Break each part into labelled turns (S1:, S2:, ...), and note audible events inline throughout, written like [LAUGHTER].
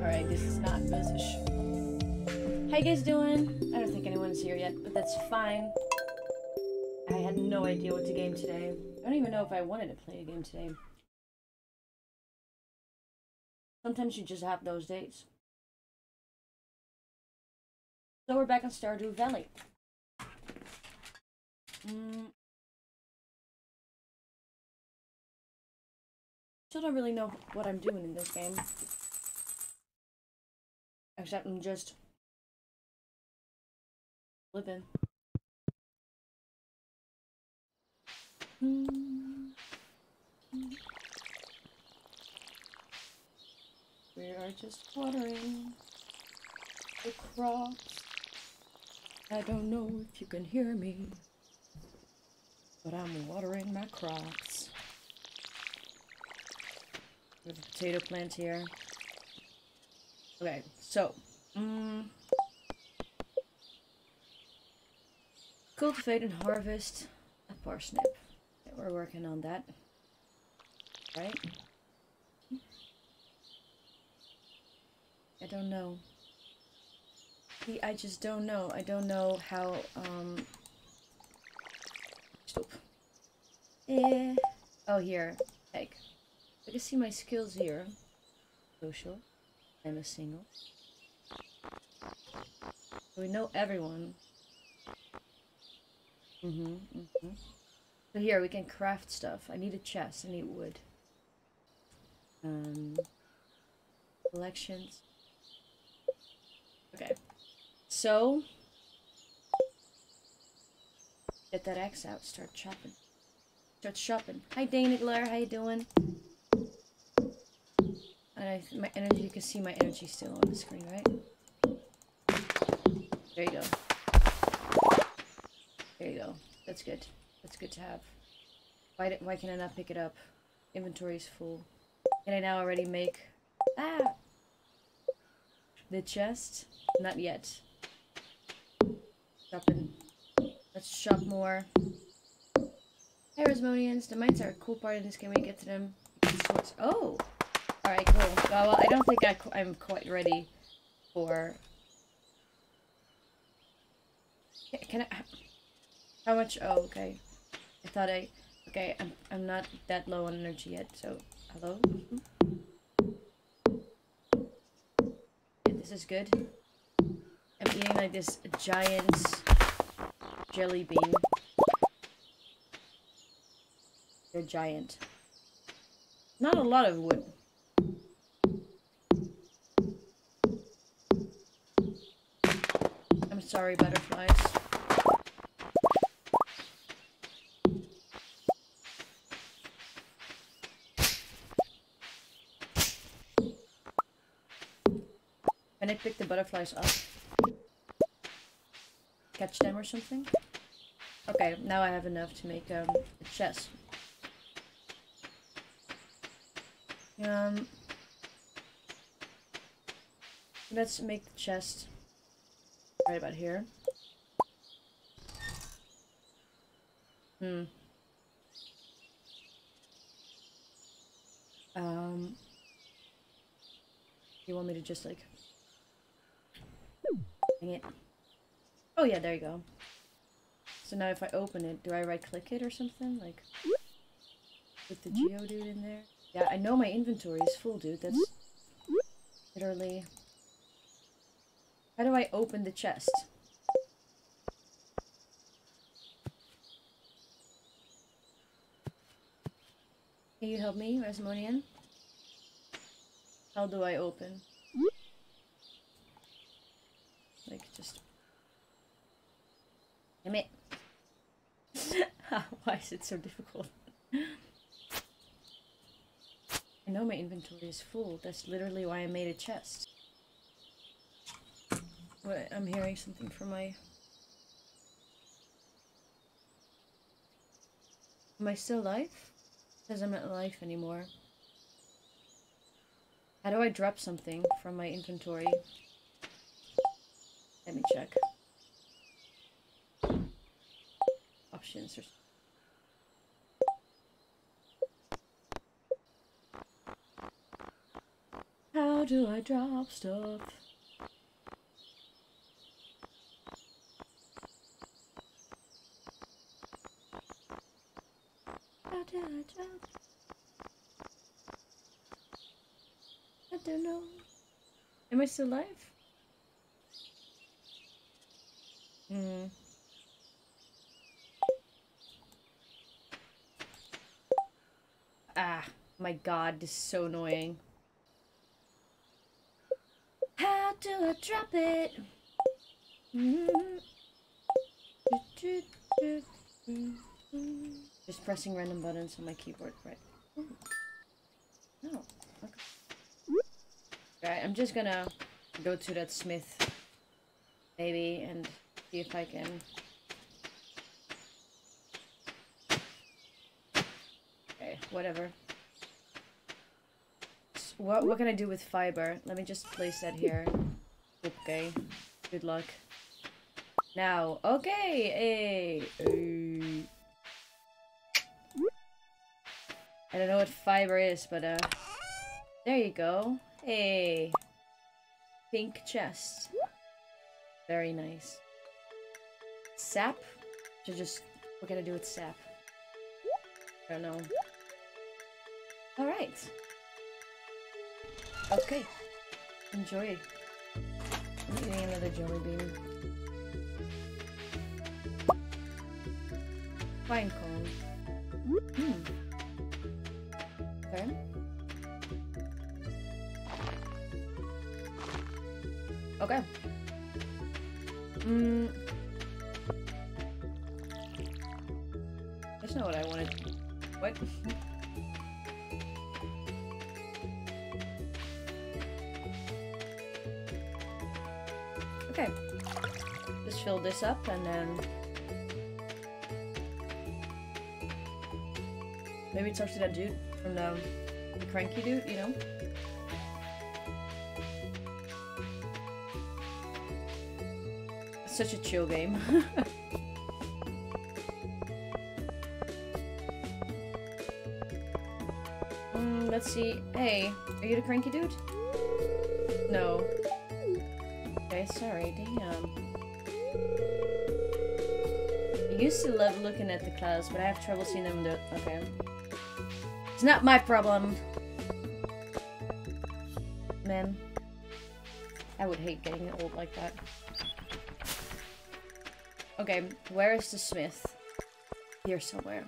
S1: Alright, this is not. How you guys doing? I don't think anyone's here yet, but that's fine. I had no idea what to game today. I don't even know if I wanted to play a game today. Sometimes you just have those days. So we're back on Stardew Valley. Mm. Still don't really know what I'm doing in this game. Except I'm just living. We are just watering the crops. I don't know if you can hear me, but I'm watering my crops. Have a potato plant here. Okay, so, um, cultivate and harvest a parsnip. Okay, we're working on that. Right? I don't know. See, I just don't know. I don't know how, um... Stop. Eh. Oh, here. Egg. I can see my skills here. Social. I'm a single. We know everyone. Mm-hmm, mm-hmm. So here, we can craft stuff. I need a chest. I need wood. Um... Collections. Okay. So, get that axe out. Start chopping. Start shopping. Hi, Danigler. How you doing? And I, my energy, you can see my energy still on the screen, right? There you go. There you go. That's good. That's good to have. Why, did, why can I not pick it up? Inventory is full. Can I now already make... Ah! The chest? Not yet. Shopping. Let's shop more. Hey, Rosmonians. The mines are a cool part of this game you get to them. Oh! Alright, cool. Well, I don't think I, I'm quite ready for... Can I... How much? Oh, okay. I thought I... Okay, I'm, I'm not that low on energy yet, so... Hello? this is good. I'm eating like this giant jelly bean. They're giant. Not a lot of wood. I'm sorry, butterflies. Can I pick the butterflies up? Catch them or something? Okay, now I have enough to make um, a chest. Um, let's make the chest right about here. Hmm. Um, you want me to just like Dang it. Oh yeah, there you go. So now if I open it, do I right click it or something? Like, with the Geodude in there? Yeah, I know my inventory is full, dude. That's literally... How do I open the chest? Can you help me, Rasmonian? How do I open? Like, just... Damn it. [LAUGHS] Why is it so difficult? I know my inventory is full. That's literally why I made a chest. What? I'm hearing something from my... Am I still alive? Because I'm not alive anymore. How do I drop something from my inventory? Let me check. Options or How do I drop stuff? How do I drop? I don't know. Am I still alive? Hmm. Ah, my god, this is so annoying. How do I drop it? Just pressing random buttons on my keyboard, right? No. Okay. Alright, I'm just gonna go to that smith, maybe, and see if I can Okay, whatever. What, what can I do with fiber? Let me just place that here. Okay. Good luck. Now, okay! Hey! hey. I don't know what fiber is, but uh... There you go. Hey! Pink chest. Very nice. Sap? To just... What can I do with sap? I don't know. Alright. Okay. Enjoy. I'm another jelly bean. Pine cone. Hmm. Okay. Okay. Hmm. That's not what I wanted. What? [LAUGHS] Fill this up and then... Maybe talk to that dude from the, the cranky dude, you know? It's such a chill game. [LAUGHS] Mm, let's see. Hey, are you the cranky dude? No. Okay, sorry. Damn. Used to love looking at the clouds, but I have trouble seeing them. Okay. It's not my problem. Man. I would hate getting old like that. Okay, where is the smith? Here somewhere.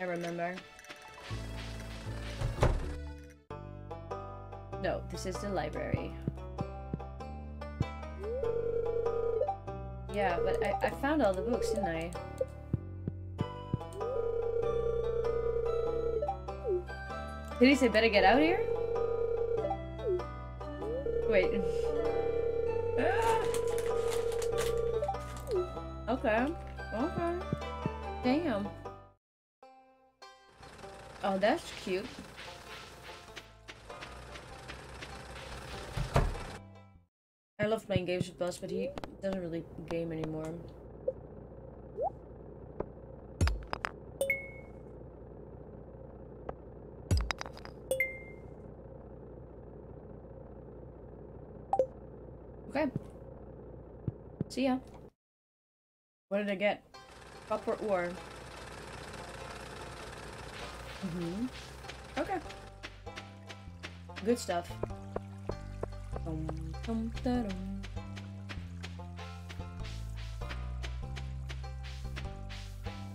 S1: I remember. No, this is the library. Yeah, but I, I found all the books, didn't I? Did he say better get out here? Wait. [GASPS] okay. Okay. Damn. Oh, that's cute. I love playing games with Buzz, but he doesn't really game anymore. Okay. See ya. What did I get? Copper ore. Mm-hmm. Okay. Good stuff. Dum, dum,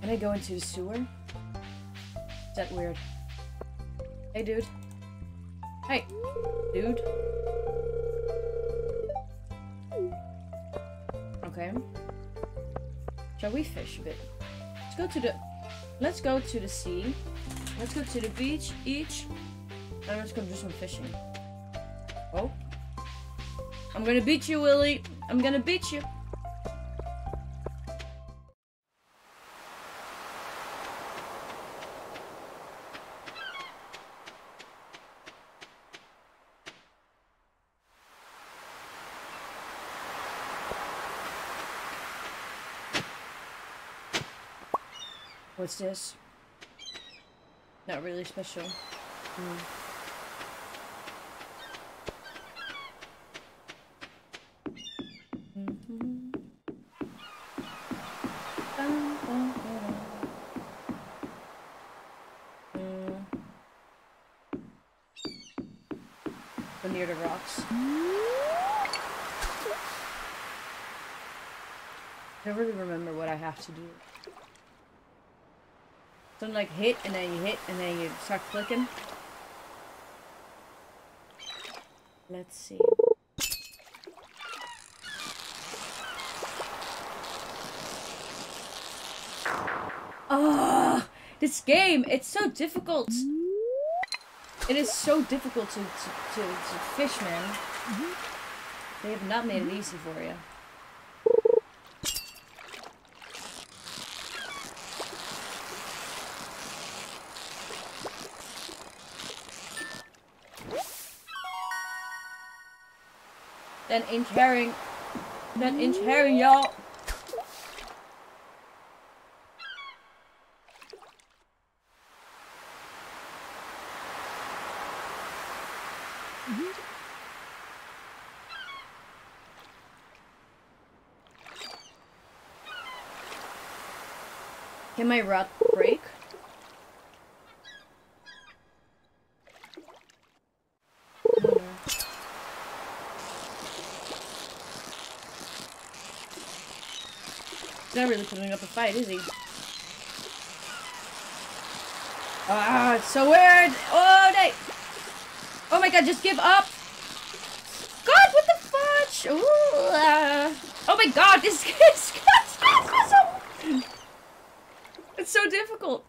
S1: Can I go into the sewer? Is that weird? Hey, dude. Hey, dude. Okay. Shall we fish a bit? Let's go to the... Let's go to the sea. Let's go to the beach, each. And let's go do some fishing. Oh. I'm gonna beat you, Willy. I'm gonna beat you. What's this? Not really special. Hmm. Mm. Go near the rocks. I don't really remember what I have to do. Something like hit and then you hit and then you start clicking. Let's see. Oh, this game, it's so difficult. It is so difficult to, to, to, to fish, man. They have not made it easy for you. Herring. Then inch herring, y'all. Can my rod break? I don't know. He's not really putting up a fight, is he? Ah, it's so weird! Oh, no! Oh my god, just give up! God, what the fudge? Ooh, uh, oh my god, this [LAUGHS] is so... It's so difficult.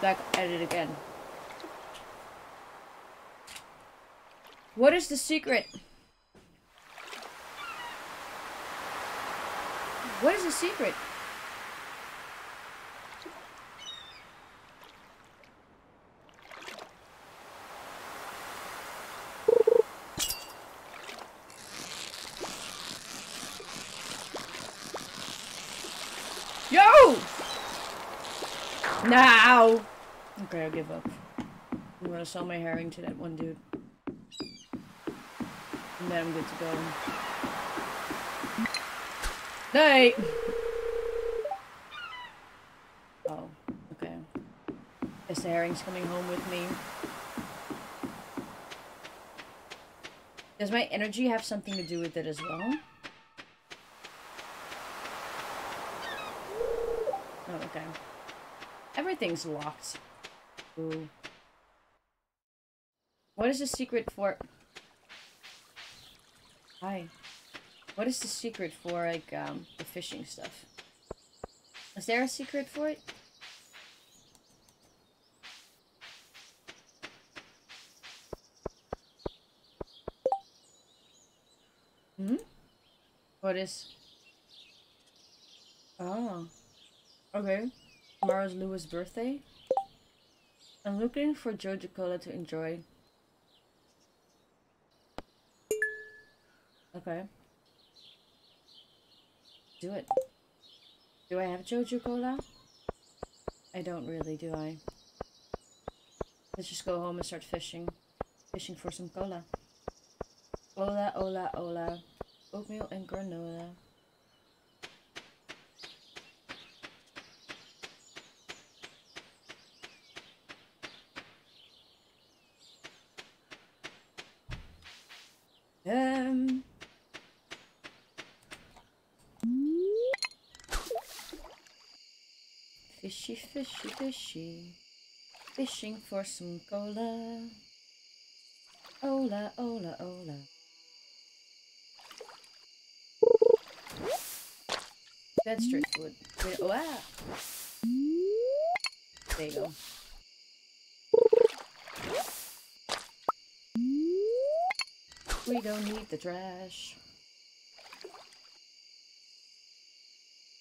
S1: Back at it again. What is the secret? The secret? Yo! Now! Okay, I'll give up. I'm gonna sell my herring to that one dude. And then I'm good to go. Night! Oh, okay. Guess the herring's coming home with me. Does my energy have something to do with it as well? Oh, okay. Everything's locked. Ooh. What is the secret for... Hi. What is the secret for, like, um, the fishing stuff? Is there a secret for it? Hmm? What is... Oh. Okay. Tomorrow's Lewis' birthday. I'm looking for Jojo Cola to enjoy. Okay. Do it. Do I have Jojo Cola? I don't really, do I? Let's just go home and start fishing. Fishing for some cola. Ola, ola, ola. Oatmeal and granola. Um. Fishy, fishy, fishy. Fishing for some cola. Ola, ola, ola. That's driftwood. Wait, ah. There you go. We don't need the trash.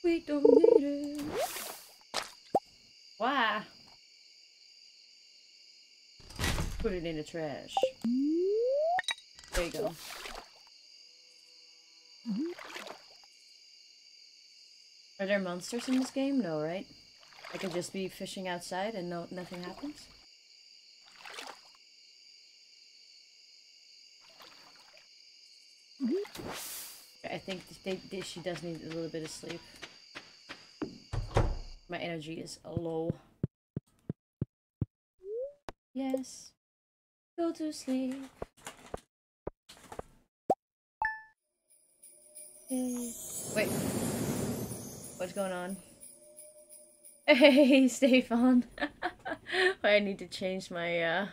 S1: We don't need it. Why? Put it in the trash. There you go. Are there monsters in this game? No, right? I could just be fishing outside and no nothing happens. I think they, they, she does need a little bit of sleep. My energy is low. Yes. Go to sleep. Yay. Wait. What's going on? [LAUGHS] Hey, Stefan. [LAUGHS] I need to change my, uh,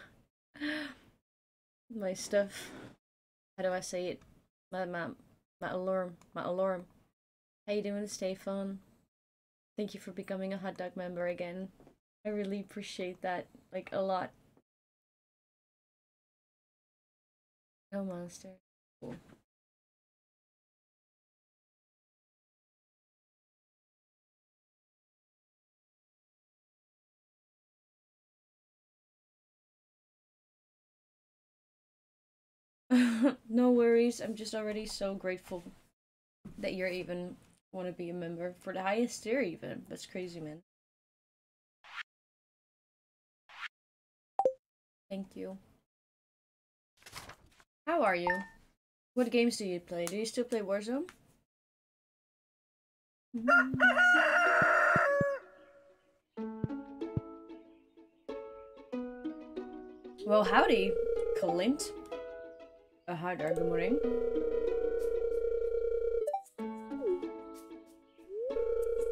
S1: my stuff. How do I say it? My, my, my alarm. My alarm. How you doing, Stefan? Thank you for becoming a hot dog member again. I really appreciate that, like, a lot. No monster. Cool. [LAUGHS] no worries. I'm just already so grateful that you're even want to be a member for the highest tier even. That's crazy, man. Thank you. How are you? What games do you play? Do you still play Warzone? [LAUGHS] well, howdy, Clint. There, good morning.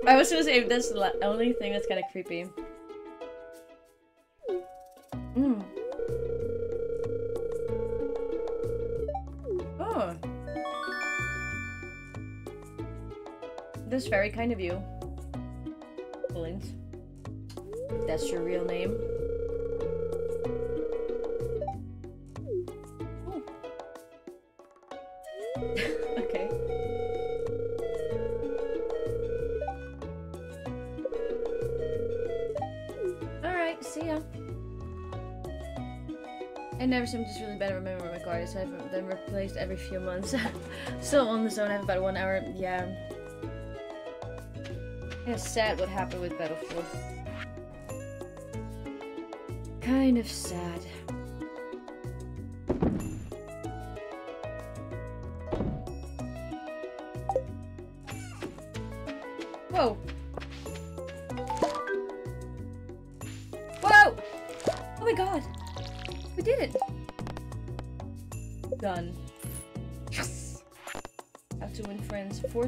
S1: I was gonna say, that's the only thing that's kind of creepy. Mm. Oh. That's very kind of you. Clint. That's your real name. Just really bad at remembering my cards. I've been replaced every few months. [LAUGHS] Still on the zone, I have about one hour. Yeah. Of sad what happened with Battlefield. Kind of sad.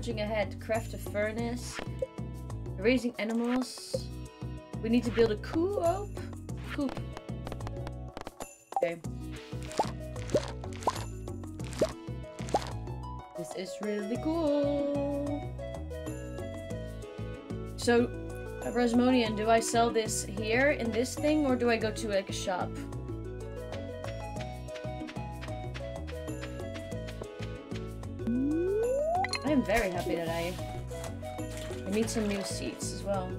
S1: Forging ahead. Craft a furnace. Raising animals. We need to build a coop. Coop. Okay. This is really cool. So, Rosmonian, do I sell this here in this thing or do I go to like a shop? Need some new seats as well.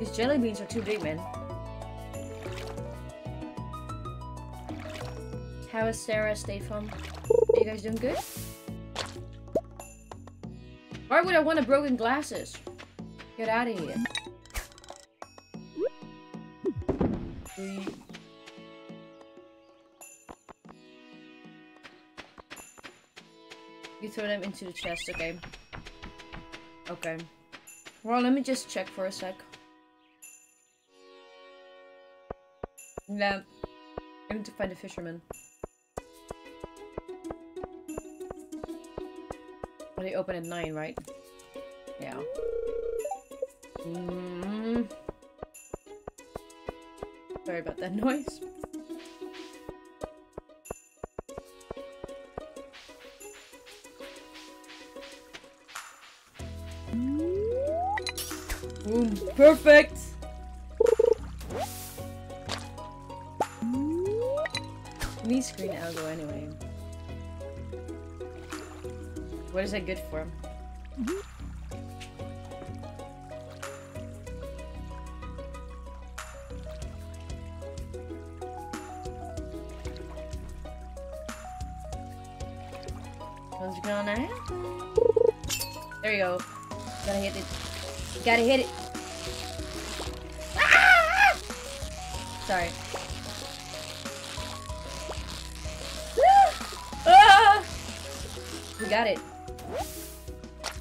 S1: These jelly beans are too big, man. How is Sarah, Stefan? Are you guys doing good? Why would I want a broken glasses? Get out of here. Throw them into the chest, okay. Okay. Well, let me just check for a sec. Yeah. I need to find a fisherman. Well, they open at 9, right? Yeah. Mm -hmm. Sorry about that [LAUGHS] noise. Perfect! Me screen algo anyway. What is that good for? What's gonna happen? There you go. Gotta hit it. Gotta hit it. Sorry. Ah! We got it.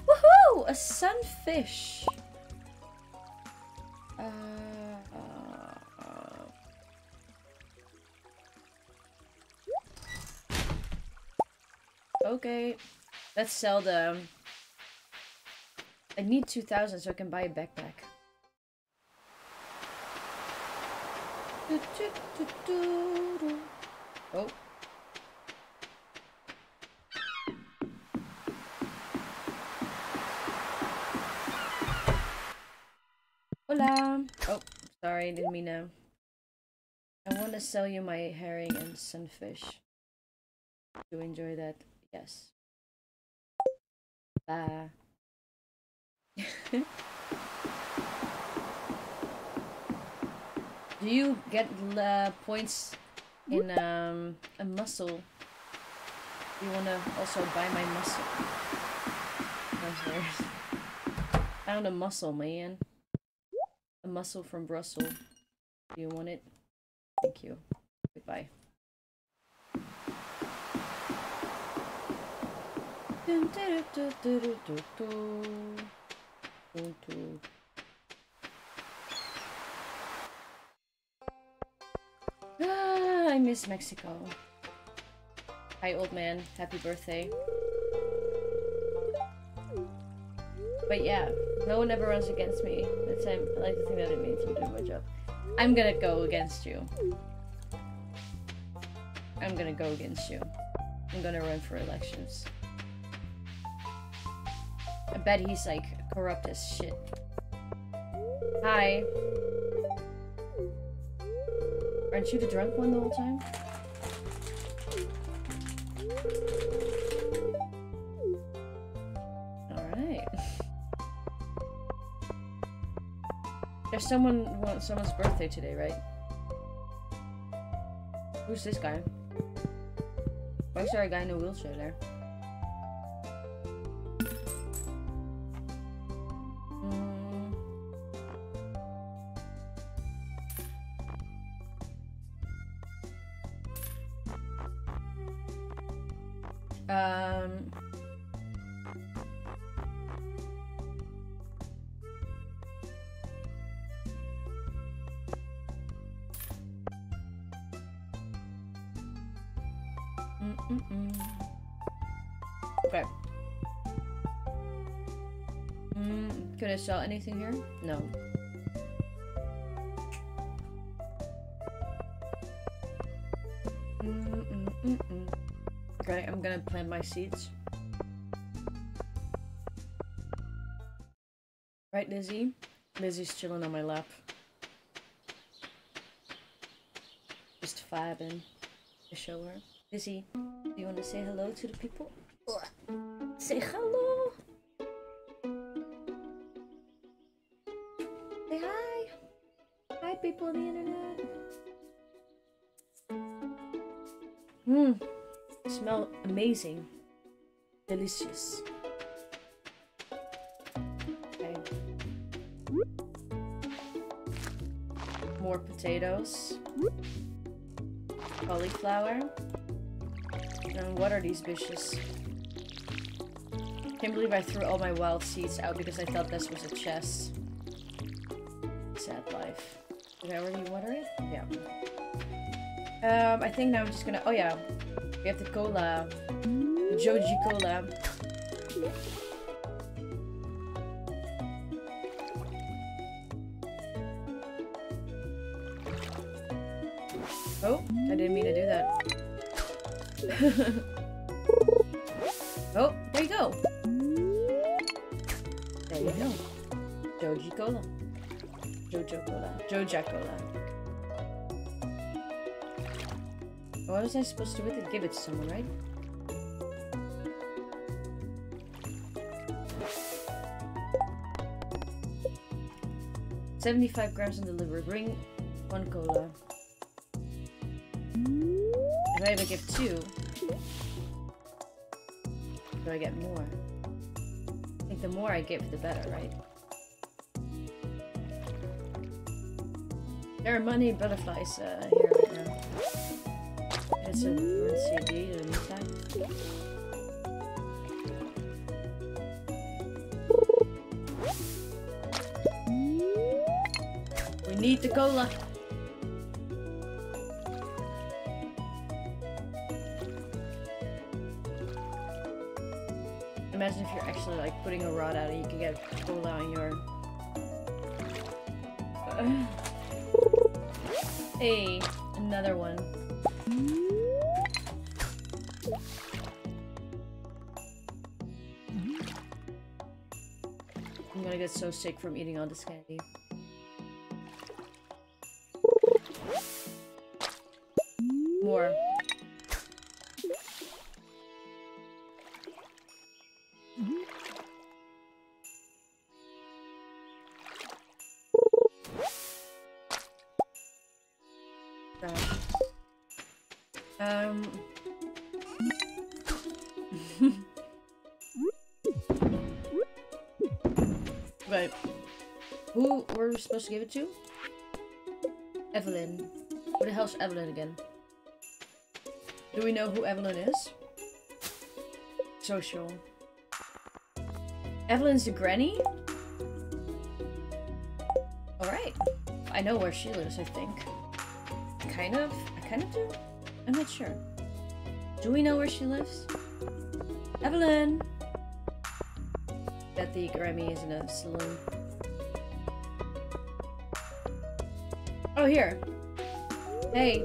S1: Woohoo! A sunfish. Uh, uh, okay. Let's sell them. I need 2,000 so I can buy a backpack. Sell you my herring and sunfish. Do you enjoy that? Yes. Bye. [LAUGHS] Do you get uh, points in um, a mussel? You wanna also buy my mussel? Found a mussel, man. A mussel from Brussels. Do you want it? Thank you. Goodbye. Ah, I miss Mexico. Hi, old man. Happy birthday. But yeah, no one ever runs against me. That's I like to think that it means I'm doing my job. I'm gonna go against you. I'm gonna go against you. I'm gonna run for elections. I bet he's like corrupt as shit. Hi. Aren't you the drunk one the whole time? Someone, someone's birthday today, right? Who's this guy? Why is there a guy in a wheelchair there? Sell anything here? No. Okay, I'm gonna plant my seeds. Right, Lizzie? Lizzie's chilling on my lap. Just vibing. To show her. Lizzie, do you want to say hello to the people? Say hello! Amazing. Delicious. Okay. More potatoes. Cauliflower. And what are these bishes? Can't believe I threw all my wild seeds out because I thought this was a chest. Sad life. Did I already water it? Yeah. Um, I think now I'm just gonna- oh yeah. We have the cola. Joji cola. Oh, I didn't mean to do that. [LAUGHS] oh, there you go. There you go. Joji Cola. Jojo Cola. Joja Cola. What was I supposed to do with it? Give it to someone, right? Seventy-five grams on delivery. Bring one cola. If I ever give two. Do I get more? I think the more I give, the better, right? There are money butterflies uh, here right now. It's a CD the. Need the cola. Imagine if you're actually like putting a rod out and you can get cola on your. [SIGHS] hey, another one. I'm gonna get so sick from eating all this candy. Supposed to give it to? Evelyn. Who the hell's Evelyn again? Do we know who Evelyn is? Social. Evelyn's the granny? Alright. I know where she lives, I think. Kind of. I kind of do. I'm not sure. Do we know where she lives? Evelyn! Bet the Grammy is in a saloon. Oh, here. Hey.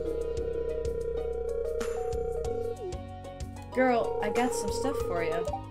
S1: Girl, I got some stuff for you.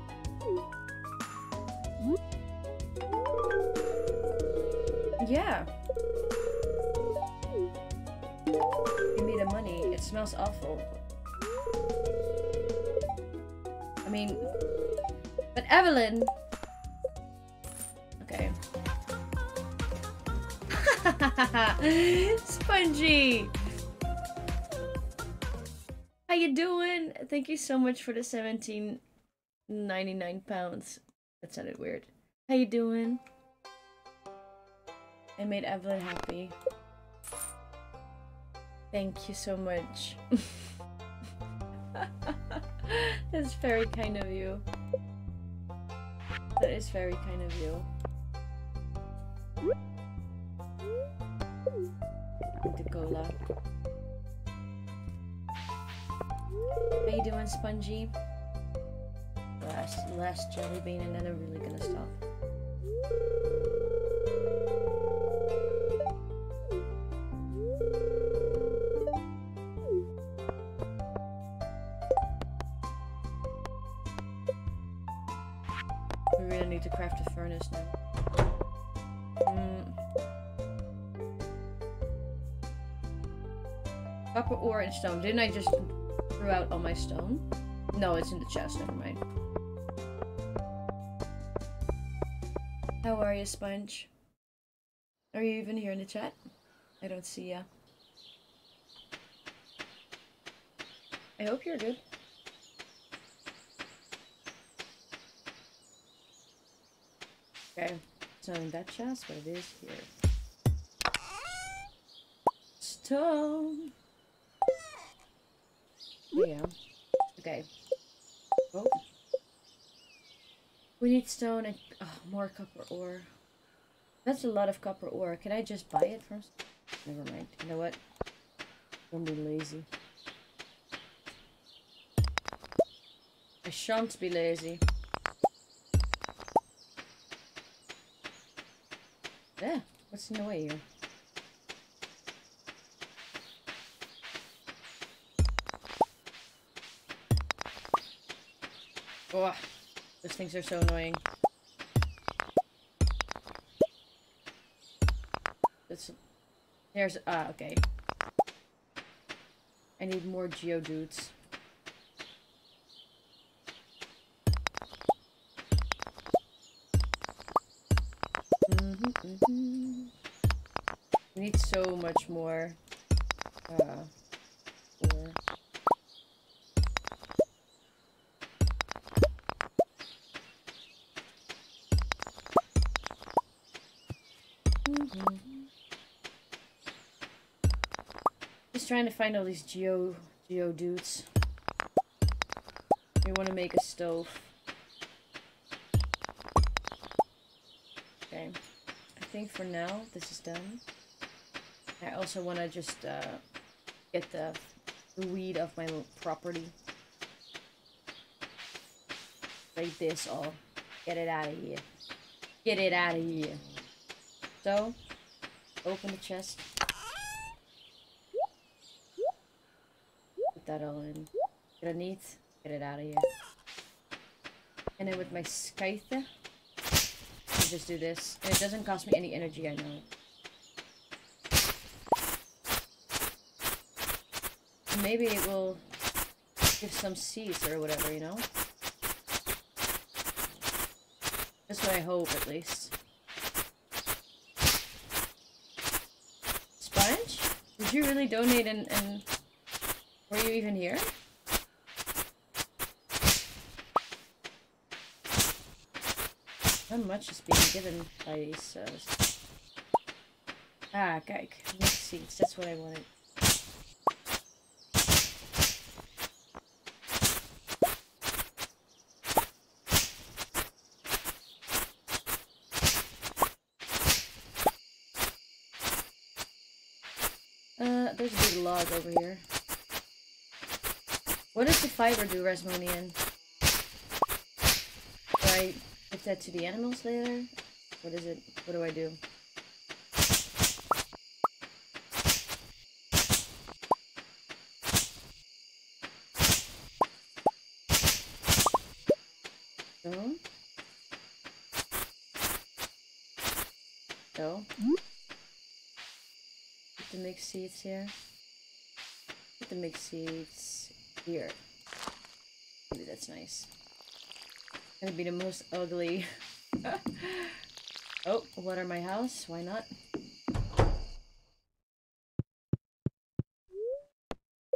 S1: Doing? Thank you so much for the 17.99 pounds. That sounded weird. How you doing? I made Evelyn happy. Thank you so much. [LAUGHS] That's very kind of you. That is very kind of you. The cola. How you doing, Spongy? Last, last jelly bean, and then I'm really gonna stop. We really need to craft a furnace now. Mm. Copper ore and stone. Didn't I just throw out all my stone? No, it's in the chest. Never mind. How are you, Sponge? Are you even here in the chat? I don't see ya. I hope you're good. Okay, it's not in that chest, but it is here. Stone. Yeah. Okay. Oh. We need stone and oh, more copper ore. That's a lot of copper ore. Can I just buy it first? Never mind. You know what? Don't be lazy. I shan't be lazy. Yeah, what's in the way here? Oh, those things are so annoying. There's, ah, okay. I need more geodudes. Find all these geo geo dudes. We want to make a stove. Okay, I think for now this is done. I also want to just uh, get the, the weed off my property. Like this all. Get it out of here. Get it out of here. So, open the chest. Put that all in. Underneath. Get it out of here. And then with my scythe, I just do this. And it doesn't cost me any energy, I know. maybe it will give some seeds or whatever, you know? That's what I hope, at least. Sponge? Did you really donate and, and... Were you even here? How much is being given by these, uh... Ah, okay. Mixed seeds, that's what I wanted. Uh, there's a big log over here. What does the fiber do, Resmonian? Do I give that to the animals later? What is it? What do I do? So? So? the mixed seeds here. Put the mixed seeds here. Maybe that's nice. Gonna be the most ugly. [LAUGHS] oh, water my house. Why not?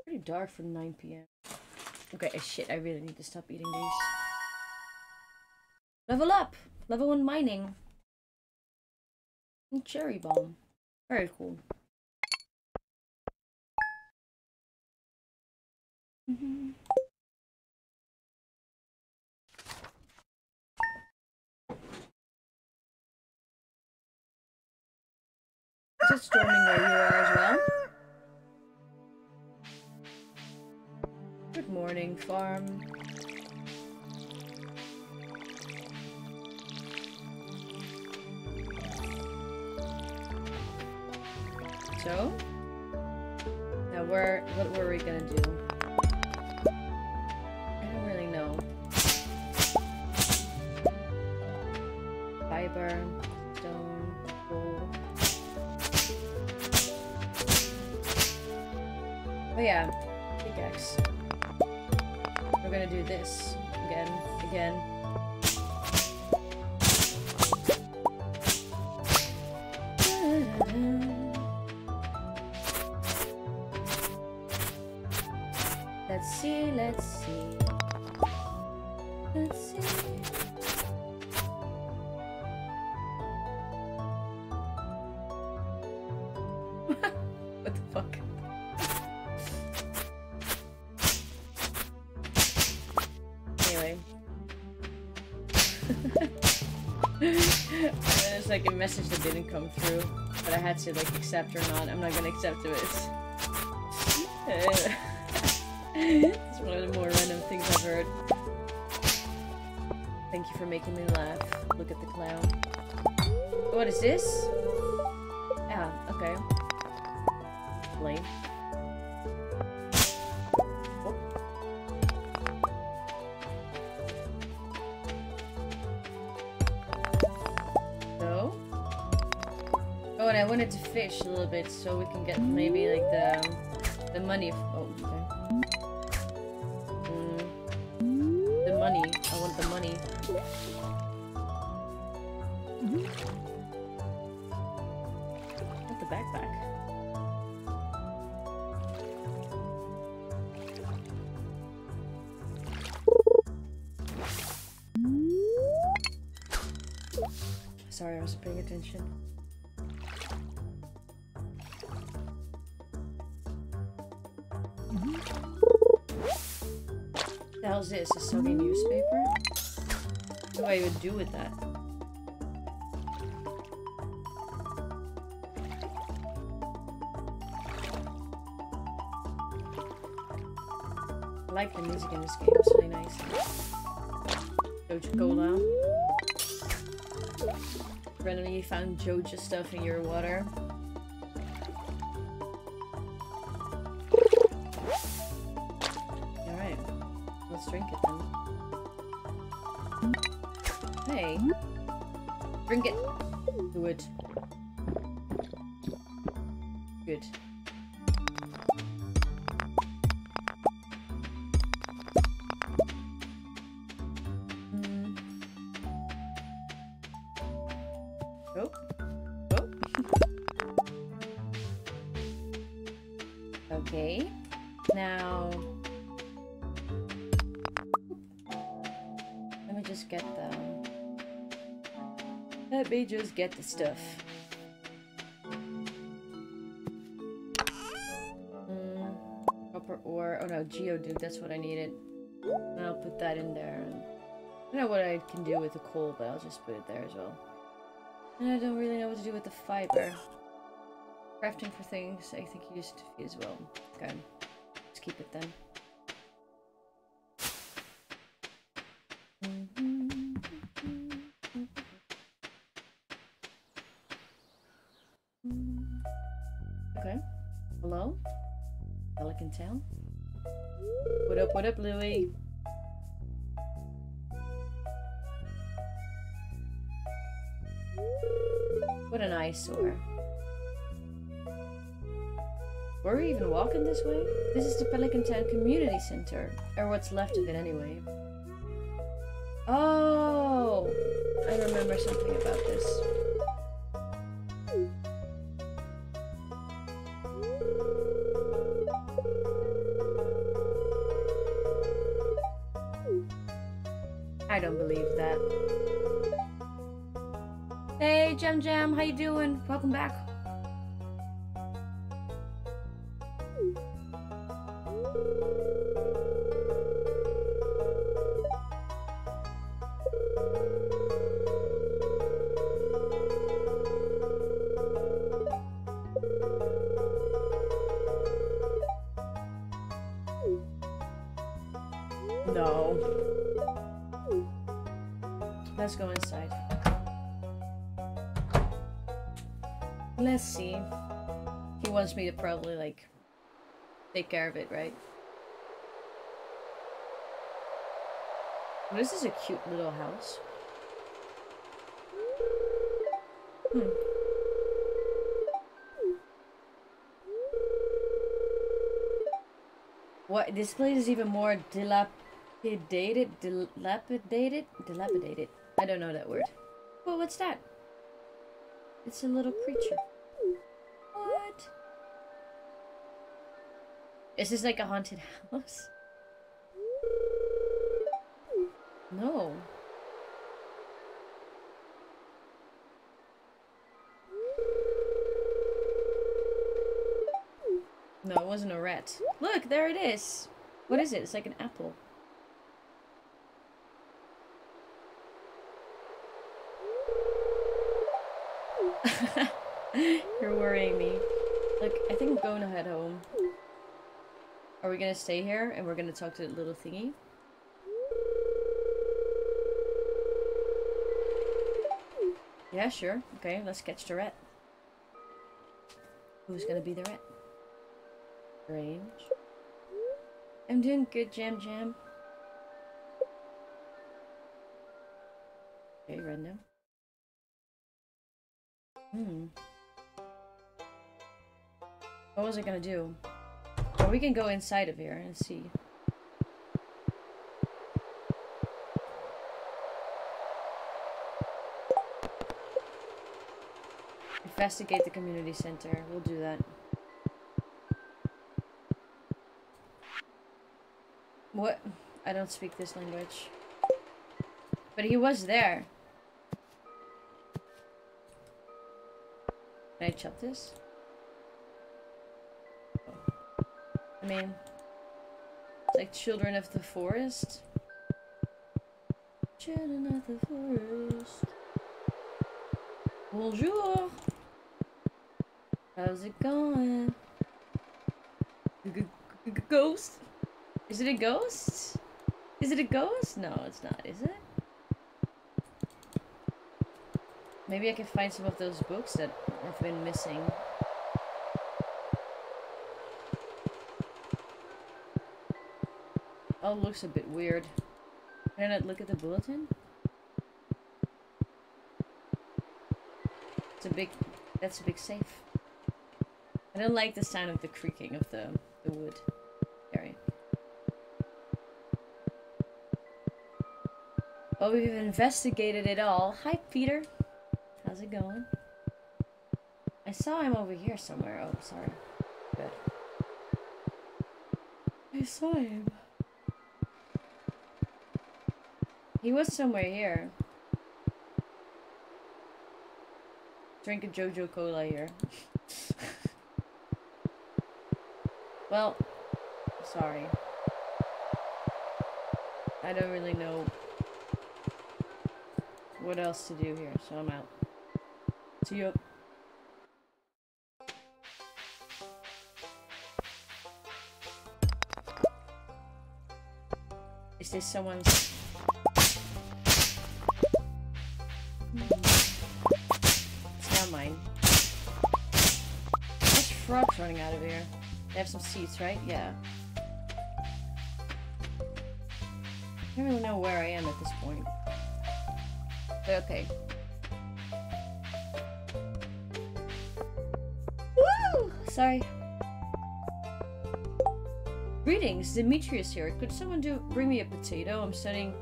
S1: Pretty dark for 9 p.m. Okay, eh, shit, I really need to stop eating these. Level up! Level 1 mining. And cherry bomb. Very cool. It storming where you are as well? Good morning, farm. So, now where, what were we gonna do? Message that didn't come through, but I had to like accept or not. I'm not gonna accept it. [LAUGHS] it's one of the more random things I've heard. Thank you for making me laugh. Look at the clown. What is this? Fish a little bit so we can get maybe like the the money. Oh, okay. Mm, the money. I want the money. Not the backpack. Sorry, I wasn't paying attention. Hell's this? A soggy newspaper? What do I even do with that? I like the music in this game, it's really nice. Joja Cola. Brennan, you found Joja stuff in your water. Drink it then. Hey. Drink it. Good. Good. Just get the stuff. Mm, copper ore. Oh no, geodude. That's what I needed. And I'll put that in there. I don't know what I can do with the coal, but I'll just put it there as well. And I don't really know what to do with the fiber. Crafting for things, I think you used to feed as well. Okay. Let's keep it then. What up, Louie? What an eyesore. Were we even walking this way? This is the Pelican Town Community Center. Or what's left of it anyway. Oh! I remember something about this. Jam how you doing? Welcome back. Me to probably, like, take care of it, right? This is a cute little house. Hmm. What? This place is even more dilapidated. Dilapidated? Dilapidated. I don't know that word. Well, what's that? It's a little creature. Is this like a haunted house? No. No, it wasn't a rat. Look, there it is. What is it? It's like an apple. [LAUGHS] You're worrying me. Look, I think I'm going to head home. Are we gonna stay here and we're gonna talk to the little thingy? Yeah, sure. Okay, let's catch the rat. Who's gonna be the rat? Strange. I'm doing good, Jam Jam. Okay, random. Hmm. What was I gonna do? We can go inside of here and see. Investigate the community center. We'll do that. What? I don't speak this language. But he was there. Can I chop this? I mean, like children of the forest. Chilling at the forest. Bonjour. How's it going? Ghost? Is it a ghost? Is it a ghost? No, it's not, is it? Maybe I can find some of those books that have been missing. Oh, looks a bit weird. Can I look at the bulletin? It's a big... That's a big safe. I don't like the sound of the creaking of the, the wood. Sorry. Oh, we've investigated it all. Hi, Peter. How's it going? I saw him over here somewhere. Oh, sorry. Good. I saw him. He was somewhere here. Drink a Joja Cola here. [LAUGHS] well, sorry. I don't really know what else to do here, so I'm out. See you. Is this someone's... Running out of here. They have some seats, right? Yeah. I don't really know where I am at this point. But okay. Woo! Sorry. Greetings, Demetrius here. Could someone do bring me a potato? I'm studying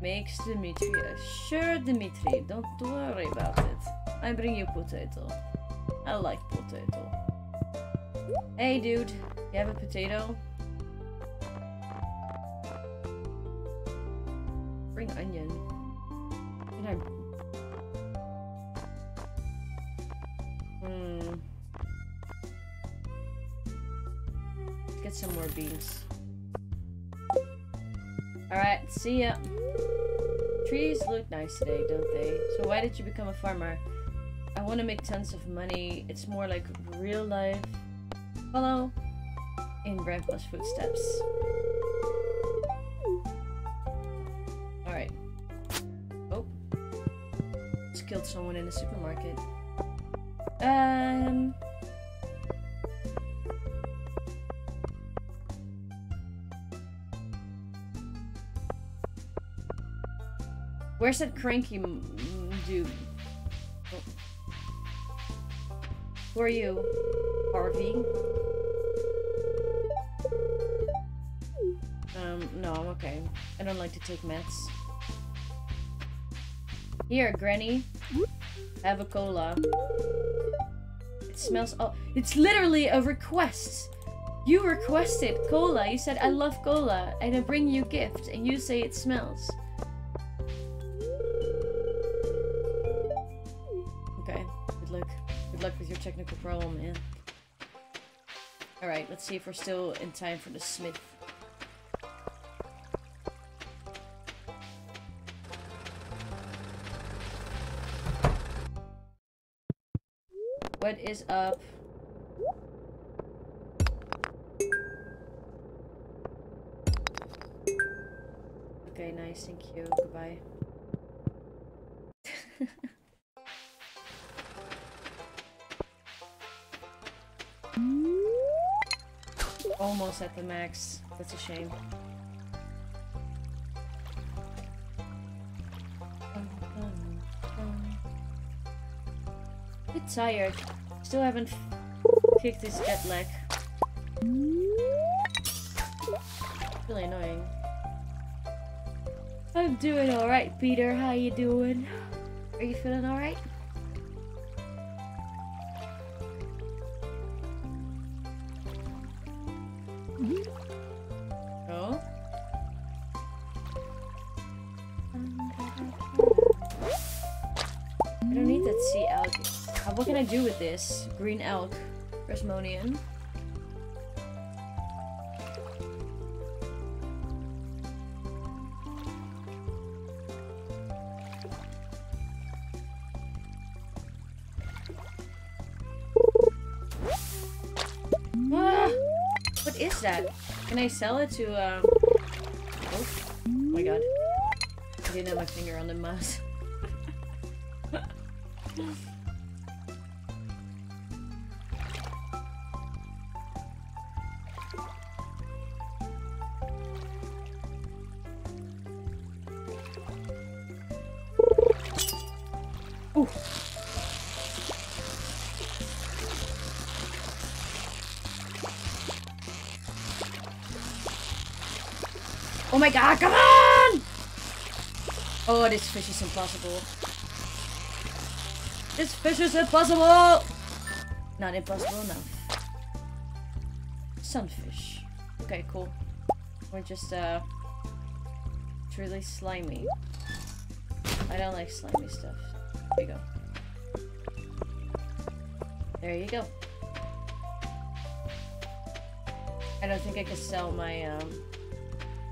S1: makes Demetrius. Sure, Dimitri. Don't worry about it. I bring you potato. I like potato. Hey, dude. You have a potato? Bring onion. Can I... Hmm. Get some more beans. Alright, see ya. Trees look nice today, don't they? So why did you become a farmer? Want to make tons of money. It's more like real life. Follow in Grandpa's footsteps. Alright. Oh. Just killed someone in the supermarket. Um... Where's that cranky dude? Who are you? Harvey? Um, no, I'm okay. I don't like to take meds. Here, Granny. Have a cola. It smells- oh, it's literally a request! You requested cola. You said, I love cola, and I bring you gift, and you say it smells. Let's see if we're still in time for the smith. What is up? At the max. That's a shame. Bit tired. Still haven't kicked this jet lag. Really annoying. I'm doing alright, Peter. How you doing? Are you feeling alright? this? Green elk. Resmonian. Ah, what is that? Can I sell it to, um... Oh, oh my god. I didn't have my finger on the mouse. This fish is impossible. This fish is impossible! Not impossible enough. Sunfish. Okay, cool. We're just, uh... It's really slimy. I don't like slimy stuff. There you go. There you go. I don't think I can sell my, um...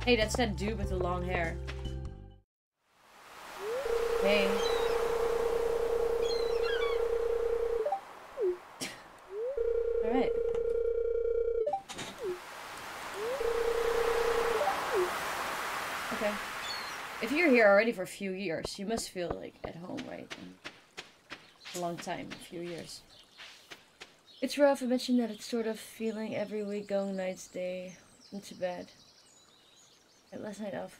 S1: Hey, that's that dude with the long hair. Hey. Alright. Okay. If you're here already for a few years, you must feel like at home, right? a long time, a few years. It's rough. I mentioned that it's sort of feeling every week going night's day into bed. Last night off.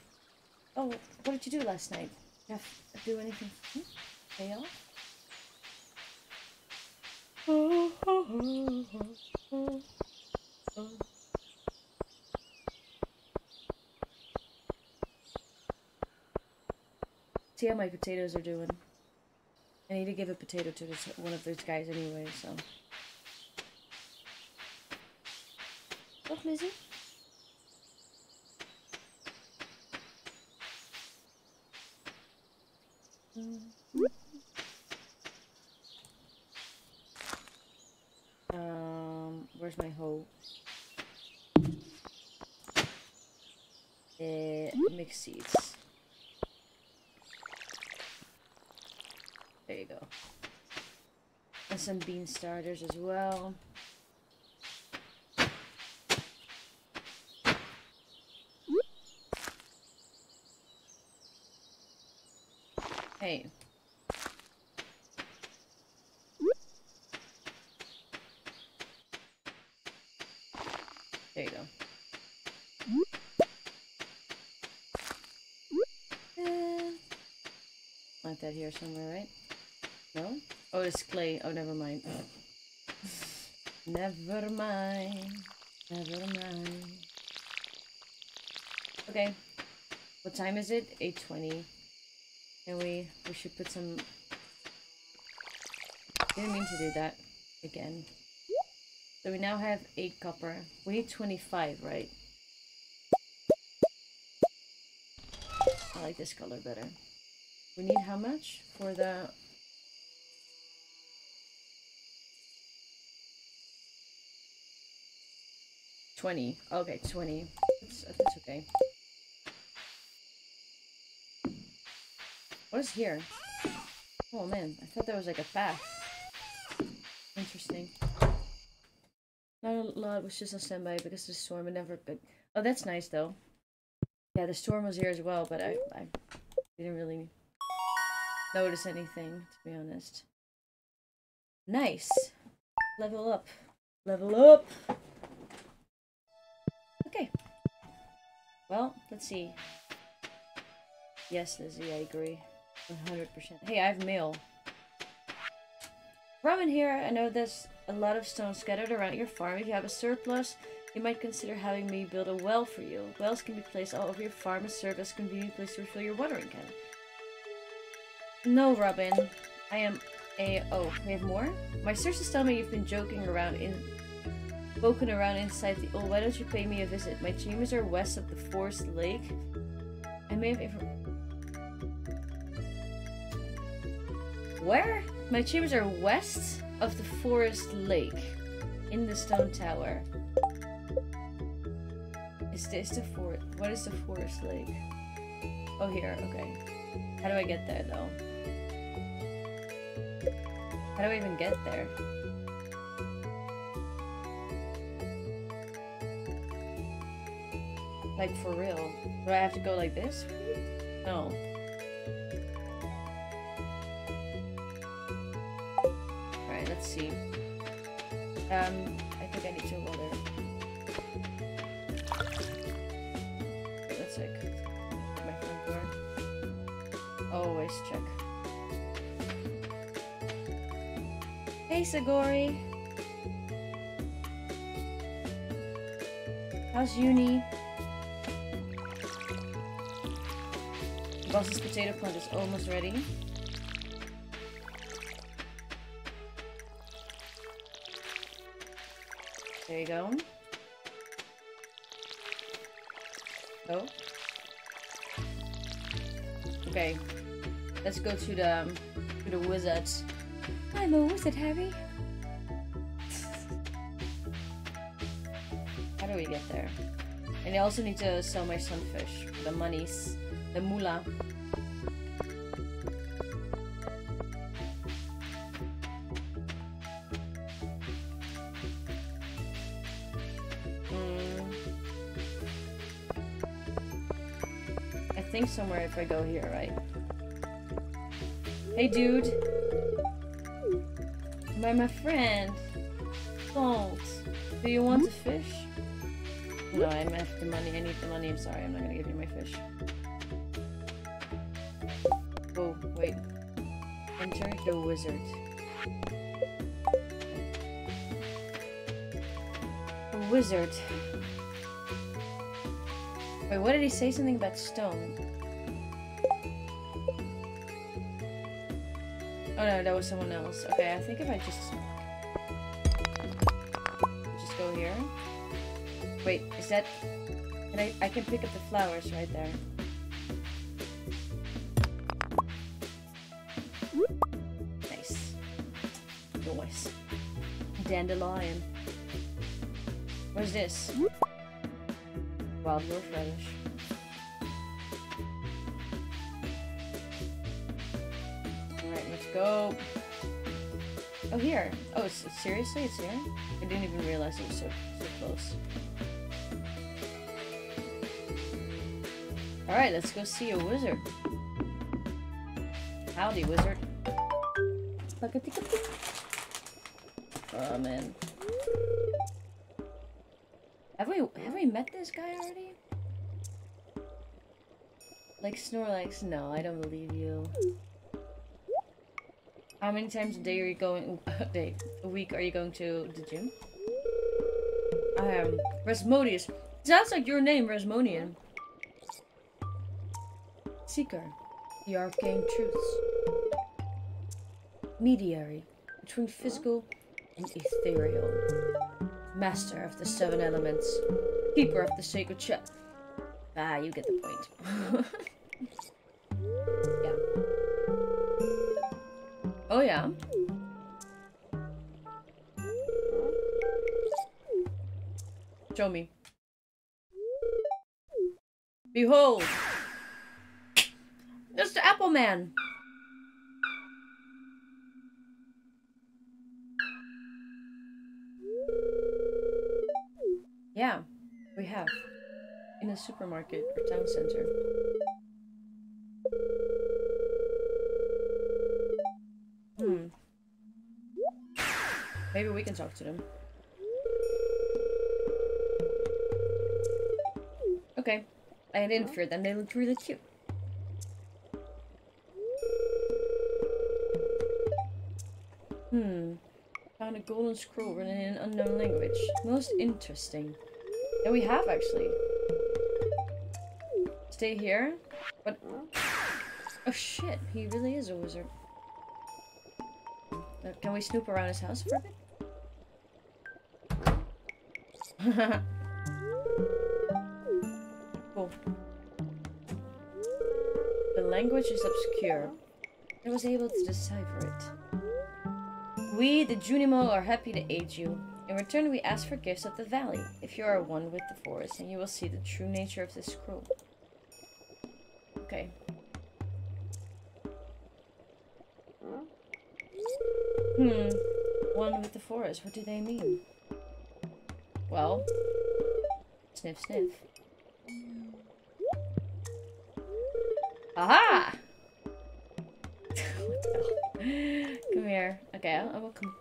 S1: Oh, what did you do last night? Do anything? Hmm? Off? Oh, oh, oh, See how my potatoes are doing. I need to give a potato to this, one of those guys anyway, so. Look, Lizzie. Um, where's my hoe? Uh, mix seeds. There you go. And some bean starters as well. Hey. There you go. Eh. Like that here somewhere, right? No? Oh, it's clay. Oh, never mind. never mind. Never mind. Okay. What time is it? 8.20. And we, we should put some... Didn't mean to do that again. So we now have 8 copper. We need 25, right? I like this color better. We need how much for the... Twenty. Okay, twenty. That's, that's okay. What is here? Oh man, I thought that was like a path. Interesting. Not a lot was just on standby because the storm and never good. Oh, that's nice though. Yeah, the storm was here as well, but I, I didn't really notice anything, to be honest. Nice. Level up. Level up. Okay. Well, let's see. Yes, Lizzie, I agree. 100%. Hey, I have mail. Robin here, I know there's a lot of stone scattered around your farm. If you have a surplus, you might consider having me build a well for you. Wells can be placed all over your farm and serve as a convenient place to refill your watering can. No, Robin. I am a... Oh, we have more? My sources tell me you've been joking around in... Poking around inside the... Oh, why don't you pay me a visit? My chambers are west of the Forest Lake. I may have... Where? My chambers are west of the Forest Lake. In the Stone Tower. Is this the forest? What is the Forest Lake? Oh, here. Okay. How do I get there, though? How do I even get there? Like, for real. Do I have to go like this? No. Um, I think I need to water. Let's check. My front door. Always check. Hey, Sagori. How's uni? Boss's potato plant is almost ready. Go to the um, to the wizards. I'm a wizard, Harry. How do we get there? And I also need to sell my sunfish. The monies. The moolah. Hmm. I think somewhere if I go here, right? Hey, dude. Am my friend? Don't. Do you want the hmm? fish? No, I have the money. I need the money. I'm sorry. I'm not gonna give you my fish. Oh, wait. Enter the wizard. A wizard. Wait, what did he say? Something about stone. Oh no, that was someone else. Okay, I think if I just... Just go here. Wait, is that... Can I... I can pick up the flowers right there. Nice. Nice. Dandelion. What's this? Wild. Alright, Seriously? It's here? I didn't even realize it was so, so close. Alright, let's go see a wizard. Howdy, wizard. Oh, man. Have we have we met this guy already? Like Snorlax? No, I don't believe you. How many times a day are you going? A [LAUGHS] day, a week are you going to the gym? I am Rasmodius. Sounds like your name, Rasmonian. Seeker, the arcane truths. Mediary between physical and ethereal. Master of the seven elements. Keeper of the sacred chest. Ah, you get the point. [LAUGHS] Oh, yeah. Show me. Behold! Mr. Appleman! Yeah, we have. In a supermarket or town center. Maybe we can talk to them. Okay. I didn't fear them. They looked really cute. Hmm. Found a golden scroll written in an unknown language. Most interesting. Yeah, we have actually. Stay here? But... Oh shit, he really is a wizard. Uh, can we snoop around his house for a bit? [LAUGHS] cool. The language is obscure. I was able to decipher it. We, the Junimo, are happy to aid you. In return, we ask for gifts of the valley, if you are one with the forest, and you will see the true nature of this scroll. Okay. Hmm. One with the forest, what do they mean? Well, sniff, sniff. Aha! [LAUGHS] come here. Okay, I will come.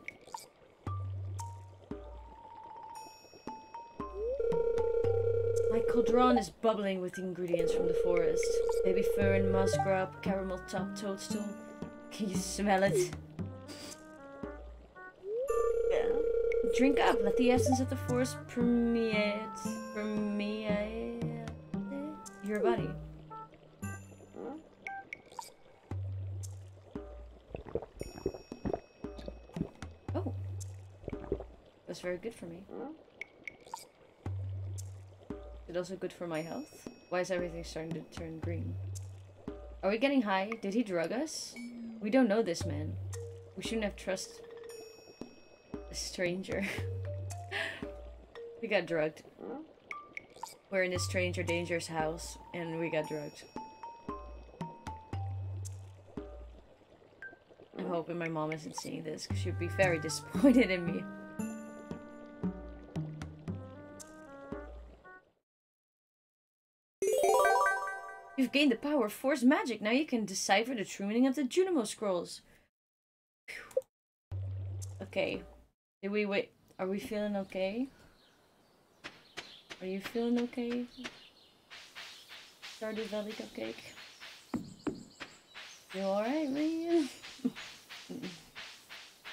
S1: My cauldron is bubbling with ingredients from the forest. Baby fern, muskrat, caramel top toadstool. Can you smell it? Drink up. Let the essence of the forest permeate. Permeate your body. Oh. That's very good for me. It's also good for my health? Why is everything starting to turn green? Are we getting high? Did he drug us? We don't know this man. We shouldn't have trust stranger. we got drugged. We're in a stranger dangerous house and we got drugged. I'm hoping my mom isn't seeing this because she'd be very [LAUGHS] disappointed in me. You've gained the power of force magic. Now you can decipher the true meaning of the Junimo scrolls. Phew. Okay. Did we wait? Are we feeling okay? Are you feeling okay? Stardew Valley Cupcake? You alright, man? [LAUGHS]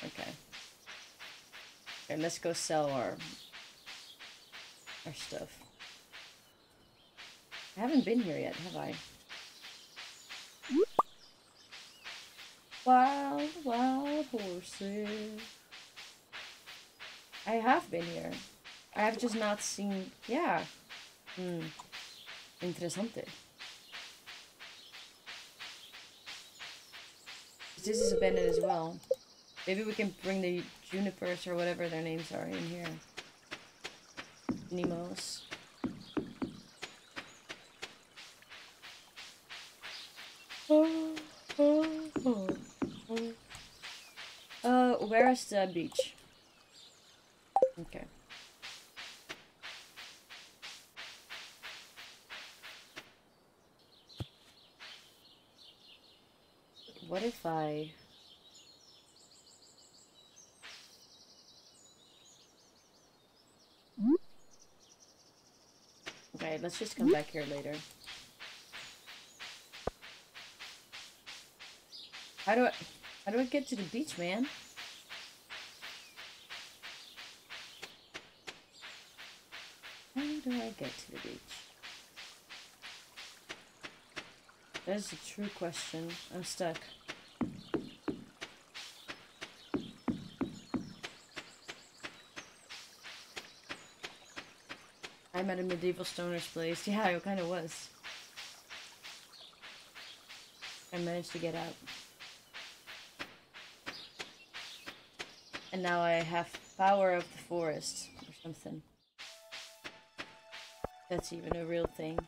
S1: okay. Okay, let's go sell our our stuff. I haven't been here yet, have I? Wild, wild horses. I have been here. I have just not seen... Yeah. Hmm. This is abandoned as well. Maybe we can bring the junipers or whatever their names are in here. Nemos. Uh, where is the beach? Okay. What if I... Okay, let's just come back here later. How do I... How do I get to the beach, man? How do I get to the beach? That is a true question. I'm stuck. I'm at a medieval stoner's place. Yeah, it kind of was. I managed to get out. And now I have power of the forest or something. That's even a real thing.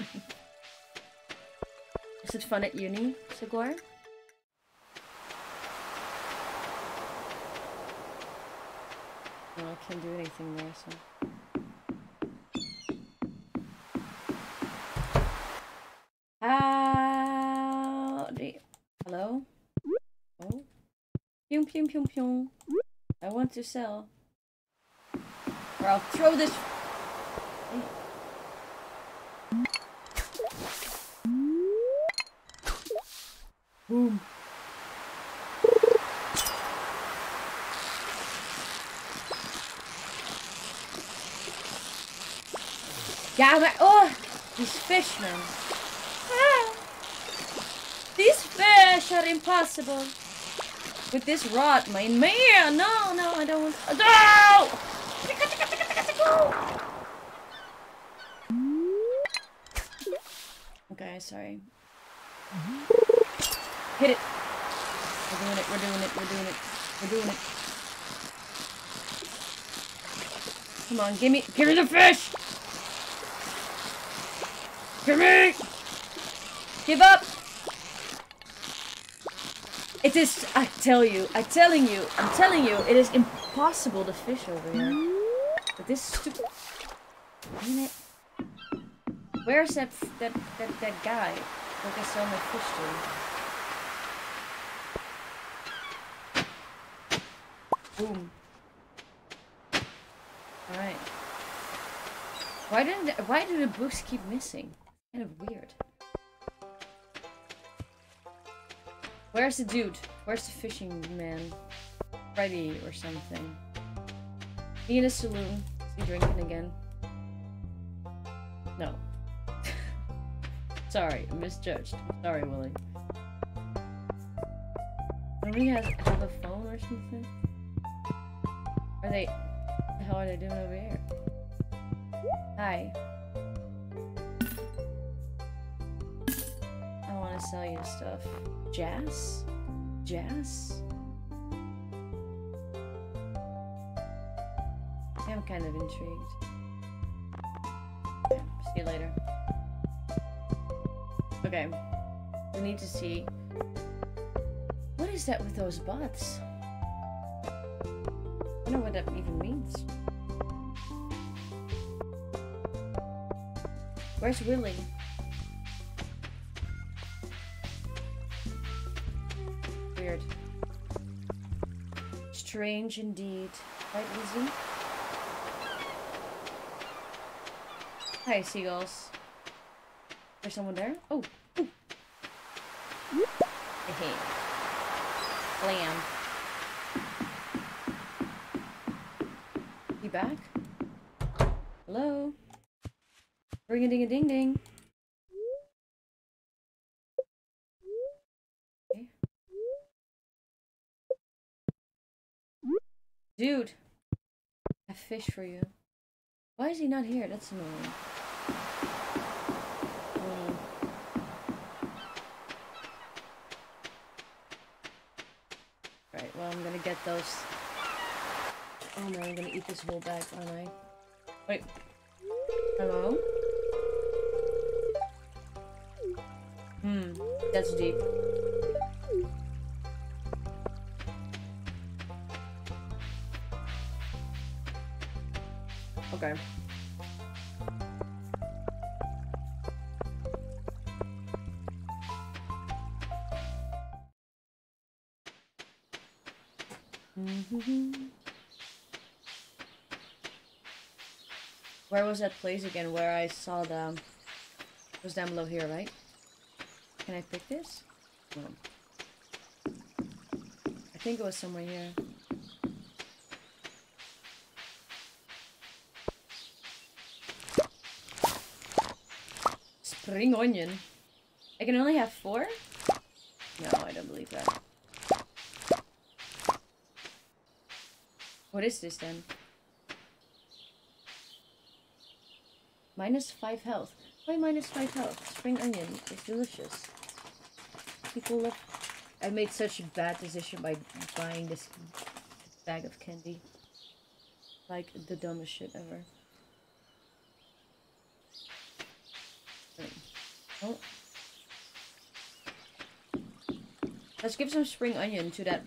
S1: [LAUGHS] Is it fun at uni, Sigor? No, I can't do anything there, so... Hello? Oh. Pew pew pew pew. I want to sell. Or I'll throw this... Yeah, my... Oh! These fish, man. Ah. These fish are impossible. With this rod, man. Man, no, no, I don't want... No! Okay, sorry. Hit it. We're doing it, we're doing it, we're doing it. We're doing it. Come on, give me, give me the fish! Give me! Give up! It is, I tell you, I'm telling you, I'm telling you, it is impossible to fish over here. But this stupid... Damn it. Where's that, that, that, that guy? Like I sell my fish to. Boom. Alright. Why didn't why do the books keep missing? Of weird. Where's the dude? Where's the fishing man? Freddy or something. He in a saloon. Is he drinking again? No. [LAUGHS] Sorry, I misjudged. Sorry, Willy. Nobody has have a phone or something? Are they what the are they doing over here? Hi. Sell you stuff. Jazz? Jazz? I'm kind of intrigued. See you later. Okay. We need to see. What is that with those bots? I don't know what that even means. Where's Willy? Strange indeed. Right, Lizzie? Hi, seagulls. There's someone there? Oh. Ooh. Hey. Lamb. You back? Hello? Ring a ding a ding ding. Dude, I fish for you. Why is he not here? That's annoying. Hmm. Right, well, I'm gonna get those. Oh man, I'm gonna eat this whole bag, aren't I? Wait. Hello? Hmm, that's deep. Okay. Mm-hmm. Where was that place again where I saw the... It was down below here, right? Can I pick this? I think it was somewhere here. Spring onion. I can only have four? No, I don't believe that. What is this then? Minus five health. Why minus five health? Spring onion is delicious. People love... I made such a bad decision by buying this bag of candy. Like, the dumbest shit ever. Wait. Oh. Let's give some spring onion to that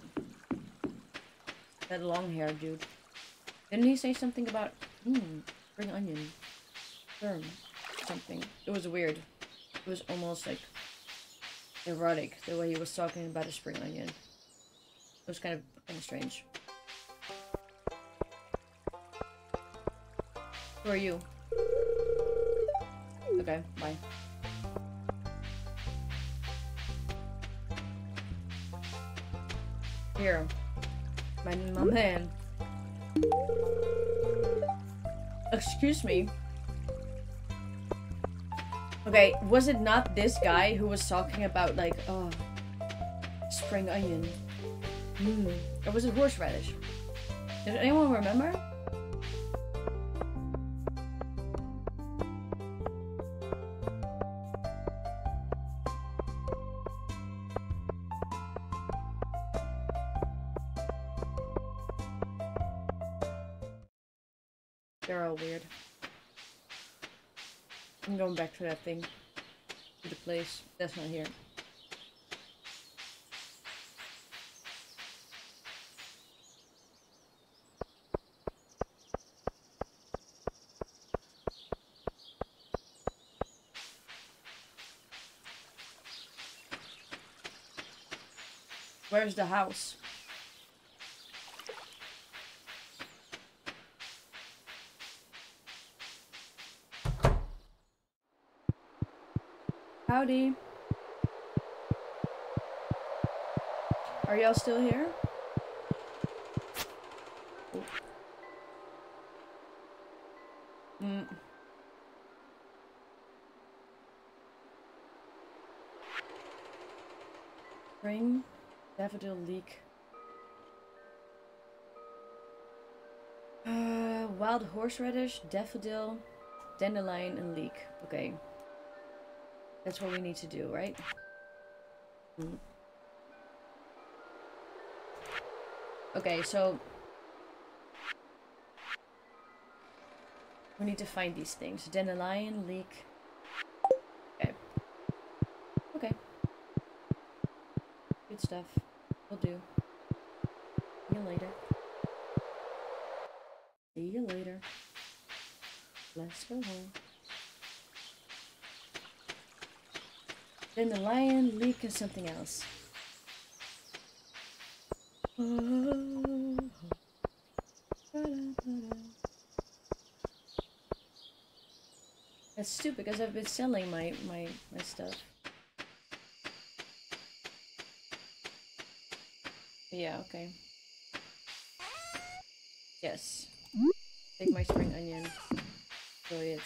S1: that long hair dude. Didn't he say something about hmm, spring onion? Firm. Something. It was weird. It was almost like erotic the way he was talking about a spring onion. It was kind of kind of strange. Who are you? Okay, bye. Here. My, my man. Excuse me. Okay, was it not this guy who was talking about like, oh, spring onion? Hmm. Or was it horseradish? Does anyone remember? for that thing. The place. That's not here. Where's the house? Howdy. Are y'all still here? Mm. Spring, daffodil leek. Uh, wild horseradish, daffodil, dandelion, and leek. Okay. That's what we need to do, right? Okay, so... We need to find these things. Dandelion, leek... Okay. Okay. Good stuff. Will do. See you later. See you later. Let's go home. Dandelion, leek, and something else. That's stupid because I've been selling my, my, my stuff. Yeah, okay. Yes. Take my spring onion. Enjoy.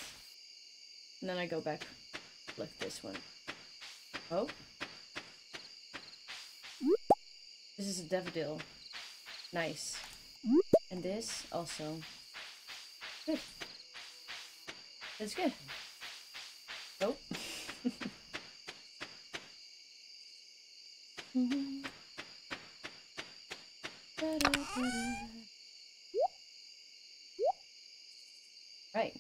S1: And then I go back. Like this one. Oh. This is a daffodil. Nice. And this also. Good. That's good. Oh. right.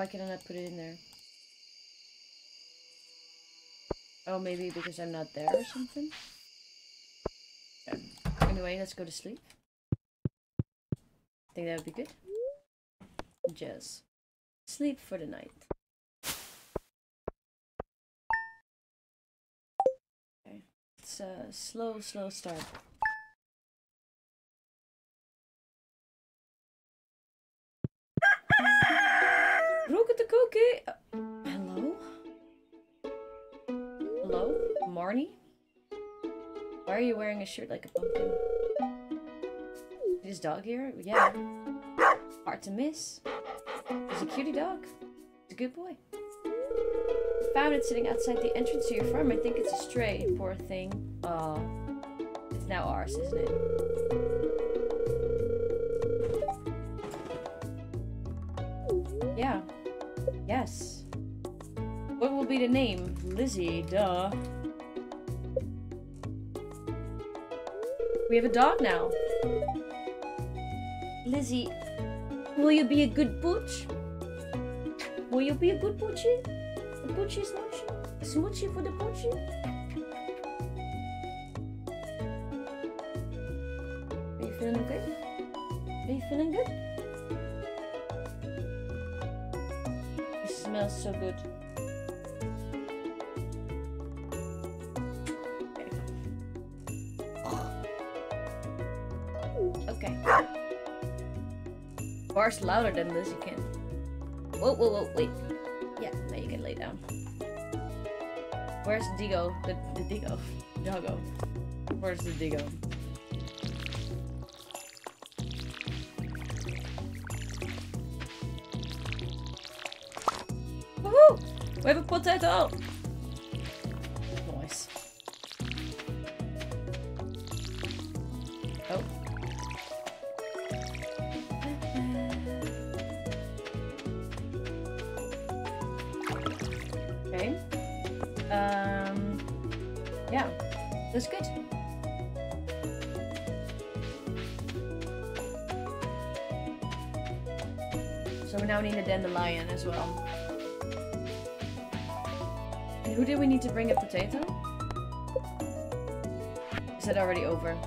S1: Why can I not put it in there? Oh, maybe because I'm not there or something? Anyway, let's go to sleep. I think that would be good. Just sleep for the night. Okay. It's a slow, slow start. Wearing a shirt like a pumpkin? Is dog here? Yeah. Hard to miss. He's a cutie dog. He's a good boy. Found it sitting outside the entrance to your farm. I think it's a stray. Poor thing. It's now ours, isn't it? Yeah. Yes. What will be the name? Lizzie, duh. We have a dog now. Lizzie, will you be a good butch? Will you be a good butchie? A butchie smoochy? A smoochy for the butchie? Are you feeling good? Are you feeling good? You smell so good. Bar's louder than this, you can. Whoa, whoa, whoa, wait. Yeah, now you can lay down. Where's Digo? The, the Digo. Doggo. Where's the Digo? Woohoo! We have a potato! already over. [SIGHS]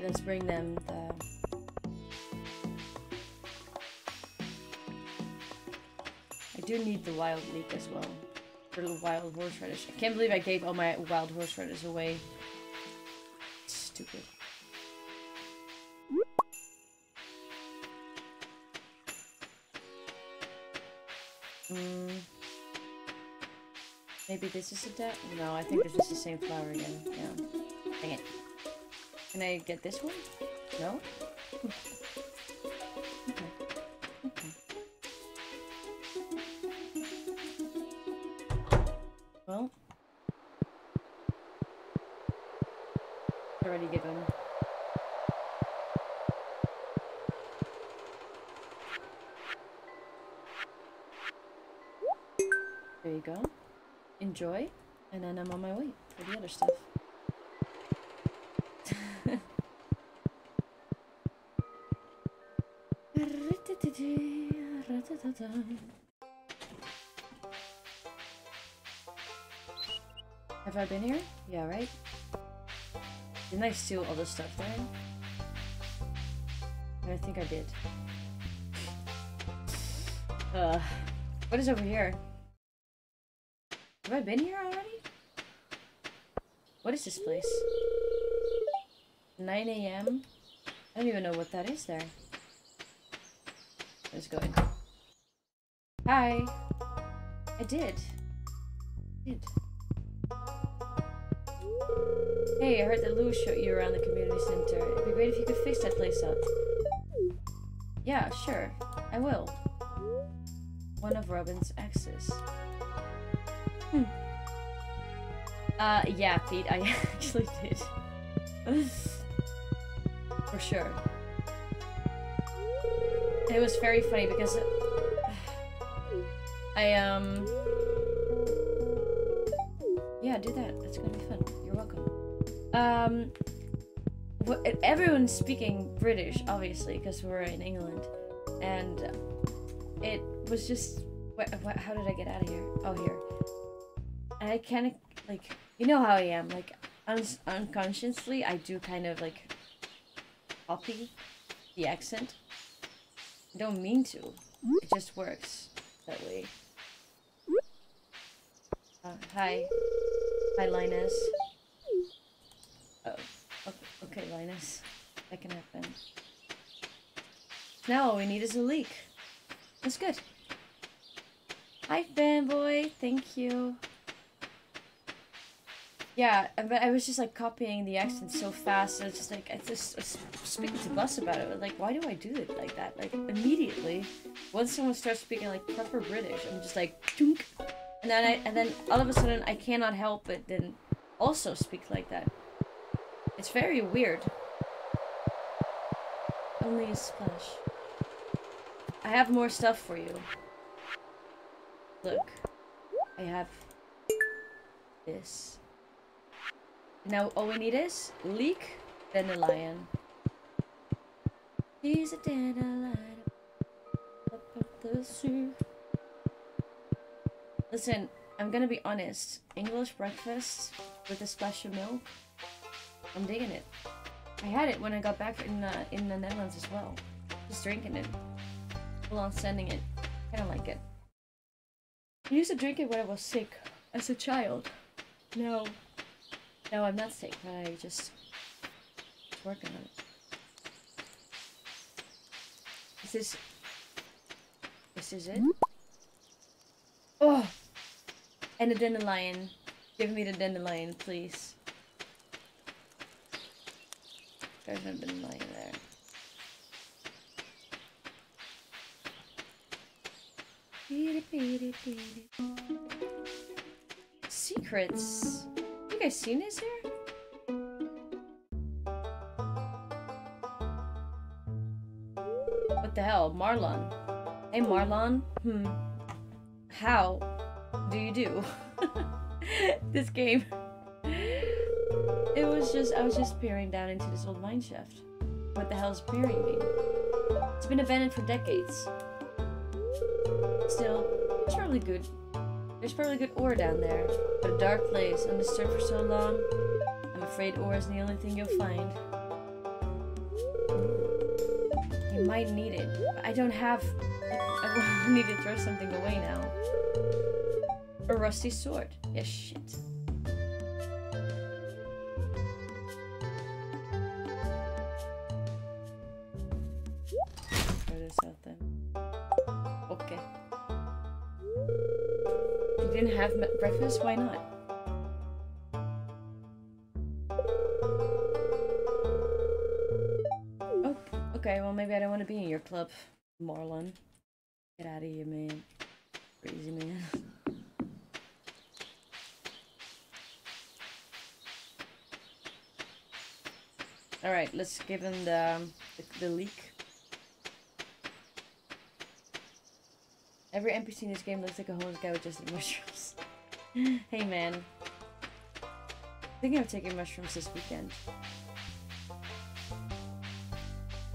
S1: Let's bring them the... I do need the wild leek as well. For the wild horseradish. I can't believe I gave all my wild horseradish away. Maybe this is a debt? No, I think this is the same flower again. Yeah. Dang it. Can I get this one? No? Have I been here? Yeah, right? Didn't I steal all the stuff there? I think I did. [SIGHS] Uh, what is over here? Have I been here already? What is this place? 9 a.m.? I don't even know what that is there. Let's go in. Hi! I did. I did. Hey, I heard that Lou showed you around the community center. It'd be great if you could fix that place up. Yeah, sure. I will. One of Robin's exes. Hmm. Uh, yeah, Pete, I [LAUGHS] actually did. For sure. It was very funny because I, um... Yeah, do that. That's gonna be fun. You're welcome. Um... Everyone's speaking British, obviously, because we're in England. And it was just... What, what, how did I get out of here? Oh, here. And I kind of, like, you know how I am. Like, un unconsciously, I do kind of, like, copy the accent. I don't mean to. It just works that way. Uh, hi. Hi, Linus. Oh, okay, Linus. That can happen. Now all we need is a leek. That's good. Hi, fanboy. Thank you. Yeah, but I was just like copying the accent so fast. I was just like, I just was speaking to Bus about it. Like, why do I do it like that? Like, immediately, once someone starts speaking like proper British, I'm just like, Dunk! And then I, and then all of a sudden, I cannot help but then also speak like that. It's very weird. Only a splash. I have more stuff for you. Look, I have this. Now all we need is leek dandelion. He's a dandelion up the sea. Listen, I'm gonna be honest. English breakfast with a splash of milk. I'm digging it. I had it when I got back in the in the Netherlands as well. Just drinking it. Full on sending it. I don't like it. I used to drink it when I was sick as a child. No, no, I'm not sick, I just working on it. Is this... Is. This is it? Oh! And a dandelion. Give me the dandelion, please. There's no dandelion there. Secrets You guys seen this here? What the hell? Marlon. Hey Marlon. Hmm. How do you do? [LAUGHS] this game. It was just, I was just peering down into this old mine shaft. What the hell is peering me? It's been abandoned for decades. Still, it's probably good there's probably good ore down there, but a dark place, undisturbed for so long. I'm afraid ore is the only thing you'll find. You might need it. I don't have... [LAUGHS] I need to throw something away now. A rusty sword. Yeah, shit. This out then. Okay. You didn't have breakfast? Why not? Oh, okay, well maybe I don't want to be in your club, Marlon. Get out of here, man. Crazy man. [LAUGHS] Alright, let's give him the, the, the leek. Every NPC in this game looks like a homeless guy with just [LAUGHS] mushrooms. hey man. Thinking of taking mushrooms this weekend.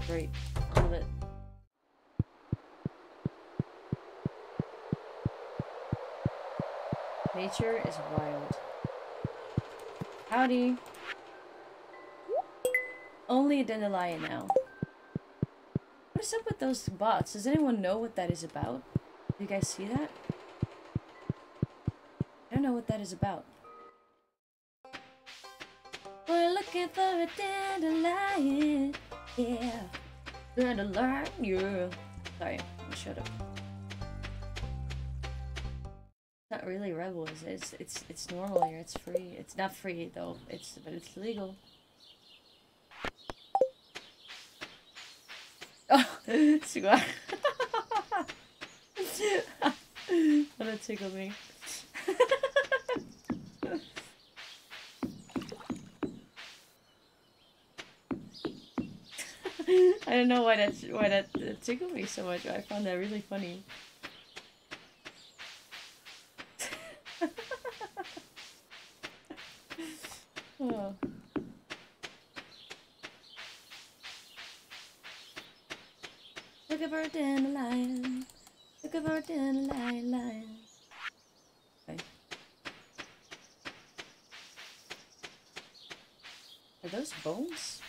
S1: Great. Love it. Nature is wild. Howdy. Only a dandelion now. What is up with those bots? Does anyone know what that is about? Do you guys see that? I don't know what that is about. We're looking for a dandelion. Yeah. Dandelion, yeah. Sorry, I'll shut up. Not really rebel, is it? It's it's it's normal here. It's free. It's not free though. It's but it's legal. Tickle [LAUGHS] me. [LAUGHS] I don't know why that why that tickled me so much. I found that really funny. oh. Look at bird and a lion. Look a lion, lion. Okay. Are those bones?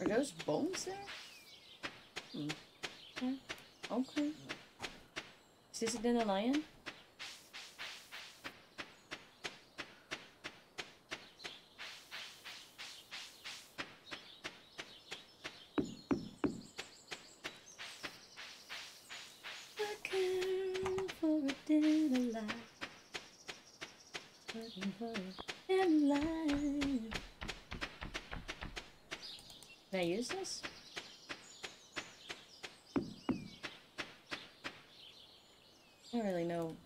S1: Are those bones there? Hmm. Okay. Okay. Is this a dandelion? Looking for a dandelion. Looking for a dandelion. Can I use this? I don't really know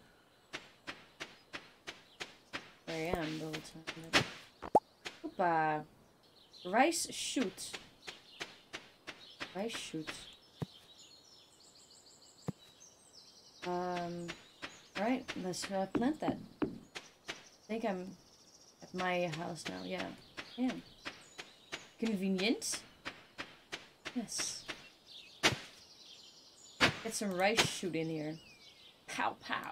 S1: where I am the whole time. But... Hoppa! Rice shoot. Rice shoot. Um, alright, let's uh, plant that. I think I'm at my house now, yeah. Yeah. Convenient? Yes. Get some rice shoot in here. Pow pow.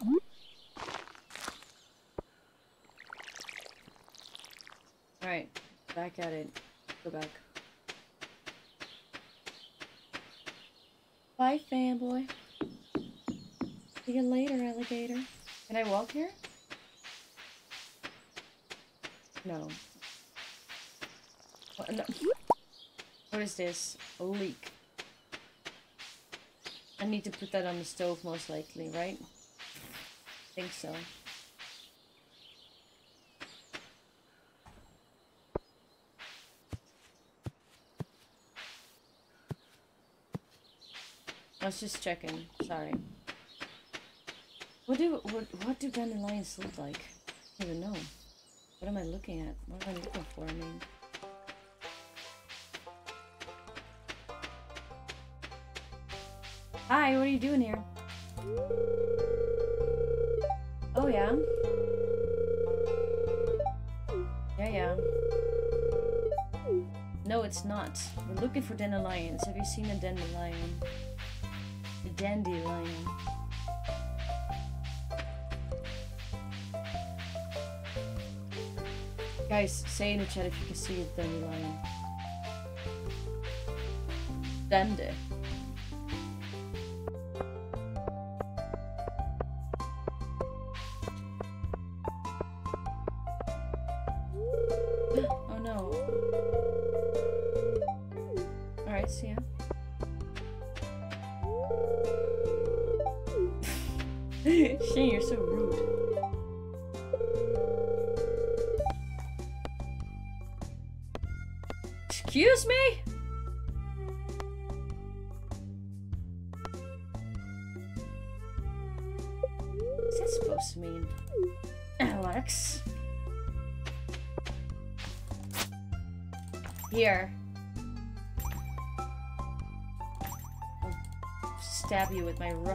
S1: Alright, back at it. Go back. Bye, fanboy. See you later, alligator. Can I walk here? No. What, no. what is this? A leek. I need to put that on the stove most likely, right? I think so. Was just checking. Sorry. What do what what do dandelions look like? I don't even know. What am I looking at? What am I looking for? I mean. Hi, what are you doing here? Oh yeah. Yeah, yeah. No, it's not. We're looking for dandelions. Have you seen a dandelion? Dandelion. Guys, say in the chat if you can see a dandelion. Dande.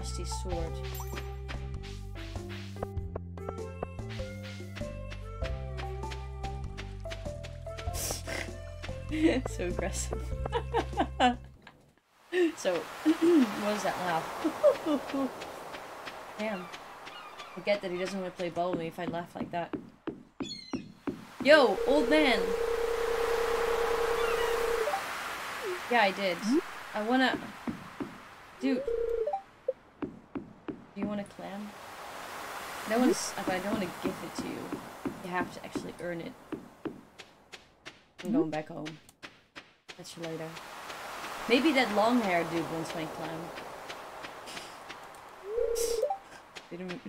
S1: Rusty sword. [LAUGHS] so aggressive. [LAUGHS] so, [CLEARS THROAT] what was that laugh? [LAUGHS] Damn. I get that he doesn't want to play ball with me if I laugh like that. Yo, old man! Yeah, I did. I wanna... Dude. I don't want to give it to you. You have to actually earn it. I'm going back home. Catch you later. Maybe that long haired dude wants my. [LAUGHS] Didn't,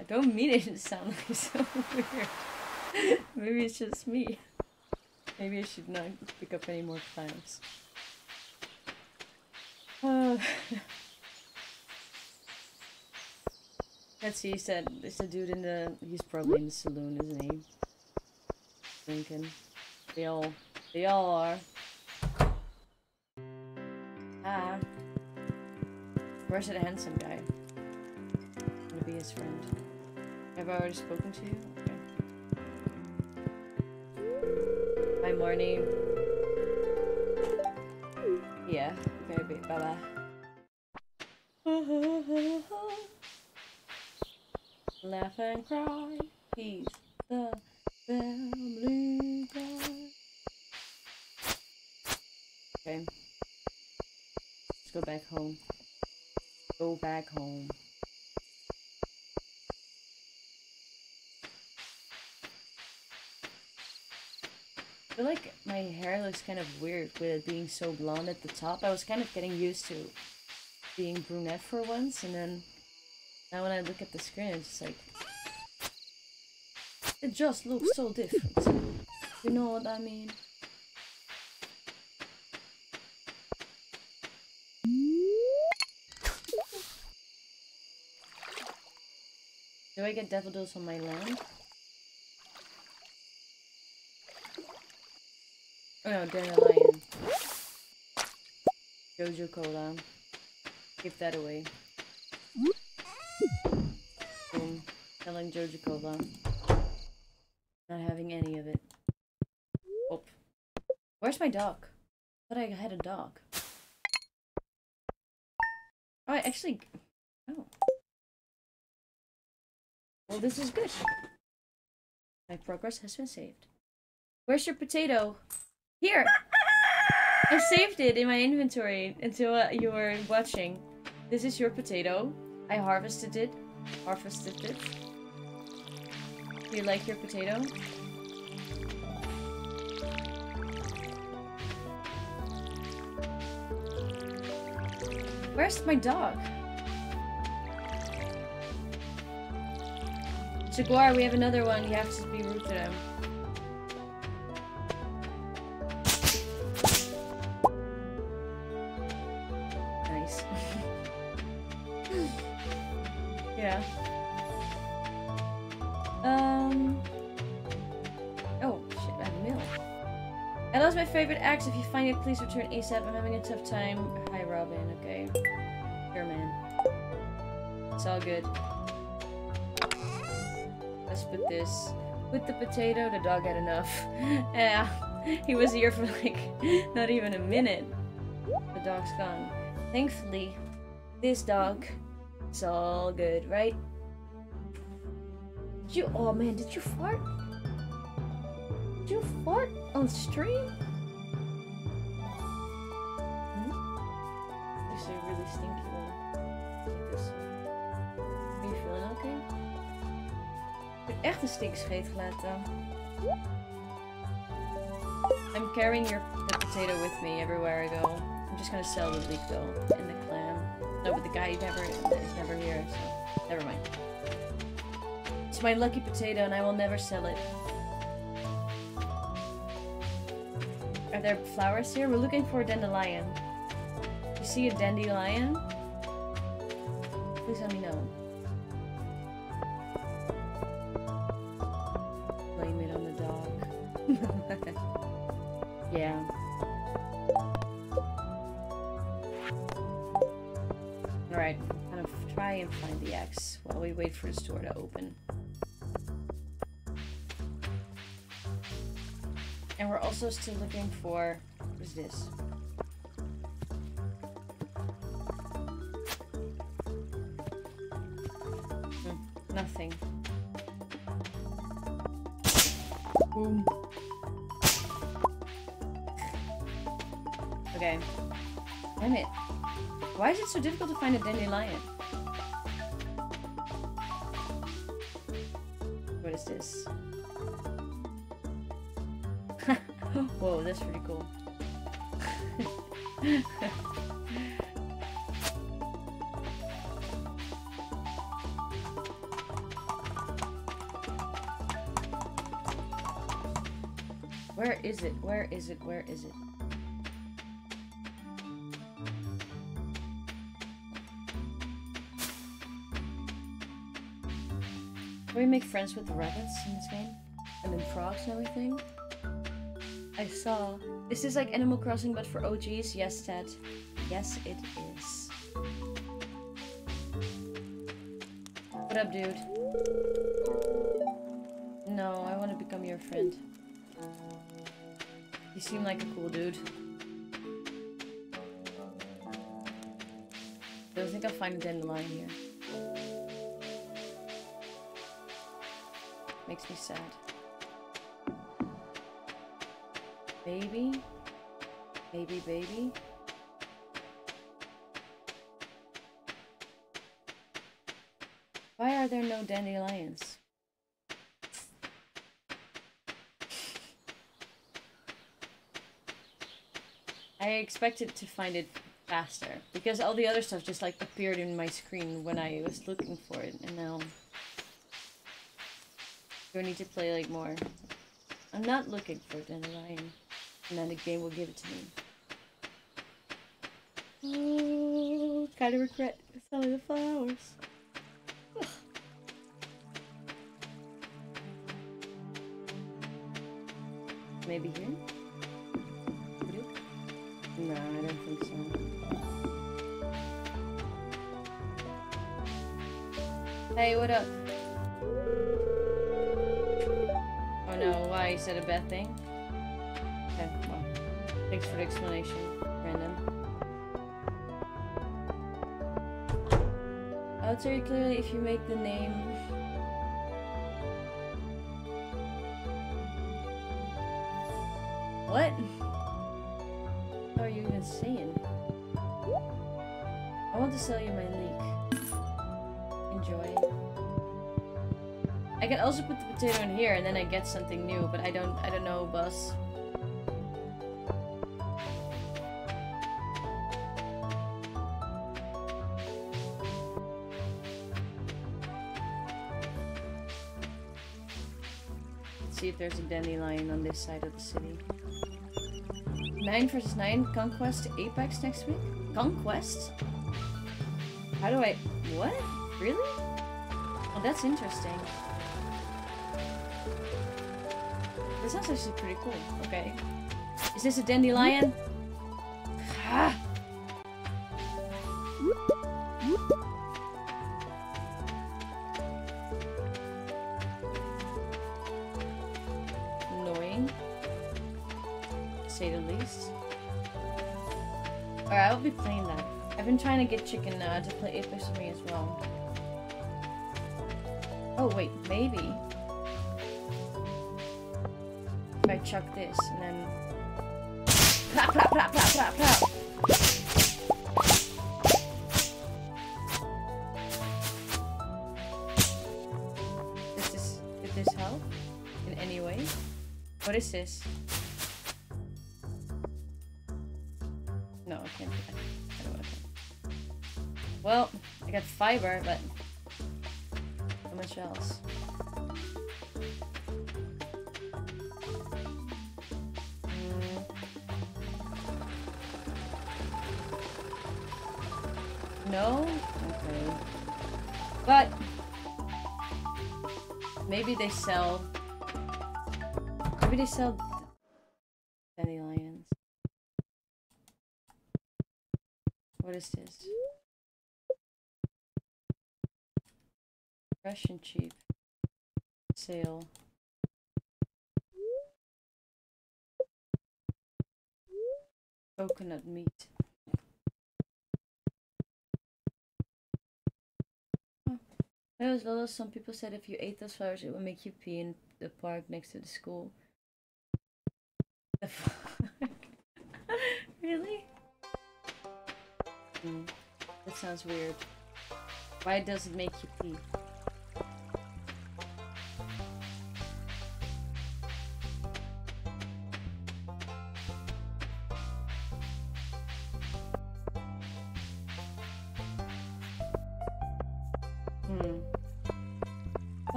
S1: I don't mean it to sound like so [LAUGHS] weird. Maybe it's just me. Maybe I should not pick up any more clams. Uh, let's see, he said, there's a dude in the, he's probably in the saloon, isn't he? Drinking. They all, they all are. Ah. Where's that handsome guy? I'm gonna be his friend. Have I already spoken to you? Okay. Marnie. Yeah. Okay, bye Laugh and cry. He's the family guy. Okay. Let's go back home. Go back home. I feel like my hair looks kind of weird with it being so blonde at the top. I was kind of getting used to being brunette for once, and then now when I look at the screen, it's like... It just looks so different. You know what I mean? Do I get daffodils on my land? Oh no, dandelion. Joja Cola. Give that away. Selling Joja Cola. Not having any of it. Oh. Where's my dog? I thought I had a dog. Oh, I actually... Oh. Well, this is good. My progress has been saved. Where's your potato? Here! I saved it in my inventory until uh, you were watching. This is your potato. I harvested it. Harvested it. You like your potato? Where's my dog? Jaguar, we have another one. You have to be rude to them. Favorite axe. If you find it, please return ASAP. I'm having a tough time. Hi, Robin. Okay. Sure, man. It's all good. Let's put this. With the potato, the dog had enough. [LAUGHS] yeah, he was here for like not even a minute. The dog's gone. Thankfully, this dog is all good, right? Did you? Oh man, did you fart? Did you fart on stream? Een stinkscheet gelaten. I'm carrying your the potato with me everywhere I go. I'm just gonna sell the leek though in the clam. No, but the guy never is never here, so never mind. It's my lucky potato, and I will never sell it. Are there flowers here? We're looking for a dandelion. You see a dandelion? Please let me know. Wait for the store to open. And we're also still looking for... What is this? Hmm, nothing. Boom. Okay. Damn it. Why is it so difficult to find a dandelion? Is it? Where is it? Can we make friends with the rabbits in this game? And then frogs and everything? I saw. Is this like Animal Crossing but for OGs? Yes, Ted. Yes, it is. What up, dude? No, I want to become your friend. You seem like a cool dude. I don't think I'll find a dandelion here. Makes me sad. Baby? Baby, baby? Why are there no dandelions? I expected to find it faster because all the other stuff just like appeared in my screen when I was looking for it and now do I need to play like more? I'm not looking for dandelion and then the game will give it to me. Oh, kind of regret selling the flowers. [LAUGHS] Maybe here? So. Hey, what up? Oh no, why? You said a bad thing? Okay, well. Thanks for the explanation, Brandon. Oh, I'll tell you clearly if you make the name. Here and then I get something new, but I don't I don't know, boss. Let's see if there's a dandelion on this side of the city. 9 versus 9 Conquest Apex next week? Conquest? How do I... What? Really? Oh, that's interesting. This sounds actually pretty cool. Okay. Is this a dandelion? Ah! Annoying. To say the least. Alright, I'll be playing that. I've been trying to get Chicken uh, to play Apex with me as well. Oh wait, maybe. Chuck this and then... Plop, plop, plop, plop, plop, plop. Does this, did this help in any way? What is this? No, I can't do that. I don't want. Well, I got fiber, but how much else? They sell maybe they sell dandelions. What is this? And cheap. Sale. Coconut meat. As well as some people said if you ate those flowers it would make you pee in the park next to the school. The [LAUGHS] really? Hmm. That sounds weird. Why does it make you pee?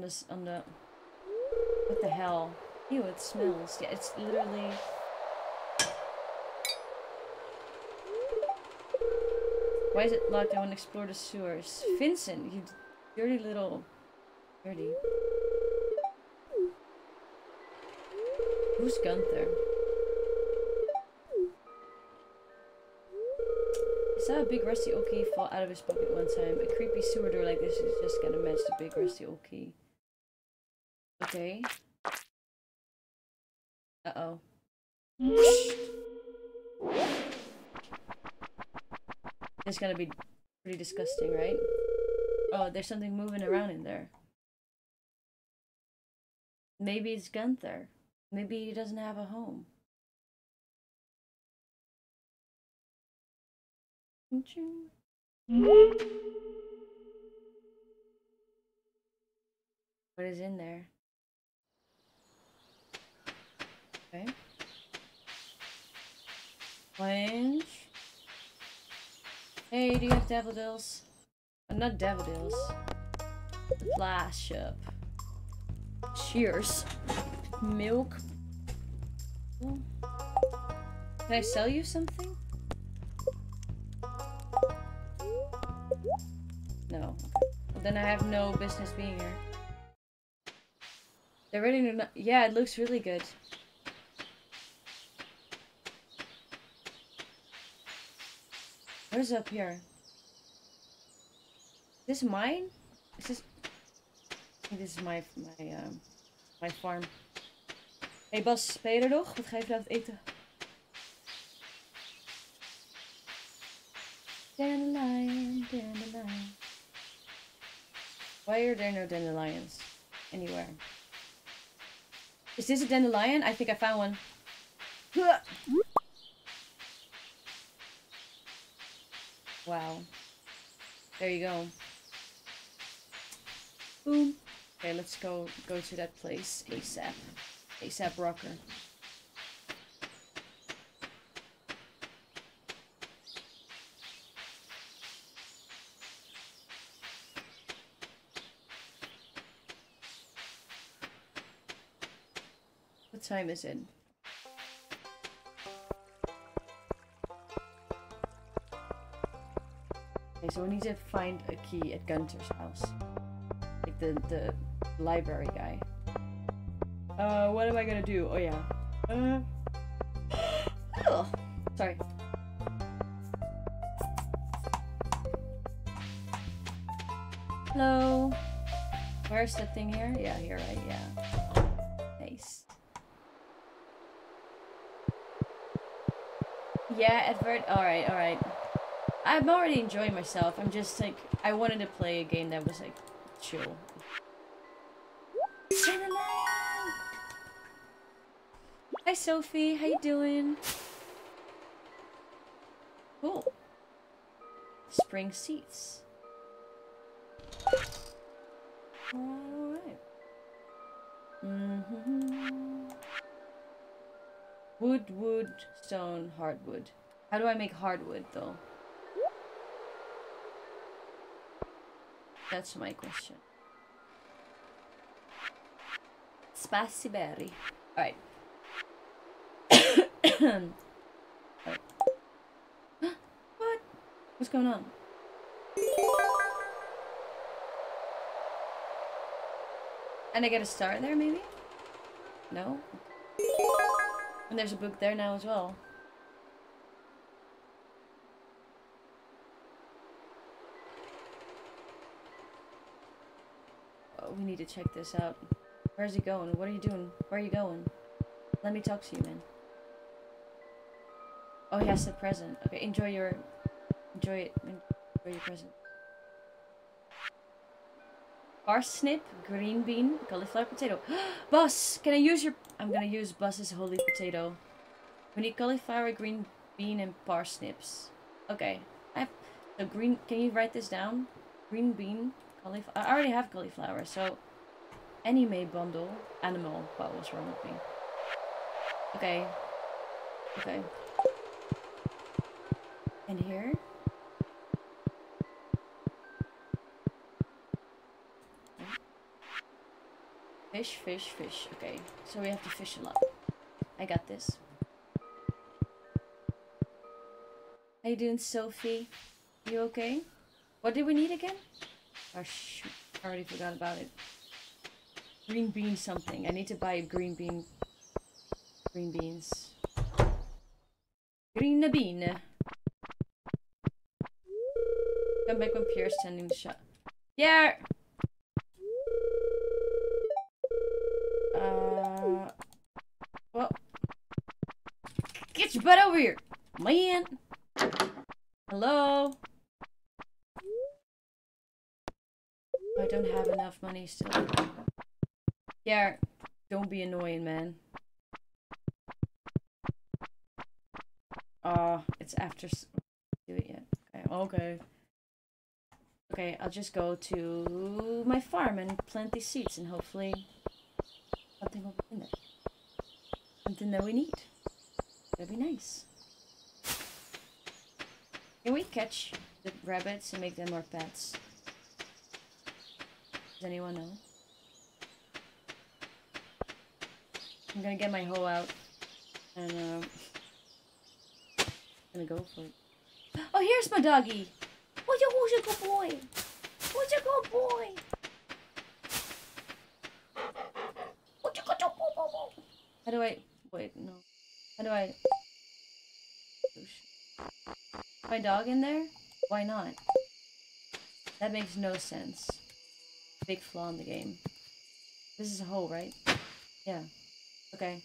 S1: The s- on the what the hell? Ew, it smells. Yeah, it's literally Why is it locked? I want to explore the sewers. Vincent, you dirty little dirty. Who's Gunther? Saw a big rusty old key fall out of his pocket one time. A creepy sewer door like this is just gonna match the big rusty old key. Okay. Uh oh. It's gonna be pretty disgusting, right? Oh, there's something moving around in there. Maybe it's Gunther. Maybe he doesn't have a home. What is in there? Okay. Orange. Hey, do you have daffodils? Uh, not daffodils. Glass shop. Cheers. Milk. Oh. Can I sell you something? No. Well, then I have no business being here. They're ready to. Yeah, it looks really good. What is up here? Is this mine? Is this? This is my my um my farm. Hey Bas, ben je er nog? Wat ga je vanavond eten? Dandelion, dandelion. Why are there no dandelions anywhere? Is this a dandelion? I think I found one. Wow. There you go. Boom. Okay, let's go go to that place ASAP. ASAP rocker. Time is it? Okay, so we need to find a key at Gunther's house. Like the, the library guy. Uh, what am I gonna do? Oh yeah. Uh, Ugh. [GASPS] Sorry. Hello. Where's the thing here? Yeah, here, right? Yeah. Nice. Yeah, Edward. All right, all right. I'm already enjoying myself. I'm just like, I wanted to play a game that was like chill. Hi Sophie, how you doing? Cool. Spring seats. Alright. Mm -hmm. Wood, wood, stone, hardwood. How do I make hardwood though? That's my question. Spasiberry. Alright. Alright. [COUGHS] what? What's going on? And I get a star there, maybe? No? And there's a book there now as well. Oh, we need to check this out. Where's he going? What are you doing? Where are you going? Let me talk to you, man. Oh, he has the present. Okay, enjoy your... Enjoy it. Enjoy your present. Parsnip, green bean, cauliflower potato. [GASPS] Bus! Can I use your... I'm gonna use Bus's holy potato. We need cauliflower, green bean, and parsnips. Okay. I have... So green... Can you write this down? Green bean, cauliflower... I already have cauliflower, so... Anime bundle. Animal. What was wrong with me? Okay. Okay. And here? Fish, fish, fish. Okay, so we have to fish a lot. I got this. How you doing, Sophie? You okay? What did we need again? Oh I already forgot about it. Green bean something. I need to buy green bean. Green beans. Green bean. Come back when Pierre's tending the shot. Yeah! Your butt over here, man. Hello? I don't have enough money still. Yeah, don't be annoying, man. Oh, it's after... Do it yet. Okay, okay. Okay, I'll just go to my farm and plant these seeds and hopefully something will be in there. Something that we need. That'd be nice. Can we catch the rabbits and make them our pets? Does anyone know? I'm gonna get my hoe out and uh, I'm gonna go for it. Oh, here's my doggy. Who's a, who's a good boy? Who's a good boy? How do I? Wait, no. How do I... My dog in there? Why not? That makes no sense. Big flaw in the game. This is a hole, right? Yeah. Okay.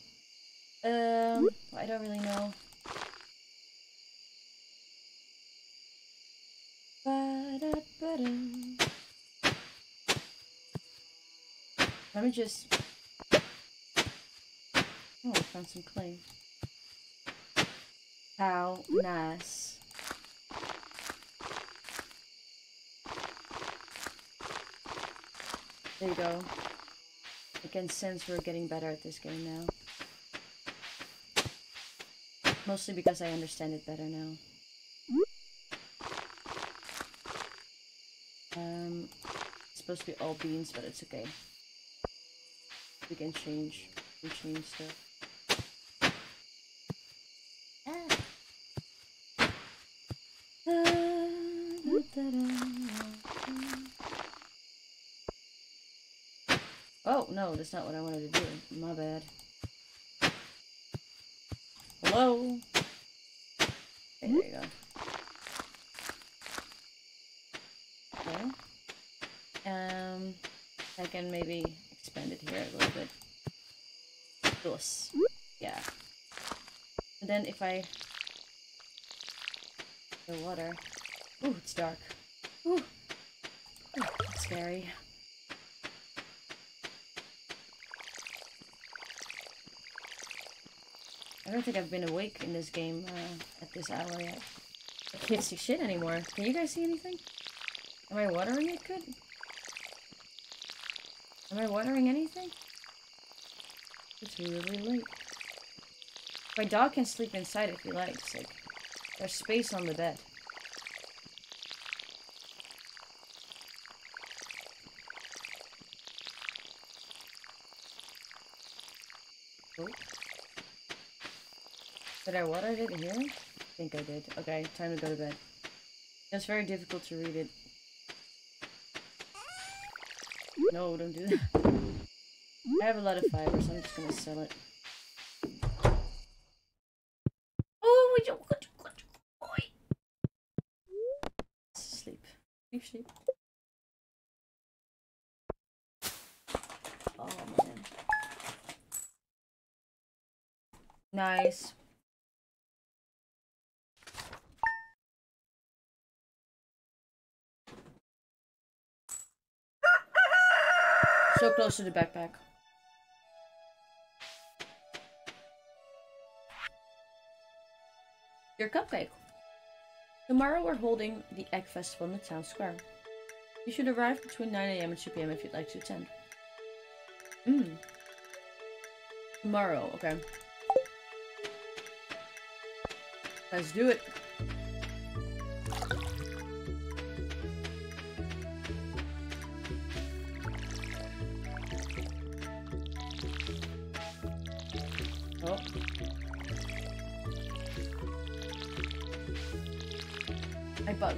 S1: Um, I don't really know. Let me just... Oh, I found some clay. How nice. There you go. I can sense we're getting better at this game now. Mostly because I understand it better now. Um, it's supposed to be all beans, but it's okay. We can change, we change stuff. Oh, no, that's not what I wanted to do. My bad. Hello? There you go. Okay. Um, I can maybe expand it here a little bit. Thus. Yeah. And then if I... The water. Ooh, it's dark. Ooh. Ooh scary. Don't think I've been awake in this game uh, at this hour yet. I can't see shit anymore. Can you guys see anything? Am I watering it good? Am I watering anything? It's really late. My dog can sleep inside if he likes. Like, there's space on the bed. Oh. Did I water it here? I think I did. Okay, time to go to bed. It's very difficult to read it. No, don't do that. I have a lot of fiber, so I'm just gonna sell it. Oh, would you, would you, would you, boy. Sleep. Sleep, sleep. Oh, man. Nice. So close to the backpack. Your cupcake. Tomorrow we're holding the Egg Festival in the town square. You should arrive between 9am and 2pm if you'd like to attend. Mmm. Tomorrow, okay. Let's do it.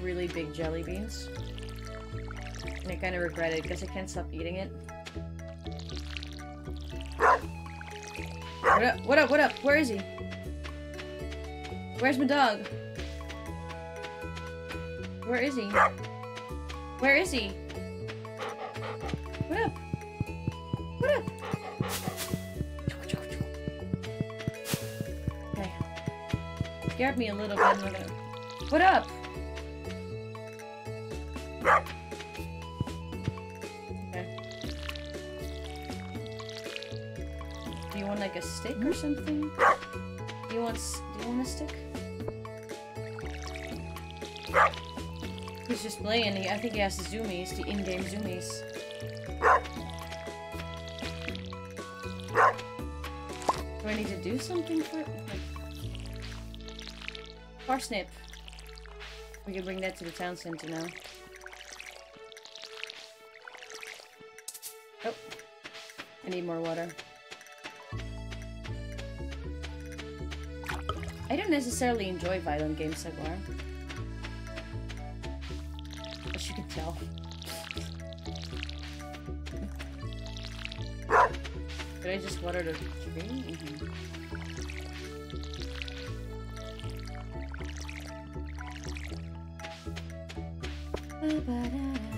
S1: Really big jelly beans. And I kind of regret it because I can't stop eating it. What up? What up? What up? Where is he? Where's my dog? Where is he? Where is he? What up? What up? Okay. Scared me a little bit. What up? Do you want like a stick or something? Do you want do you want a stick? He's just playing. I think he has the zoomies, the in-game zoomies. Do I need to do something for it? Parsnip. We can bring that to the town center now. Oh. I need more water. I don't necessarily enjoy violent games, Sagwar. As you can tell. Did I just water the tree? Mm -hmm. Um.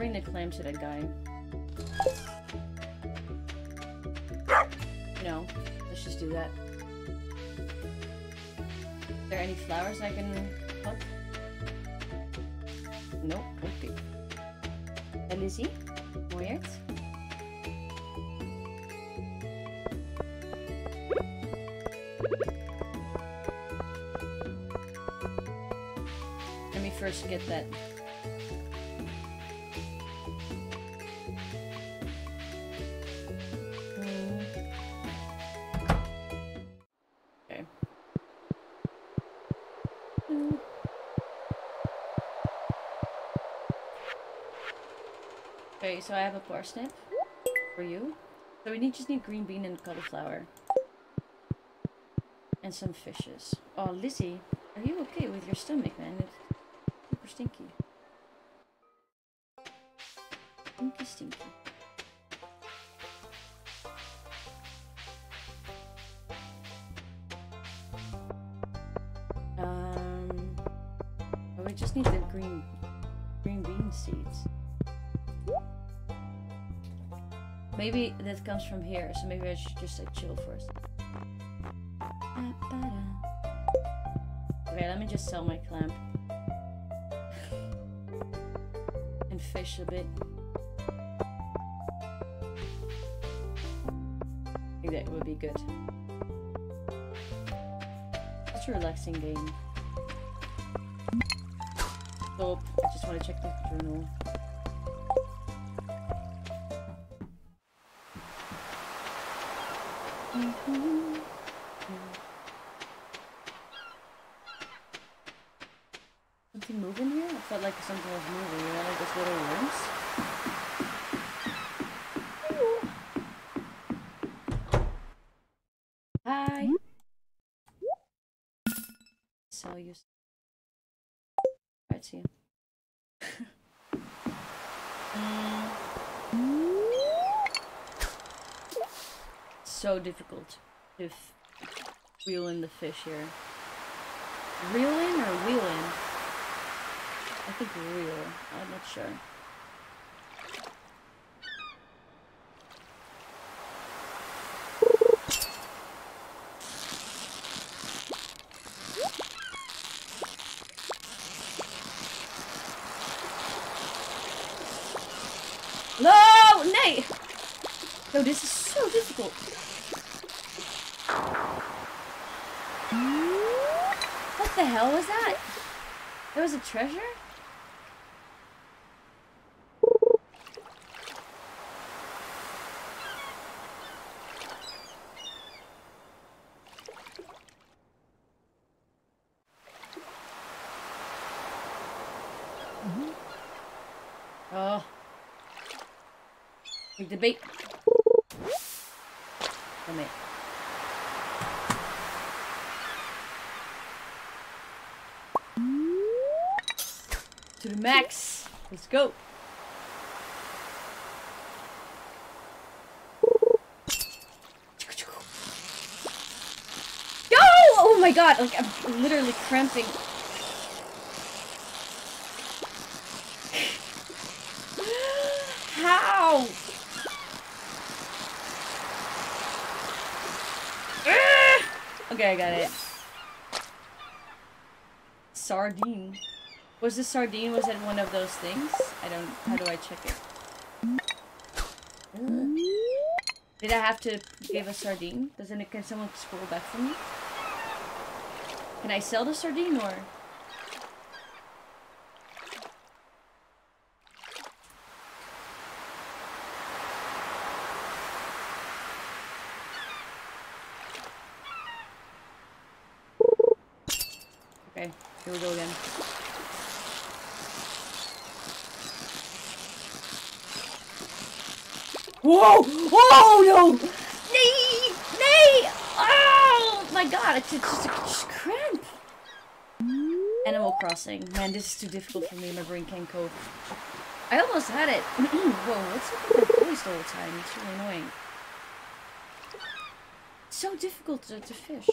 S1: Bring the clam to the guy. No, let's just do that. Are there any flowers I can pluck? Nope, okay. Weird. Let me first get that so I have a parsnip for you. So we need just need green bean and cauliflower. And some fishes. Oh, Lizzie, are you okay with your stomach, man? It's super stinky. Stinky, stinky. Maybe that comes from here, so maybe I should just like chill first. Okay, let me just sell my clamp. [LAUGHS] and fish a bit. I think that would be good. Such a relaxing game. Stop. I just want to check the journal. Difficult to f- reel in the fish here. Reel in or wheel in? I think reel. I'm not sure. No! Nay! No, this is so difficult. What the hell was that? There was a treasure? Mm-hmm. Oh. Take the bait. Damn it. To the max. Let's go. Yo! Oh my god, like I'm literally cramping. How? Ah! Okay, I got it. Sardine. Was the sardine, was it one of those things? I don't, how do I check it? Did I have to give a sardine? Doesn't it, can someone scroll back for me? Can I sell the sardine or? Okay, here we go again. Whoa! Oh no! Nay! Nay! Oh my god, it's just cramp! Animal Crossing. Man, this is too difficult for me. My brain can't cope. I almost had it. [CLEARS THROAT] Whoa, what's up with that voice all the time? It's really annoying. It's so difficult to, to fish.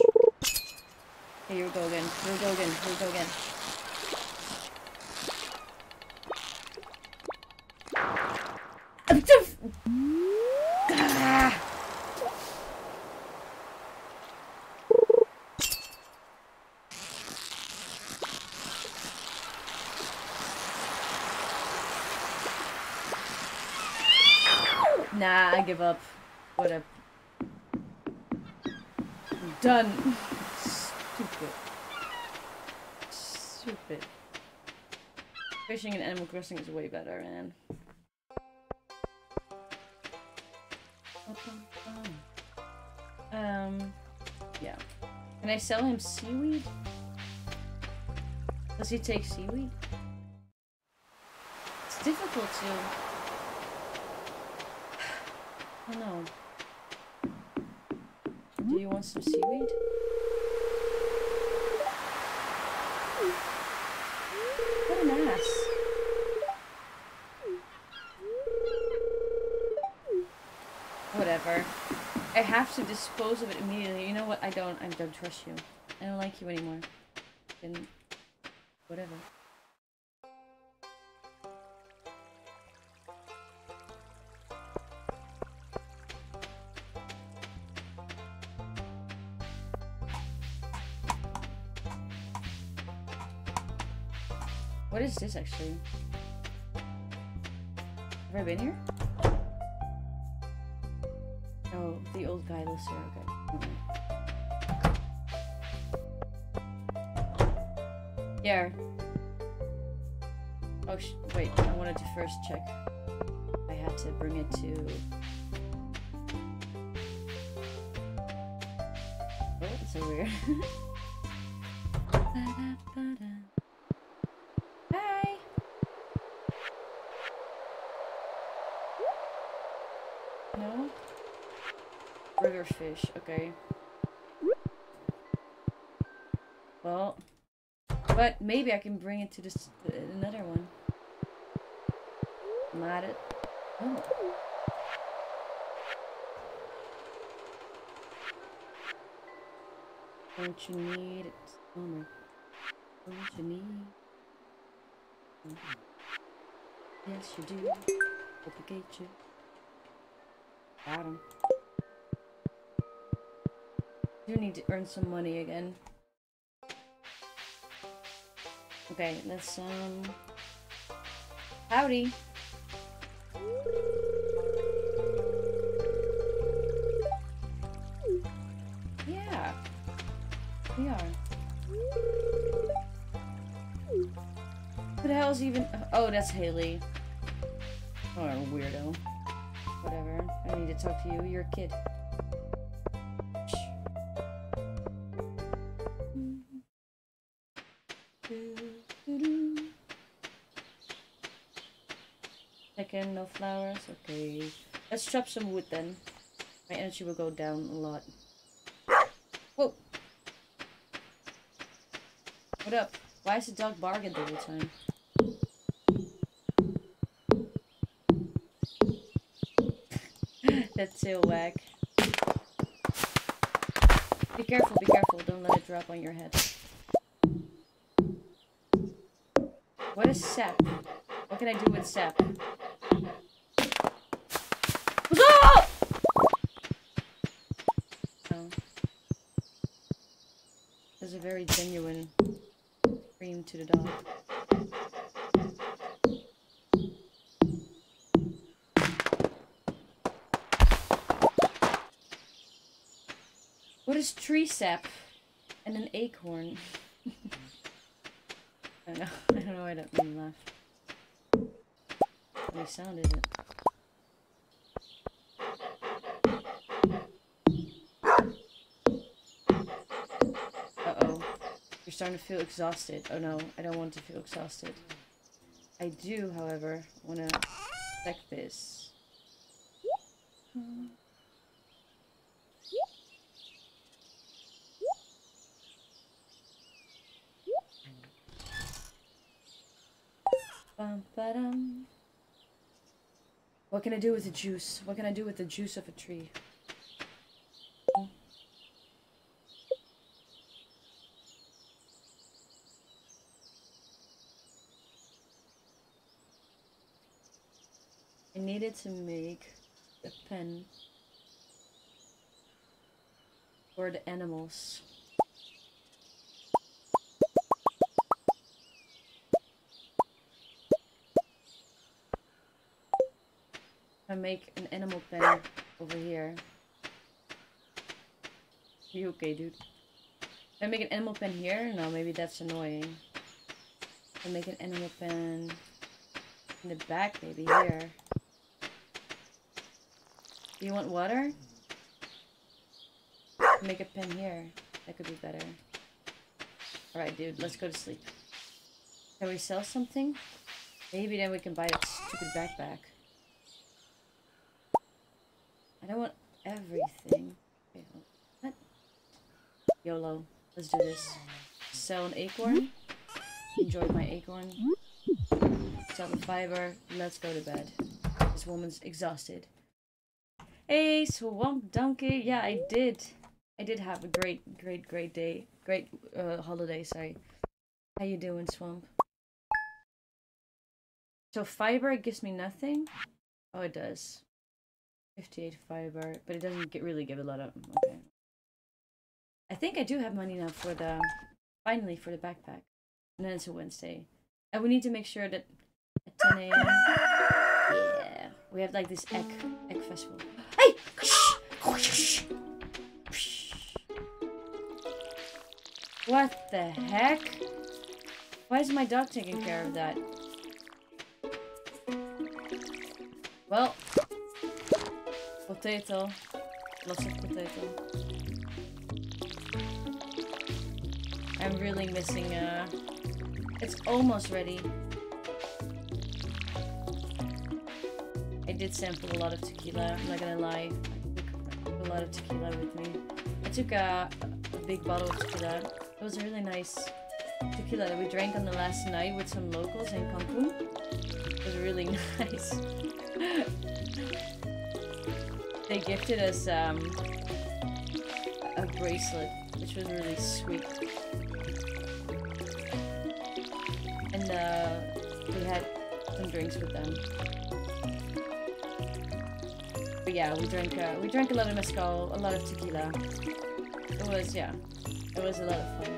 S1: Here we go again. Here we go again. Here we go again. Ah. Nah, I give up. What I'm done. Stupid. Stupid. Fishing in Animal Crossing is way better, man. Um, yeah. Can I sell him seaweed? Does he take seaweed? It's difficult to... I don't. Do you want some seaweed? What an ass. Whatever. I have to dispose of it immediately. You know what? I don't. I don't trust you. I don't like you anymore. And whatever. Actually? Have I been here? Oh, the old guy lives here. Okay. Yeah. Oh, wait. I wanted to first check. I had to bring it to. Oh, that's so weird. Hi. No. River fish. Okay. Well, but maybe I can bring it to this uh, another one. Not it. Oh. Don't you need it? Oh my. Don't you need? It? Yes, you do. Duplicate you. Got him. You need to earn some money again. Okay, let's, um... Howdy! Yeah. We are. Who the hell's even- Oh, that's Haley. Oh, weirdo. Whatever. I need to talk to you. You're a kid. Let's chop some wood then. My energy will go down a lot. Whoa! What up? Why is the dog barking the whole time? [LAUGHS] That's so whack. Be careful, be careful. Don't let it drop on your head. What is sap? What can I do with sap? Ah! Oh. There's a very genuine scream to the dog. What is tree sap? And an acorn. [LAUGHS] I don't know. I don't know why that made me laugh. What sound is it? Starting to feel exhausted. Oh no, I don't want to feel exhausted. I do, however, want to check this. What can I do with the juice? What can I do with the juice of a tree? I needed to make a pen for the animals. I make an animal pen over here. You okay, dude? I make an animal pen here? No, maybe that's annoying. I make an animal pen in the back, maybe here. Do you want water? Make a pen here. That could be better. Alright, dude, let's go to sleep. Can we sell something? Maybe then we can buy that stupid backpack. I don't want everything. Okay, what? YOLO. Let's do this. Sell an acorn. Enjoyed my acorn. Sell the fiber. Let's go to bed. This woman's exhausted. Hey, Swamp Donkey. Yeah, I did. I did have a great, great, great day. Great uh, holiday, sorry. How you doing, Swamp? So fiber gives me nothing? Oh, it does. 58 fiber, but it doesn't get really give a lot of... Okay. I think I do have money now for the... Finally, for the backpack. And then it's a Wednesday. And we need to make sure that at 10 a.m. Yeah, we have like this egg egg festival. What the heck? Why is my dog taking care of that? Well, potato. Lots of potato. I'm really missing, uh... It's almost ready. Did sample a lot of tequila, I'm not gonna lie. I took a lot of tequila with me. I took a, a big bottle of tequila. It was a really nice tequila that we drank on the last night with some locals in Cancun. It was really [LAUGHS] nice. they gifted us um, a bracelet, which was really sweet. And uh, we had some drinks with them. Yeah, we drank uh, we drank a lot of mezcal, a lot of tequila. It was yeah, it was a lot of fun.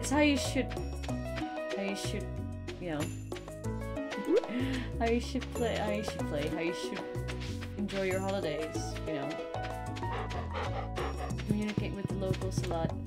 S1: It's how you should, how you should, you know, [LAUGHS] how you should play, how you should play, how you should enjoy your holidays, you know. Communicate with the locals a lot.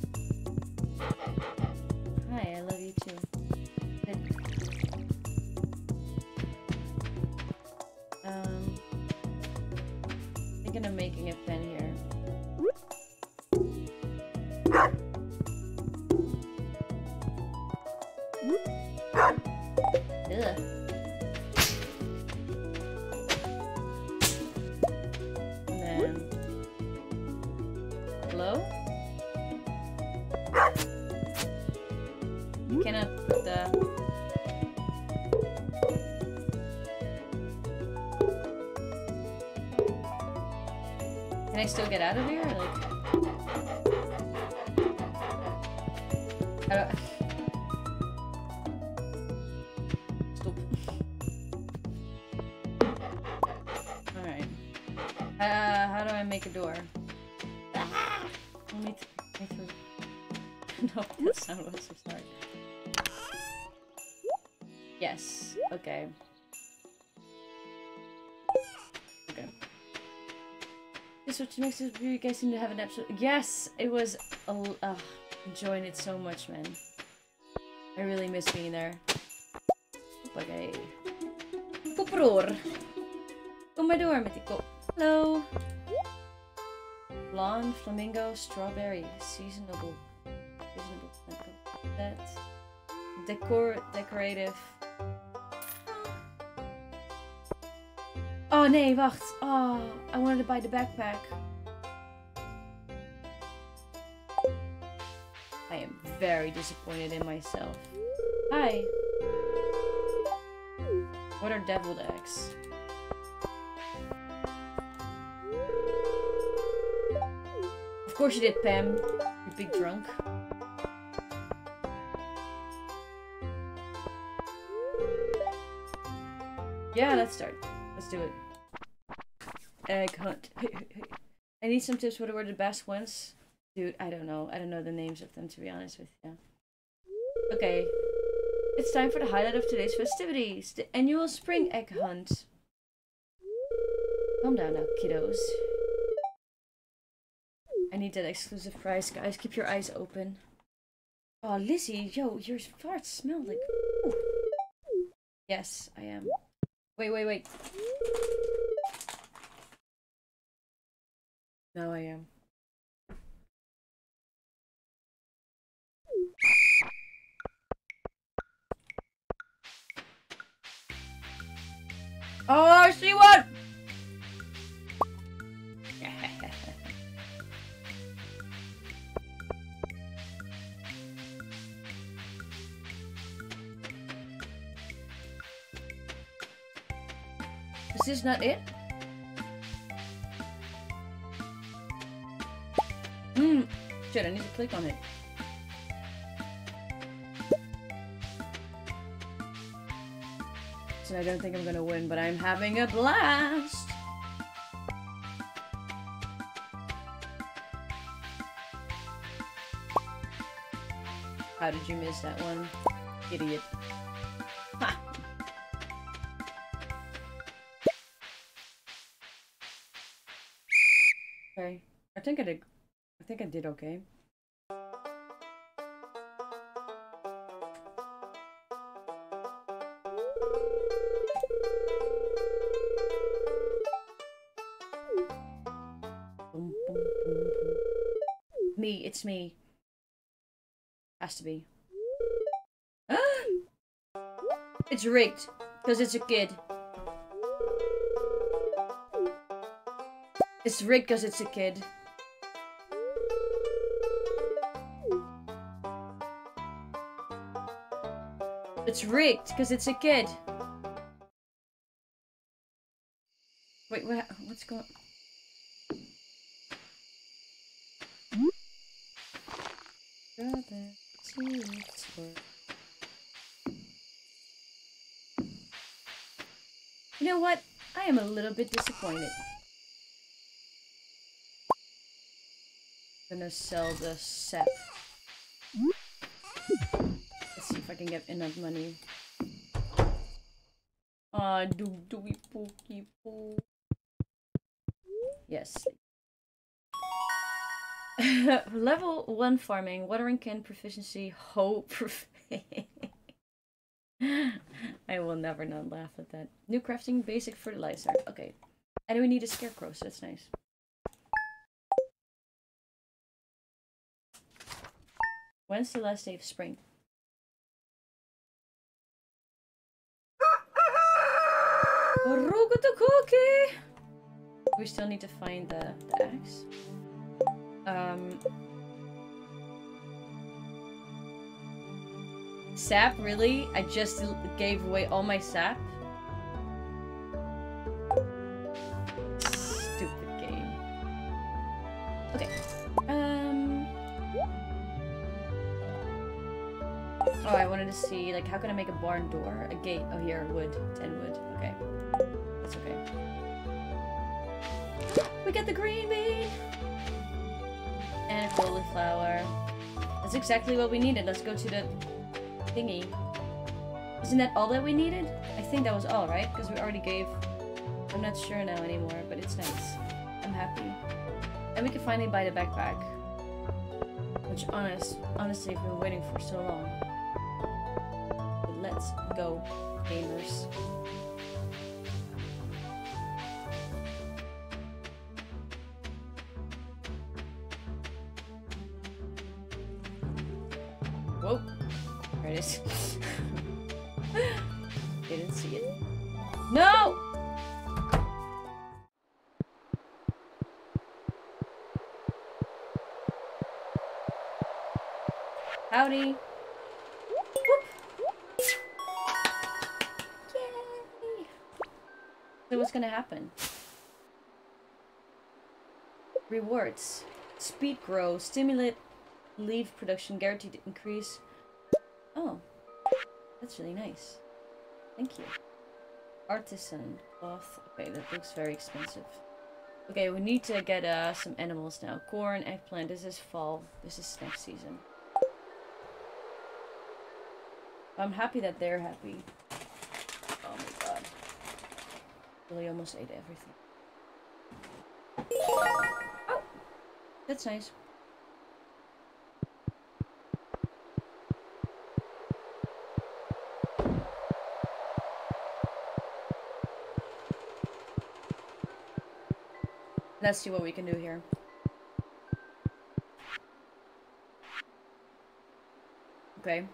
S1: Okay. Okay. This which makes it you guys seem to have an absolute yes. It was uh, enjoying it so much, man. I really miss being there. Okay. Kom maar door kop. Hallo. Blonde, flamingo, strawberry, seasonable. Seasonable. That. Decor, decorative. Oh nee, wacht. Oh, oh, I wanted to buy the backpack. I am very disappointed in myself. Hi. What are deviled eggs? Of course you did, Pam. You big drunk. Yeah, let's start. Let's do it. Egg hunt. [LAUGHS] I need some tips. What were the best ones? Dude, I don't know. I don't know the names of them, to be honest with you. Okay. It's time for the highlight of today's festivities. The annual spring egg hunt. Calm down now, kiddos. I need that exclusive prize, guys. Keep your eyes open. Oh, Lizzie, yo, your farts smell like... Ooh. Yes, I am. Wait, wait, wait. Now I am. Oh, I see one! Is this not it? Mm. Shit, I need to click on it. So I don't think I'm gonna win, but I'm having a blast! How did you miss that one? Idiot. Ha! Okay. I think I did I think I did okay. Me, it's me. Has to be. [GASPS] it's rigged, because it's a kid. It's rigged because it's a kid. It's rigged because it's a kid. Wait, what? What's going? You know what? I am a little bit disappointed. gonna sell the set. Let's see if I can get enough money. Ah, do do we pookie poo? Yes. [LAUGHS] Level 1 farming, watering can proficiency, hope. [LAUGHS] I will never not laugh at that. New crafting, basic fertilizer. Okay. And we need a scarecrow, so that's nice. When's the last day of spring? Cookie! We still need to find the, the axe. Um... Sap, really? I just gave away all my sap? Stupid game. Okay. Um... Oh, I wanted to see, like, how can I make a barn door? A gate. Oh, here, wood. 10 wood. Okay. Okay. We get the green bean! And a cauliflower. That's exactly what we needed. Let's go to the thingy. Isn't that all that we needed? I think that was all, right? Because we already gave... I'm not sure now anymore, but it's nice. I'm happy. And we can finally buy the backpack. Which, honest, honestly, we've been waiting for so long. Let's go, gamers. Happen? Rewards. Speed grow. Stimulate leaf production. Guaranteed increase. Oh. That's really nice. Thank you. Artisan. Cloth. Okay, that looks very expensive. Okay, we need to get uh, some animals now. Corn, eggplant. This is fall. This is snack season. I'm happy that they're happy. Really almost ate everything. Oh! That's nice. Let's see what we can do here. Okay.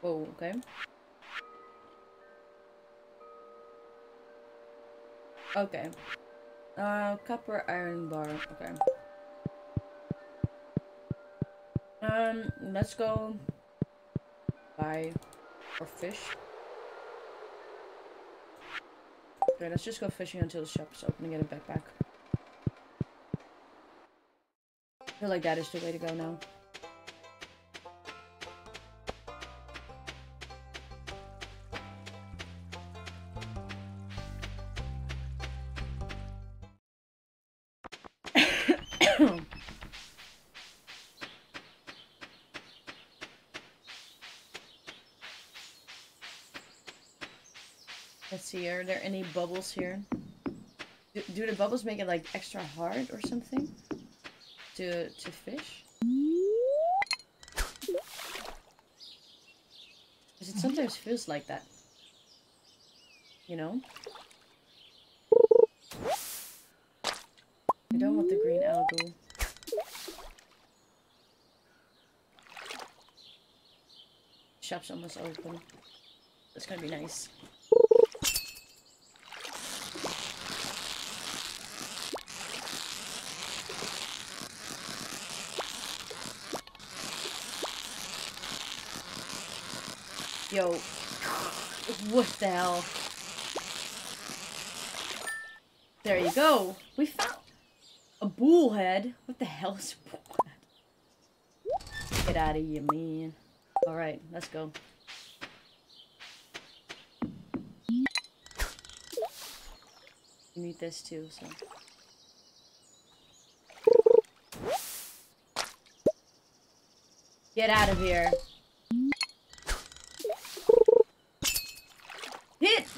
S1: Whoa, okay. Okay. Uh, copper iron bar. Okay. Um, let's go buy or fish. Okay, let's just go fishing until the shop is open and get a backpack. I feel like that is the way to go now. Are there any bubbles here? Do, do the bubbles make it like extra hard or something to to fish? Because it sometimes feels like that. You know? I don't want the green algal. Shop's almost open. That's gonna be nice. Yo. What the hell? There you go. We found a bullhead. What the hell is? Get out of here, man. Alright, let's go. You need this too, so. Get out of here. Hit!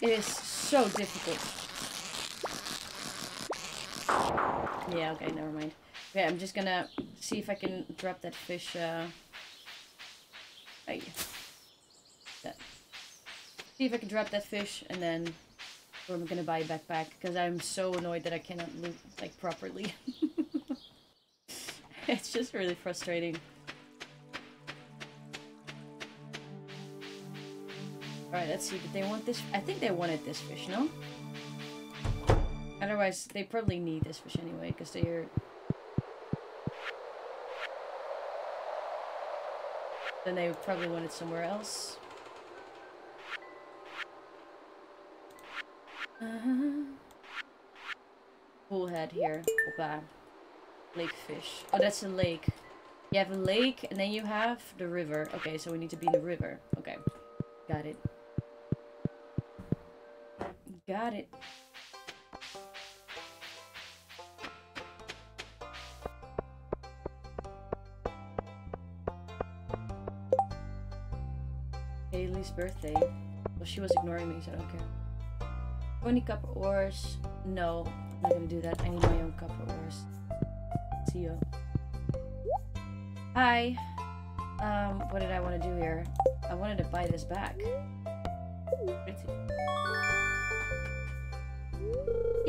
S1: It is so difficult. Yeah, okay, never mind. Okay, I'm just gonna see if I can drop that fish, uh... Hey. That. See if I can drop that fish, and then I'm gonna buy a backpack, because I'm so annoyed that I cannot loot, like, properly. [LAUGHS] it's just really frustrating. Alright, let's see. Did they want this? I think they wanted this fish, no? Otherwise, they probably need this fish anyway, because they're... Then they probably want it somewhere else. Uh -huh. Bullhead here. Opa. Lake fish. Oh, that's a lake. You have a lake, and then you have the river. Okay, so we need to be in the river. Okay. Got it. Got it. Haley's birthday. Well, she was ignoring me, so I don't care. 20 copper ores. No, I'm not gonna do that. I need my own copper ores. See you. Hi. Um, what did I want to do here? I wanted to buy this back.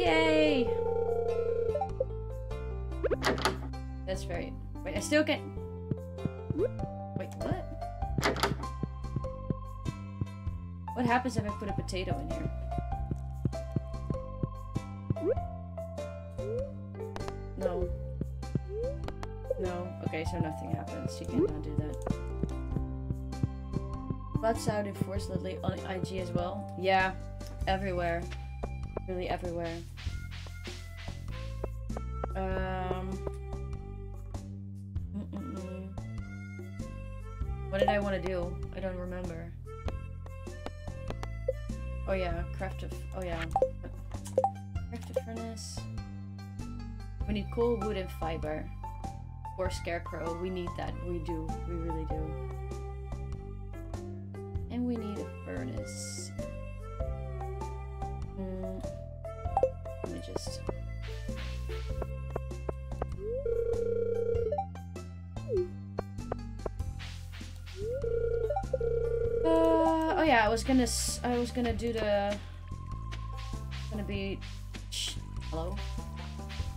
S1: Yay! That's right. Wait, I still get. Wait, what? What happens if I put a potato in here? No. No. Okay, so nothing happens. You cannot do that. Butts out unfortunately on IG as well. Yeah, everywhere. Really everywhere. I want to do? I don't remember. Oh yeah, craft of. Oh yeah. Craft a furnace. We need coal, wood, and fiber. Or scarecrow. We need that. We do. We really do. And we need a furnace. Gonna. I was gonna do the. Gonna be. Hello.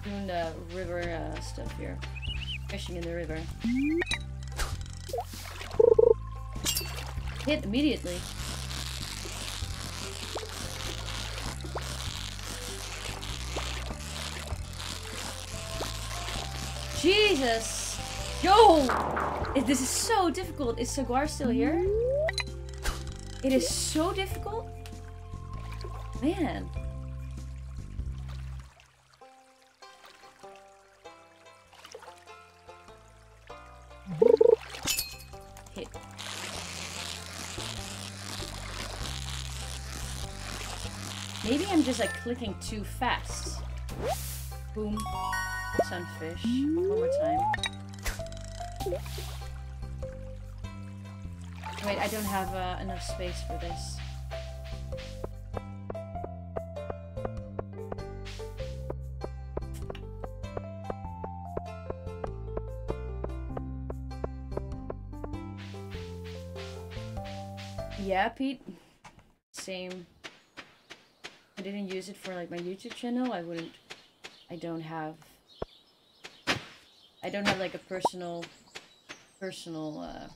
S1: Doing the river uh, stuff here. Fishing in the river. Hit immediately. Jesus! Yo! This is so difficult. Is Saguar still here? It is so difficult. Man. Maybe I'm just like clicking too fast. Boom. Sunfish. One more time. Wait, I don't have uh, enough space for this. Yeah, Pete. Same. I didn't use it for like my YouTube channel. I wouldn't. I don't have. I don't have like a personal, personal uh,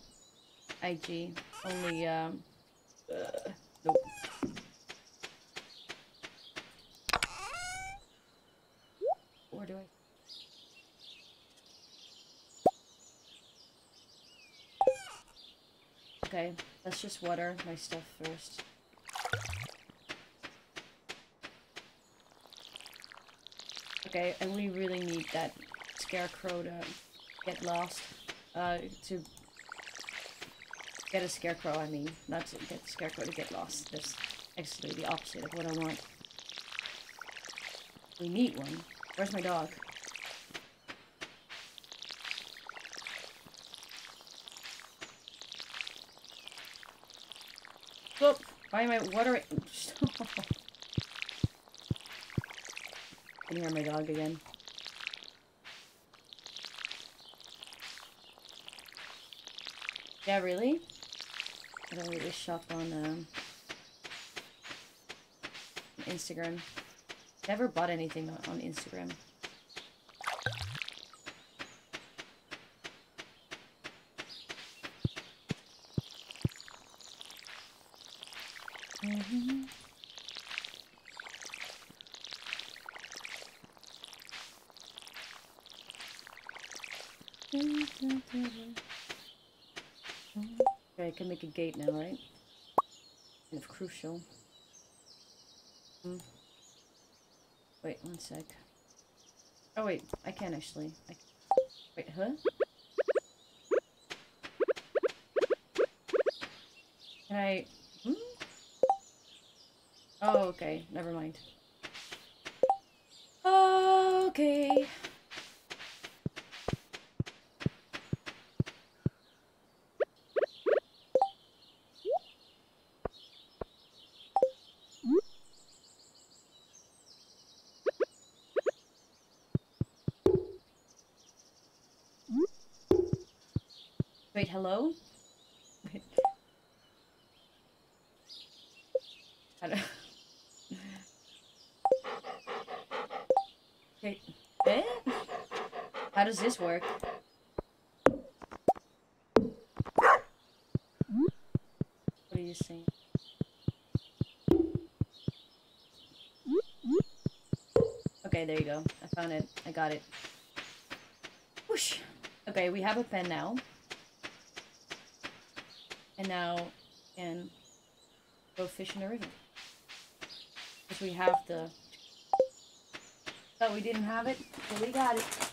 S1: IG. Only um. Uh, nope. Or do I? Okay, let's just water my stuff first. Okay, and we really need that scarecrow to get lost. Uh, to get a scarecrow, I mean. Not to get the scarecrow to get lost. That's actually the opposite of what I want. We need one. Where's my dog? Whoop! Why am I watering? Can hear my dog again? Yeah, really? I don't really shop on um, Instagram. Never bought anything on Instagram. Mhm. Okay, I can make a gate now, right? Kind of crucial. Hmm. Wait, one sec. Oh wait, I can actually. I can. Wait, huh? Can I... Hmm? Oh, okay. Never mind. Okay. Wait, hello? Wait. I don't... Wait, eh? How does this work? What are you saying? Okay, there you go. I found it. I got it. Whoosh! Okay, we have a pen now. And now can go fish in the river. Because we have the... Oh, Thought we didn't have it, but we got it.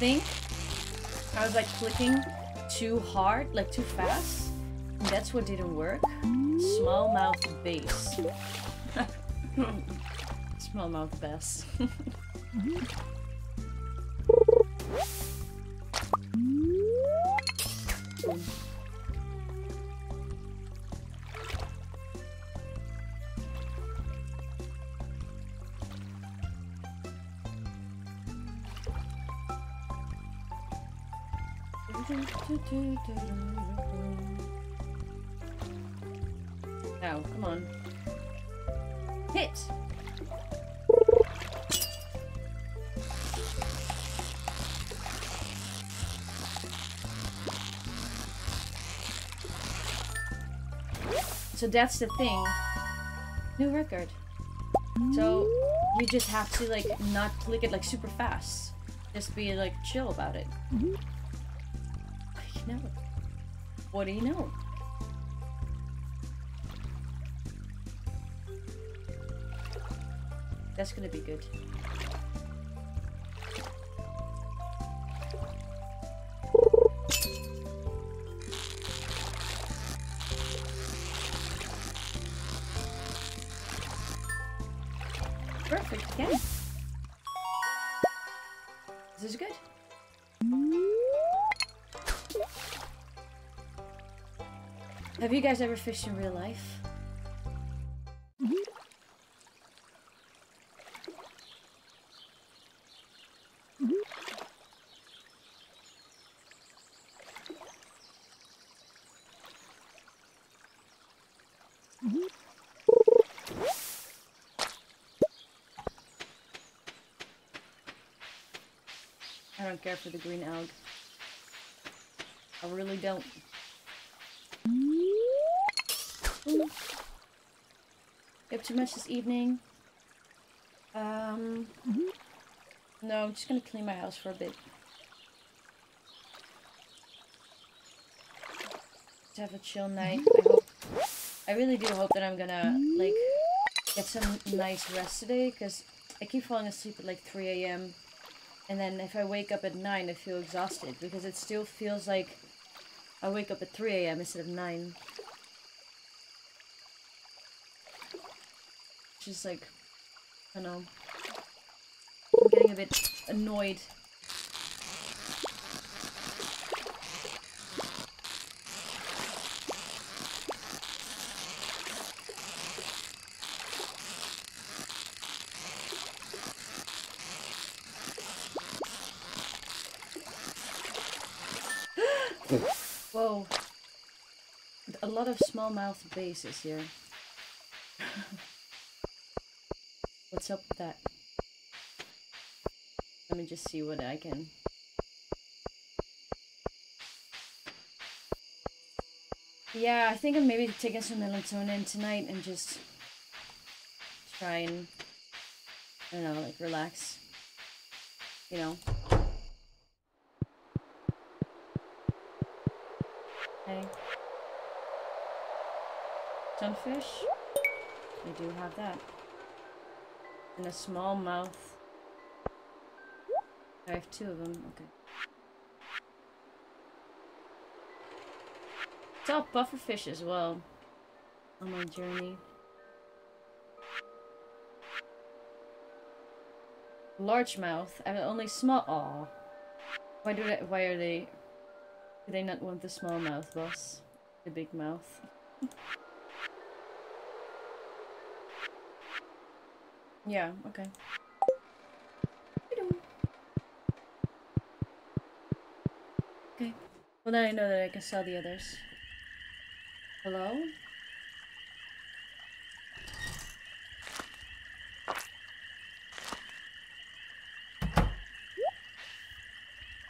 S1: Think I was like clicking too hard, like too fast. And that's what didn't work. Small mouth bass. [LAUGHS] Small mouth bass. [LAUGHS] Now, come on. Hit! So that's the thing. New record. So you just have to like not click it like super fast. Just be like chill about it. What do you know? That's gonna be good. Guys ever fished in real life? I don't care for the green alg. I really don't. Ooh. Too much this evening? Um, no, I'm just gonna clean my house for a bit. To have a chill night. I hope. I really do hope that I'm gonna like get some nice rest today because I keep falling asleep at like 3 a.m. And then if I wake up at 9, I feel exhausted because it still feels like I wake up at 3 a.m. instead of 9. Just like, I don't know. I'm getting a bit annoyed. Whoa. A lot of smallmouth bases here. Up that? Let me just see what I can. Yeah, I think I'm maybe taking some melatonin tonight and just try and, I don't know, like relax. You know? Okay. Sunfish? I do have that. And a small mouth. I have two of them. Okay. Saw pufferfish as well on my journey. Largemouth. I have only small. Aw. Why do they? Why are they? Do they not want the small mouth, boss? The big mouth. [LAUGHS] yeah. Okay. Okay. Well, then I know that I can sell the others. Hello?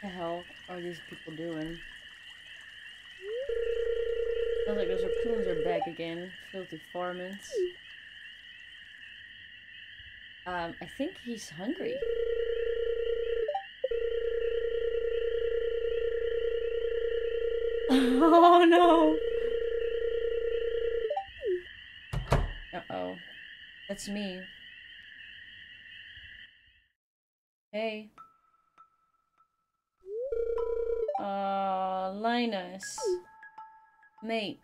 S1: What the hell are these people doing? Sounds like those raccoons are back again. Filthy varmints. Um, I think he's hungry. Oh no! Uh-oh. That's me. Hey. Uh, Linus. Mate.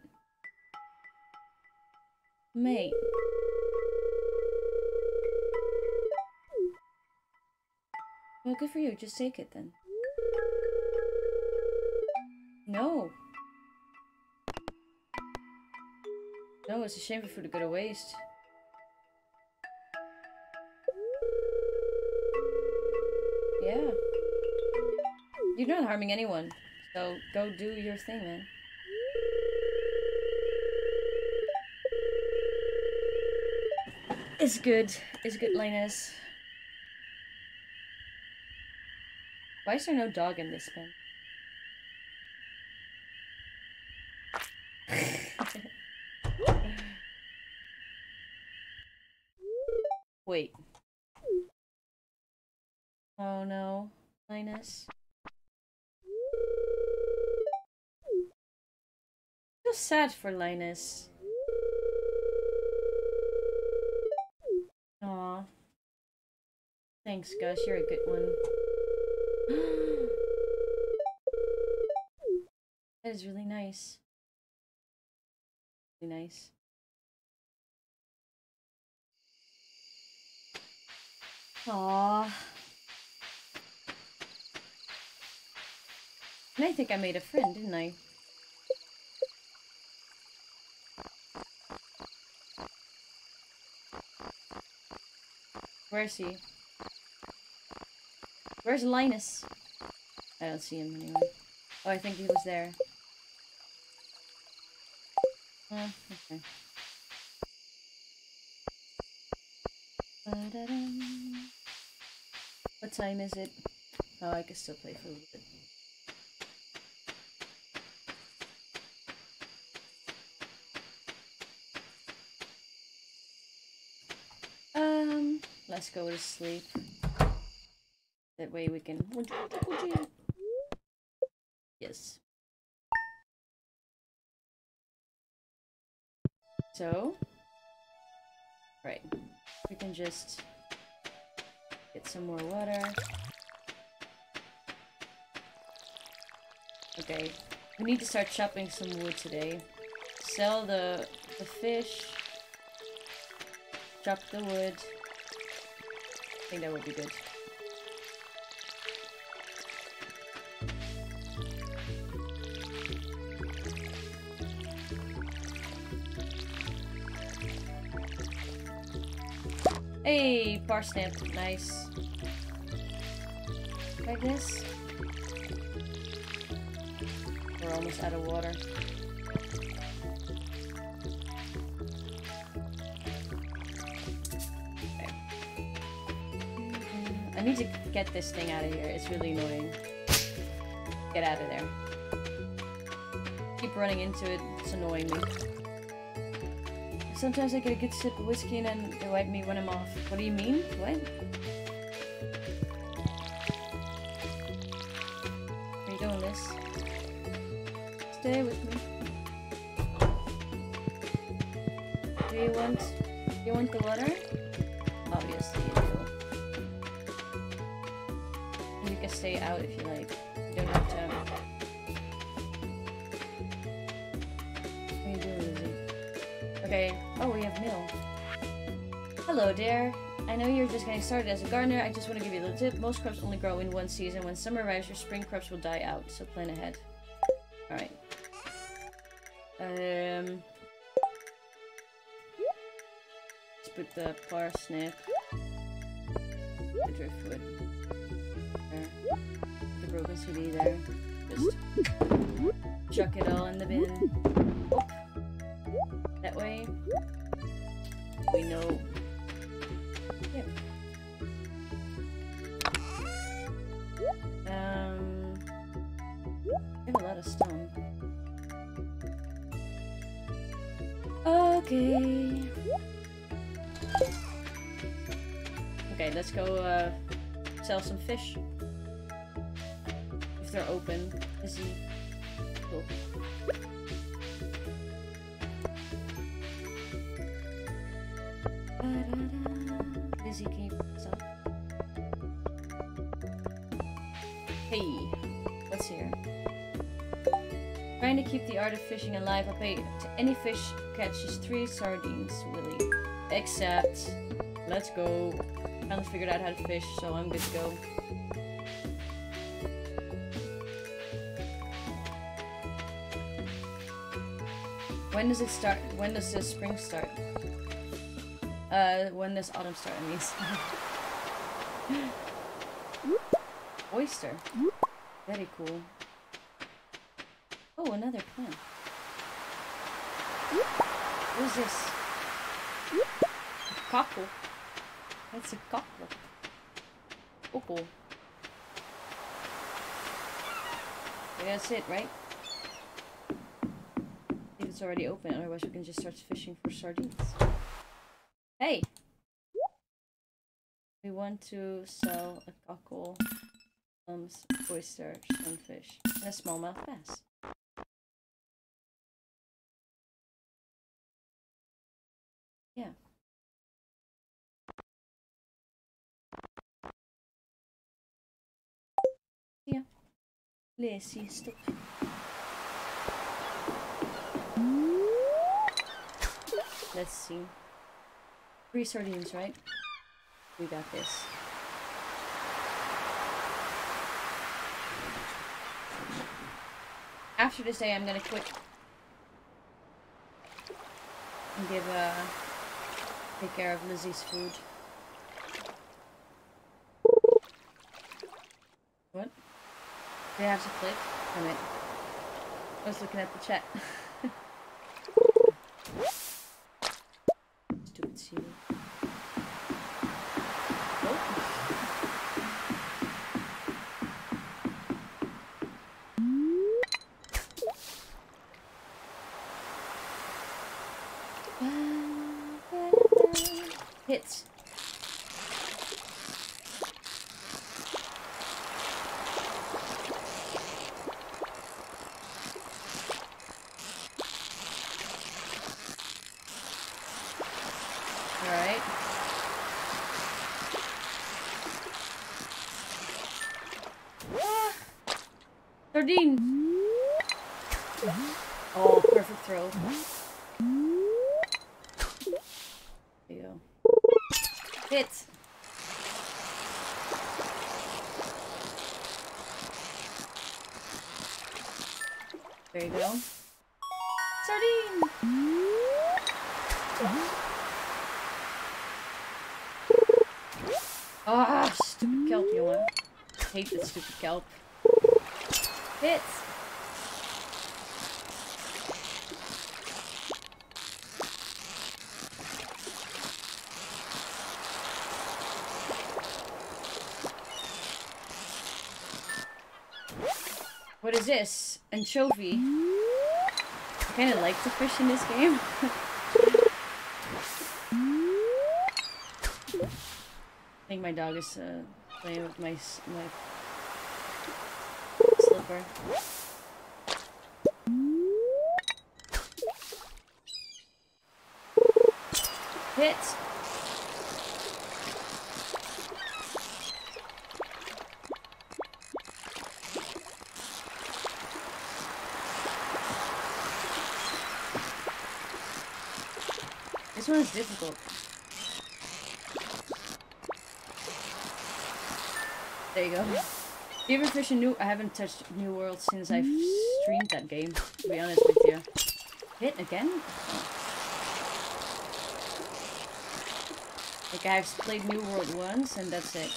S1: Mate. Well, good for you. Just take it then. No. No, it's a shame for food to go to waste. Yeah. You're not harming anyone, so go do your thing, man. It's good. It's good, Linus. Why is there no dog in this bin? Wait. Oh no, Linus. I feel sad for Linus. Aw. Thanks, Gus, you're a good one. [GASPS] that is really nice. Really nice. Aww. And I think I made a friend, didn't I? Where is he? Where's Linus? I don't see him anywhere. Oh, I think he was there. Oh, okay. What time is it? Oh, I can still play for a little bit. Um, let's go to sleep. That way we can... Yes. So... Right. We can just get some more water. Okay. We need to start chopping some wood today. Sell the the fish. Chop the wood. I think that would be good. Hey, parsnip, nice. Like this. We're almost out of water. Okay. I need to get this thing out of here. It's really annoying. Get out of there. Keep running into it. It's annoying me. Sometimes I get a good sip of whiskey and then they wipe me when I'm off. What do you mean? What? Are you doing this? Stay with me. Do you want... You want the water? Obviously you do. You can stay out if you like. Hello, Dare. I know you're just getting started as a gardener. I just want to give you a little tip. Most crops only grow in one season. When summer arrives, your spring crops will die out. So plan ahead. Alright. Um... Let's put the parsnip. The driftwood. There. The broken CD there. Just chuck it all in the bin. Fish. If they're open. Is he? Cool. Busy, can you this up? Hey, what's here? Trying to keep the art of fishing alive, I'll pay to any fish catches three sardines, Willy. Except, let's go. Finally figured out how to fish, so I'm good to go. When does it start? When does the spring start? Uh, when does autumn start, I mean. [LAUGHS] Oyster. Very cool. Oh, another plant. What is this? Cockle. That's a cockle. Cockle. Okay, oh, that's it, right? If it's already open, otherwise we can just start fishing for sardines. Hey! We want to sell a cockle, clams, oyster, sunfish, and a smallmouth bass. Let's see. Three sardines, right? We got this. After this day, I'm gonna quit and give uh take care of Lizzie's food. What? I have to click? Damn it. I was looking at the chat. [LAUGHS] kelp. Hit! What is this? Anchovy. I kind of like to fish in this game. [LAUGHS] I think my dog is uh, playing with my my slipper. Hit. This one is difficult. There you go. Do you ever fish in New? I haven't touched New World since I've streamed that game. To be honest with you. Hit again? Like I've played New World once and that's it.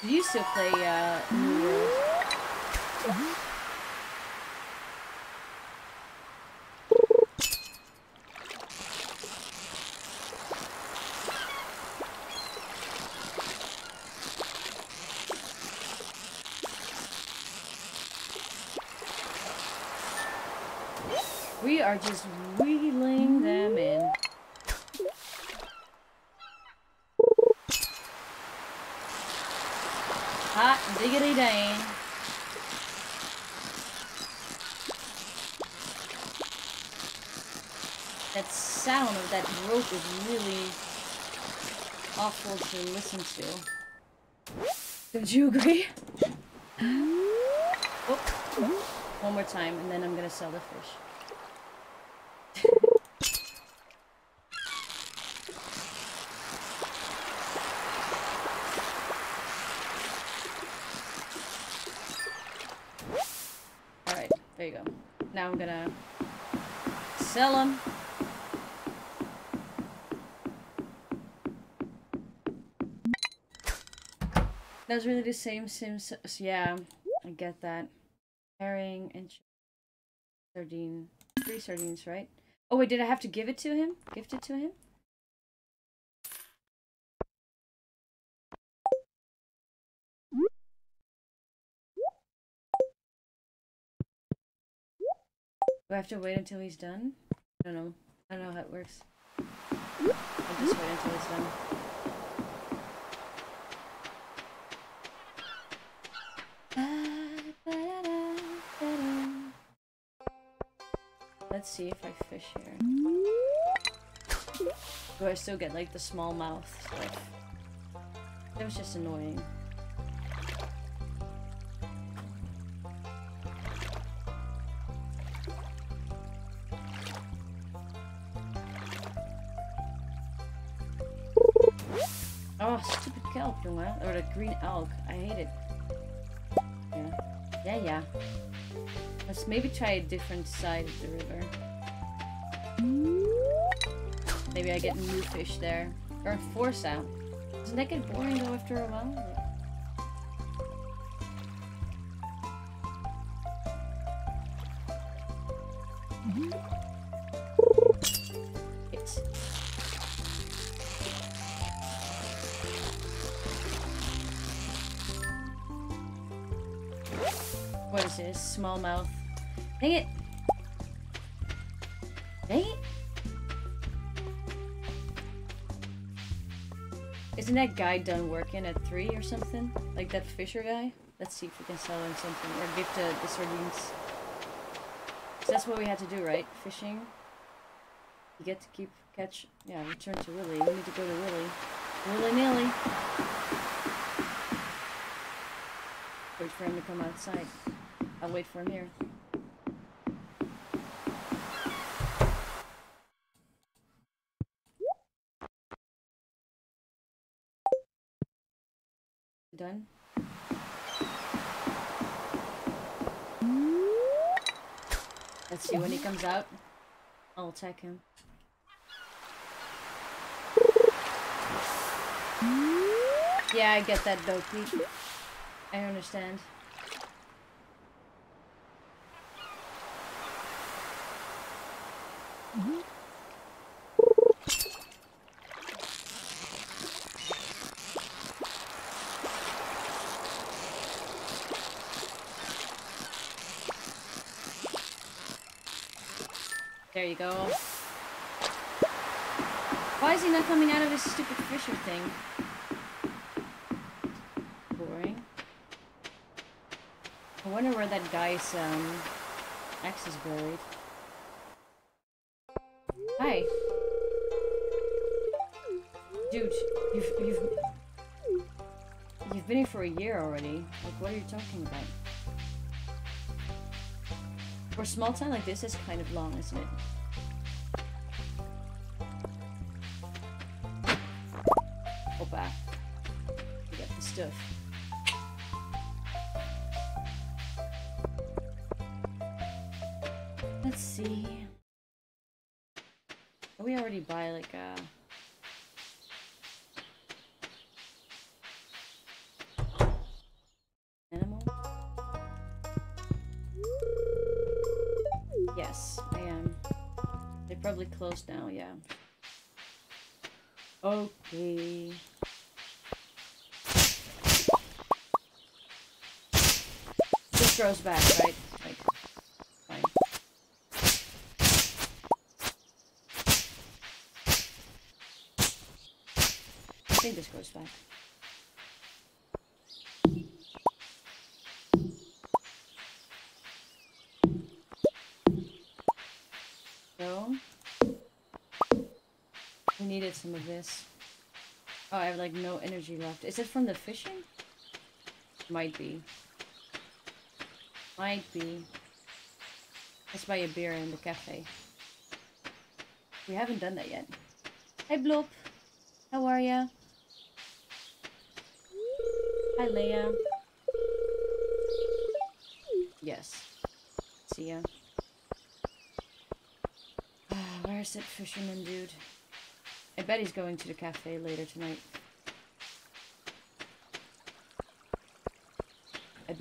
S1: Do you still play uh, New World? We are just wheeling them in. Hot diggity dang. That sound of that rope is really awful to listen to. Don't you agree? [LAUGHS] Oh, one more time, and then I'm gonna sell the fish. Alright, there you go. Now I'm gonna sell them. That's really the same Sims. Yeah, I get that. Herring and sardine. Three sardines, right? Oh wait, did I have to give it to him? Gift it to him? Do I have to wait until he's done? I don't know. I don't know how it works. I just wait until it's done. Let's see if I fish here. Do I still get like the small mouth stuff? That was just annoying. Or the green elk. I hate it. Yeah. Yeah, yeah. Let's maybe try a different side of the river. Maybe I get new fish there. Or force out. Doesn't that get boring though after a while? Smallmouth. Dang it! Dang it! Isn't that guy done working at 3 or something? Like that Fisher guy? Let's see if we can sell him something. Or give the, the sardines. 'Cause that's what we had to do, right? Fishing. You get to keep catch... Yeah, return to Willy. We need to go to Willy. Willy-nilly. Wait for him to come outside. I'll wait for him here. Done? Let's see when he comes out. I'll attack him. Yeah, I get that Pete. I understand. You go. Why is he not coming out of his stupid fisher thing? Boring. I wonder where that guy's um, axe is buried. Hi. Dude, you've you've you've been here for a year already. Like, what are you talking about? For a small town like this, it's kind of long, isn't it? Grows back, right? Like. I think this grows back. So, we needed some of this. Oh, I have like no energy left. Is it from the fishing? Might be. Might be. Let's buy a beer in the cafe. We haven't done that yet. Hi, Bloop. How are ya? Hi, Leia. Yes. See ya. Ah, where's that fisherman dude? I bet he's going to the cafe later tonight.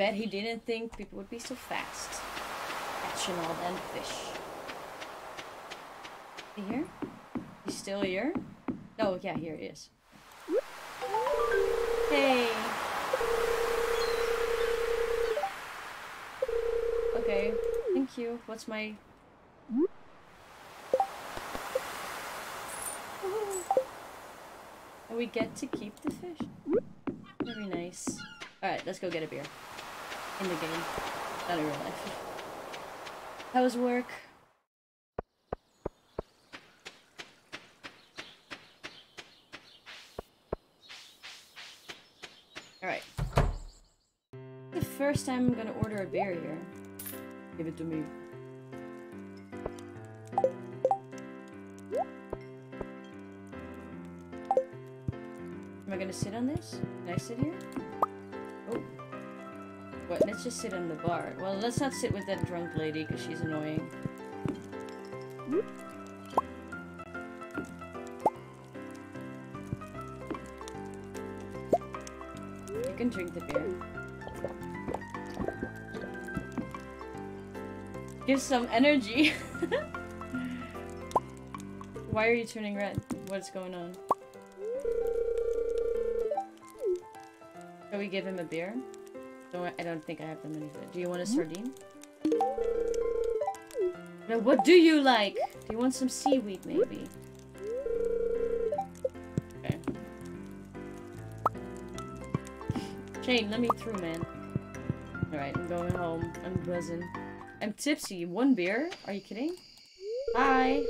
S1: Bet he didn't think people would be so fast. Catching all them fish. He here? He's still here? Oh, yeah, here he is. Hey! Okay, thank you. What's my... And we get to keep the fish. Very nice. Alright, let's go get a beer. In the game. Not in real life. How was work? Alright. The first time I'm gonna order a beer here. Give it to me. Am I gonna sit on this? Can I sit here? Let's just sit in the bar. Well, let's not sit with that drunk lady because she's annoying. You can drink the beer. Give some energy. [LAUGHS] Why are you turning red? What's going on? Shall we give him a beer? No, I don't think I have the money for that. Do you want a mm-hmm. sardine? No, what do you like? Do you want some seaweed, maybe? Okay. Shane, let me through, man. Alright, I'm going home. I'm buzzing. I'm tipsy. One beer? Are you kidding? Hi.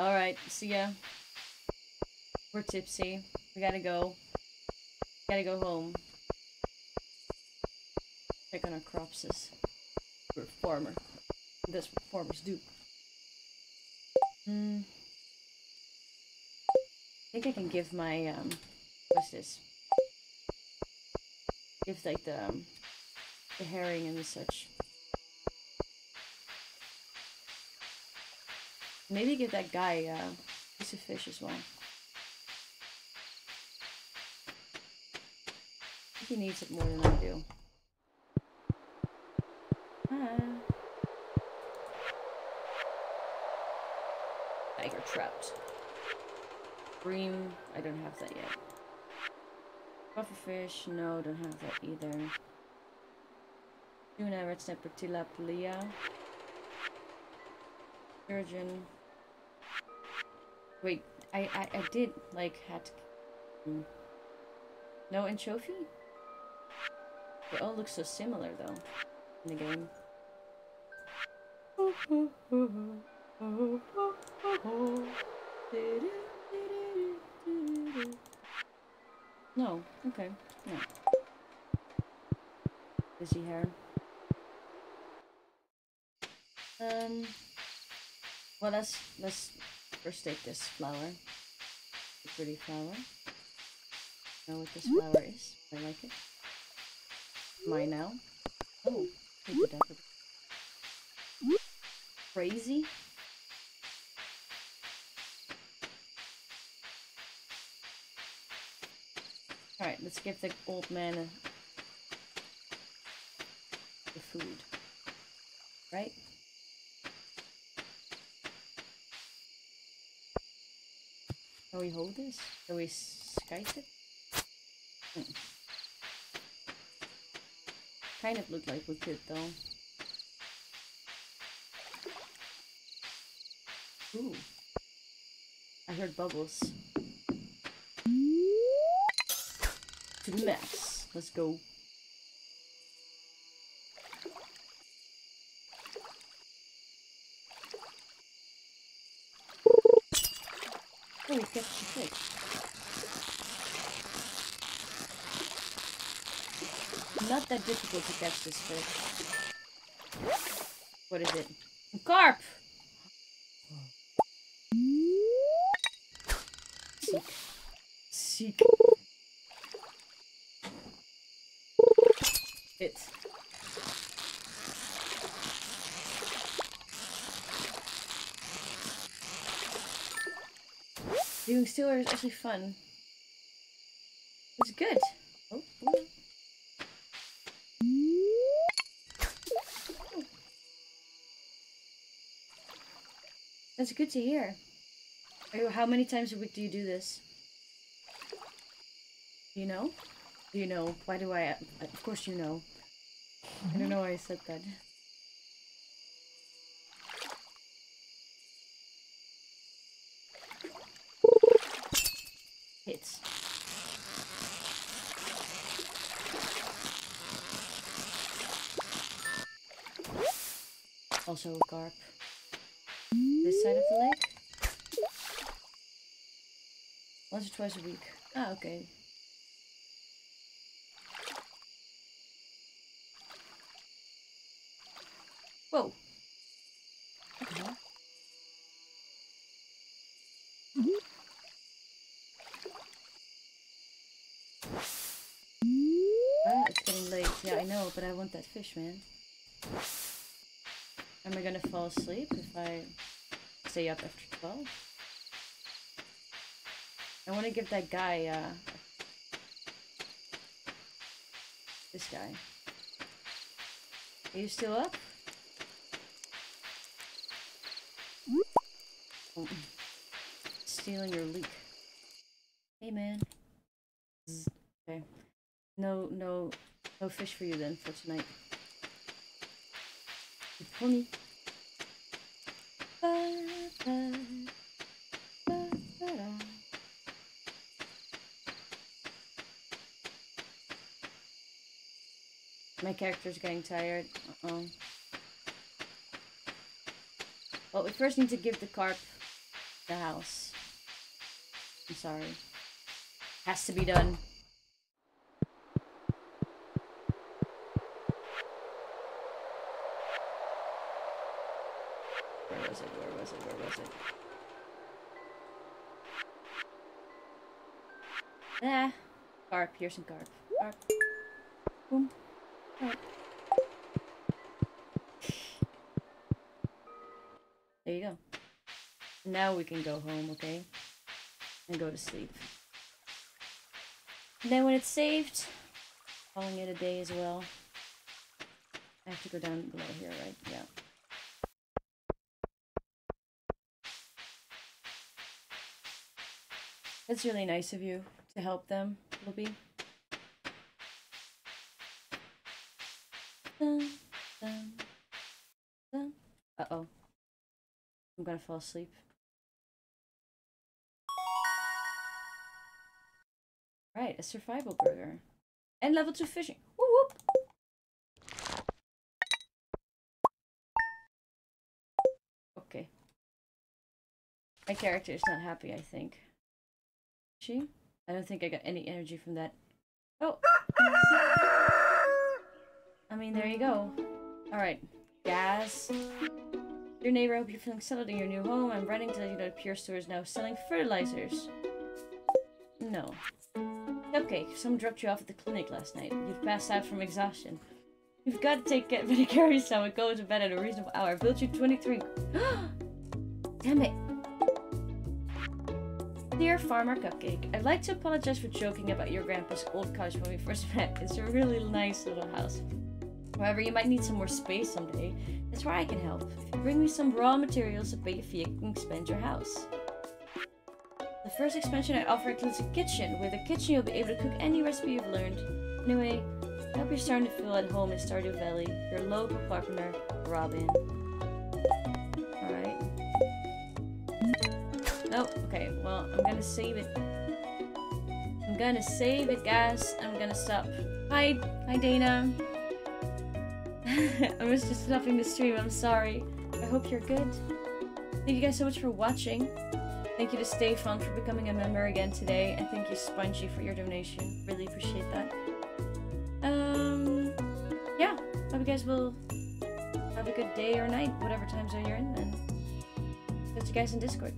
S1: Alright, see ya. We're tipsy. We gotta go. Gotta go home. Check on our cropses. We're a farmer. What farmers do. Hmm. I think I can give my, um, what's this? Give, like, the, um, the herring and the such. Maybe give that guy uh, piece of fish as well. He needs it more than I do. Tiger trout. Bream, I don't have that yet. Pufferfish, no, don't have that either. Tuna, red snapper, tilapia. Sturgeon. Wait, I, I, I did, like, had to... No anchovy? They all look so similar, though, in the game. No, okay, no. Busy hair. Um, well, let's, let's First take this flower. A pretty flower. Know what this flower is? I like it. Mine now. Oh, the. Crazy. Alright, let's give the old man the food. Right? Can we hold this? Can we skype it? Hmm. Kind of looked like we could though. Ooh. I heard bubbles. To the max. Let's go. Catch the fish. Not that difficult to catch this fish. What is it? A carp! Seek. Seek. It. Doing Steeler is actually fun. It's good. Oh, oh. That's good to hear. How many times a week do you do this? Do you know? Do you know? Why do I... Of course you know. I don't mm-hmm. know why I said that. Also a carp. This side of the lake? Once or twice a week. Ah, okay. Whoa. Ah, it's getting late. Yeah, I know, but I want that fish, man. Am I gonna fall asleep if I stay up after 12? I want to give that guy, uh... This guy. Are you still up? Oh, stealing your leek. Hey, man. Okay. No, no, no fish for you then for tonight. My character's getting tired. Uh-oh. Well, we first need to give the carp the house. I'm sorry. Has to be done. Where was it? Where was it? Where was it? Ah. Carp. Carp. Boom. There you go. Now we can go home, okay? And go to sleep. And then when it's saved, calling it a day as well. I have to go down below here, right? Yeah. That's really nice of you to help them, Libby. Fall asleep. Right, a survival burger. And level 2 fishing. Whoop whoop! Okay. My character is not happy, I think. She? I don't think I got any energy from that. Oh! I mean, there you go. Alright. Gas. Your neighbor, I hope you're feeling settled in your new home. I'm writing to let you know Pure Store is now selling fertilizers. No. Cupcake, someone dropped you off at the clinic last night. You've passed out from exhaustion. You've got to take better care of [LAUGHS] yourself and go to bed at a reasonable hour. You 23. [GASPS] Damn it. Dear Farmer Cupcake, I'd like to apologize for joking about your grandpa's old cottage when we first [LAUGHS] met. It's a really nice little house. However, you might need some more space someday. That's where I can help. Bring me some raw materials to pay a fee, I can expand your house. The first expansion I offer includes a kitchen. With a kitchen, you'll be able to cook any recipe you've learned. Anyway, I hope you're starting to feel at home in Stardew Valley. Your local partner, Robin. Alright. Oh, okay. Well, I'm gonna save it. I'm gonna save it, guys. I'm gonna stop. Hi, hi, Dana. [LAUGHS] I was just stopping the stream. I'm sorry. I hope you're good. Thank you guys so much for watching. Thank you to Stay Fun for becoming a member again today, and thank you Spongy for your donation. Really appreciate that. Um, yeah. Hope you guys will have a good day or night, whatever time zone you're in, and catch you guys in Discord.